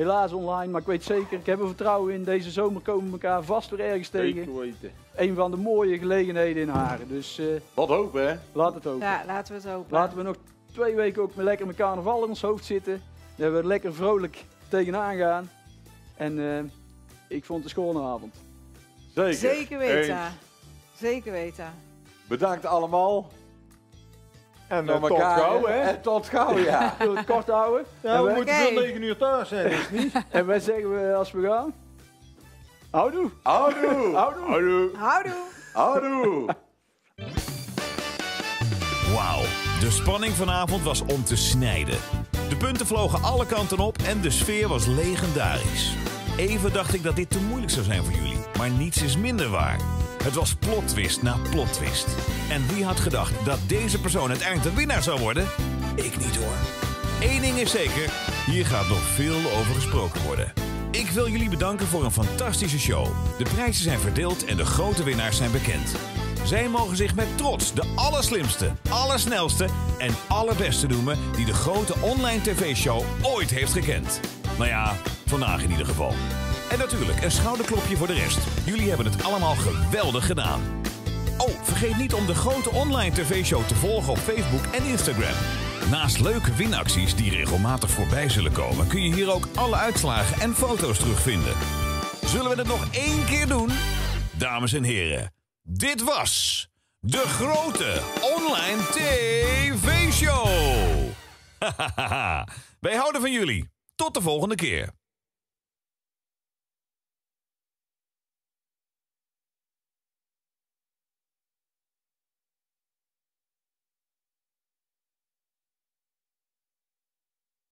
Helaas online, maar ik weet zeker, ik heb er vertrouwen in. Deze zomer komen we elkaar vast weer ergens tegen. Zeker weten. Een van de mooie gelegenheden in Haren. Dus eh, Wat hopen, hè. laat het ook. ja, laten we het hopen. Laten we nog twee weken ook met lekker met carnaval in ons hoofd zitten. Dat we er lekker vrolijk tegenaan gaan. En eh, ik vond het een schone avond. Zeker. Zeker weten. Eens. Zeker weten. Bedankt allemaal. En eh, tot gauw, hè? En [LAUGHS] tot gauw, ja. [LAUGHS] Wil het kort houden? Ja, En we wij- moeten tot 9 uur thuis zijn, is het niet? [LAUGHS] En wij zeggen we als we gaan. Houdoe. Houdoe. Houdoe. Houdoe. Houdoe. Houdoe. Wauw, de spanning vanavond was om te snijden. De punten vlogen alle kanten op en de sfeer was legendarisch. Even dacht ik dat dit te moeilijk zou zijn voor jullie, maar niets is minder waar. Het was plotwist na plotwist. En wie had gedacht dat deze persoon uiteindelijk de winnaar zou worden? Ik niet hoor. Eén ding is zeker, hier gaat nog veel over gesproken worden. Ik wil jullie bedanken voor een fantastische show. De prijzen zijn verdeeld en de grote winnaars zijn bekend. Zij mogen zich met trots de allerslimste, allersnelste en allerbeste noemen die de grote online tv-show ooit heeft gekend. Nou ja, vandaag in ieder geval. En natuurlijk een schouderklopje voor de rest. Jullie hebben het allemaal geweldig gedaan. Oh, vergeet niet om de grote online tv-show te volgen op Facebook en Instagram. Naast leuke winacties die regelmatig voorbij zullen komen, kun je hier ook alle uitslagen en foto's terugvinden. Zullen we het nog één keer doen? Dames en heren, dit was de grote online tv-show. [LAUGHS] Wij houden van jullie. Tot de volgende keer.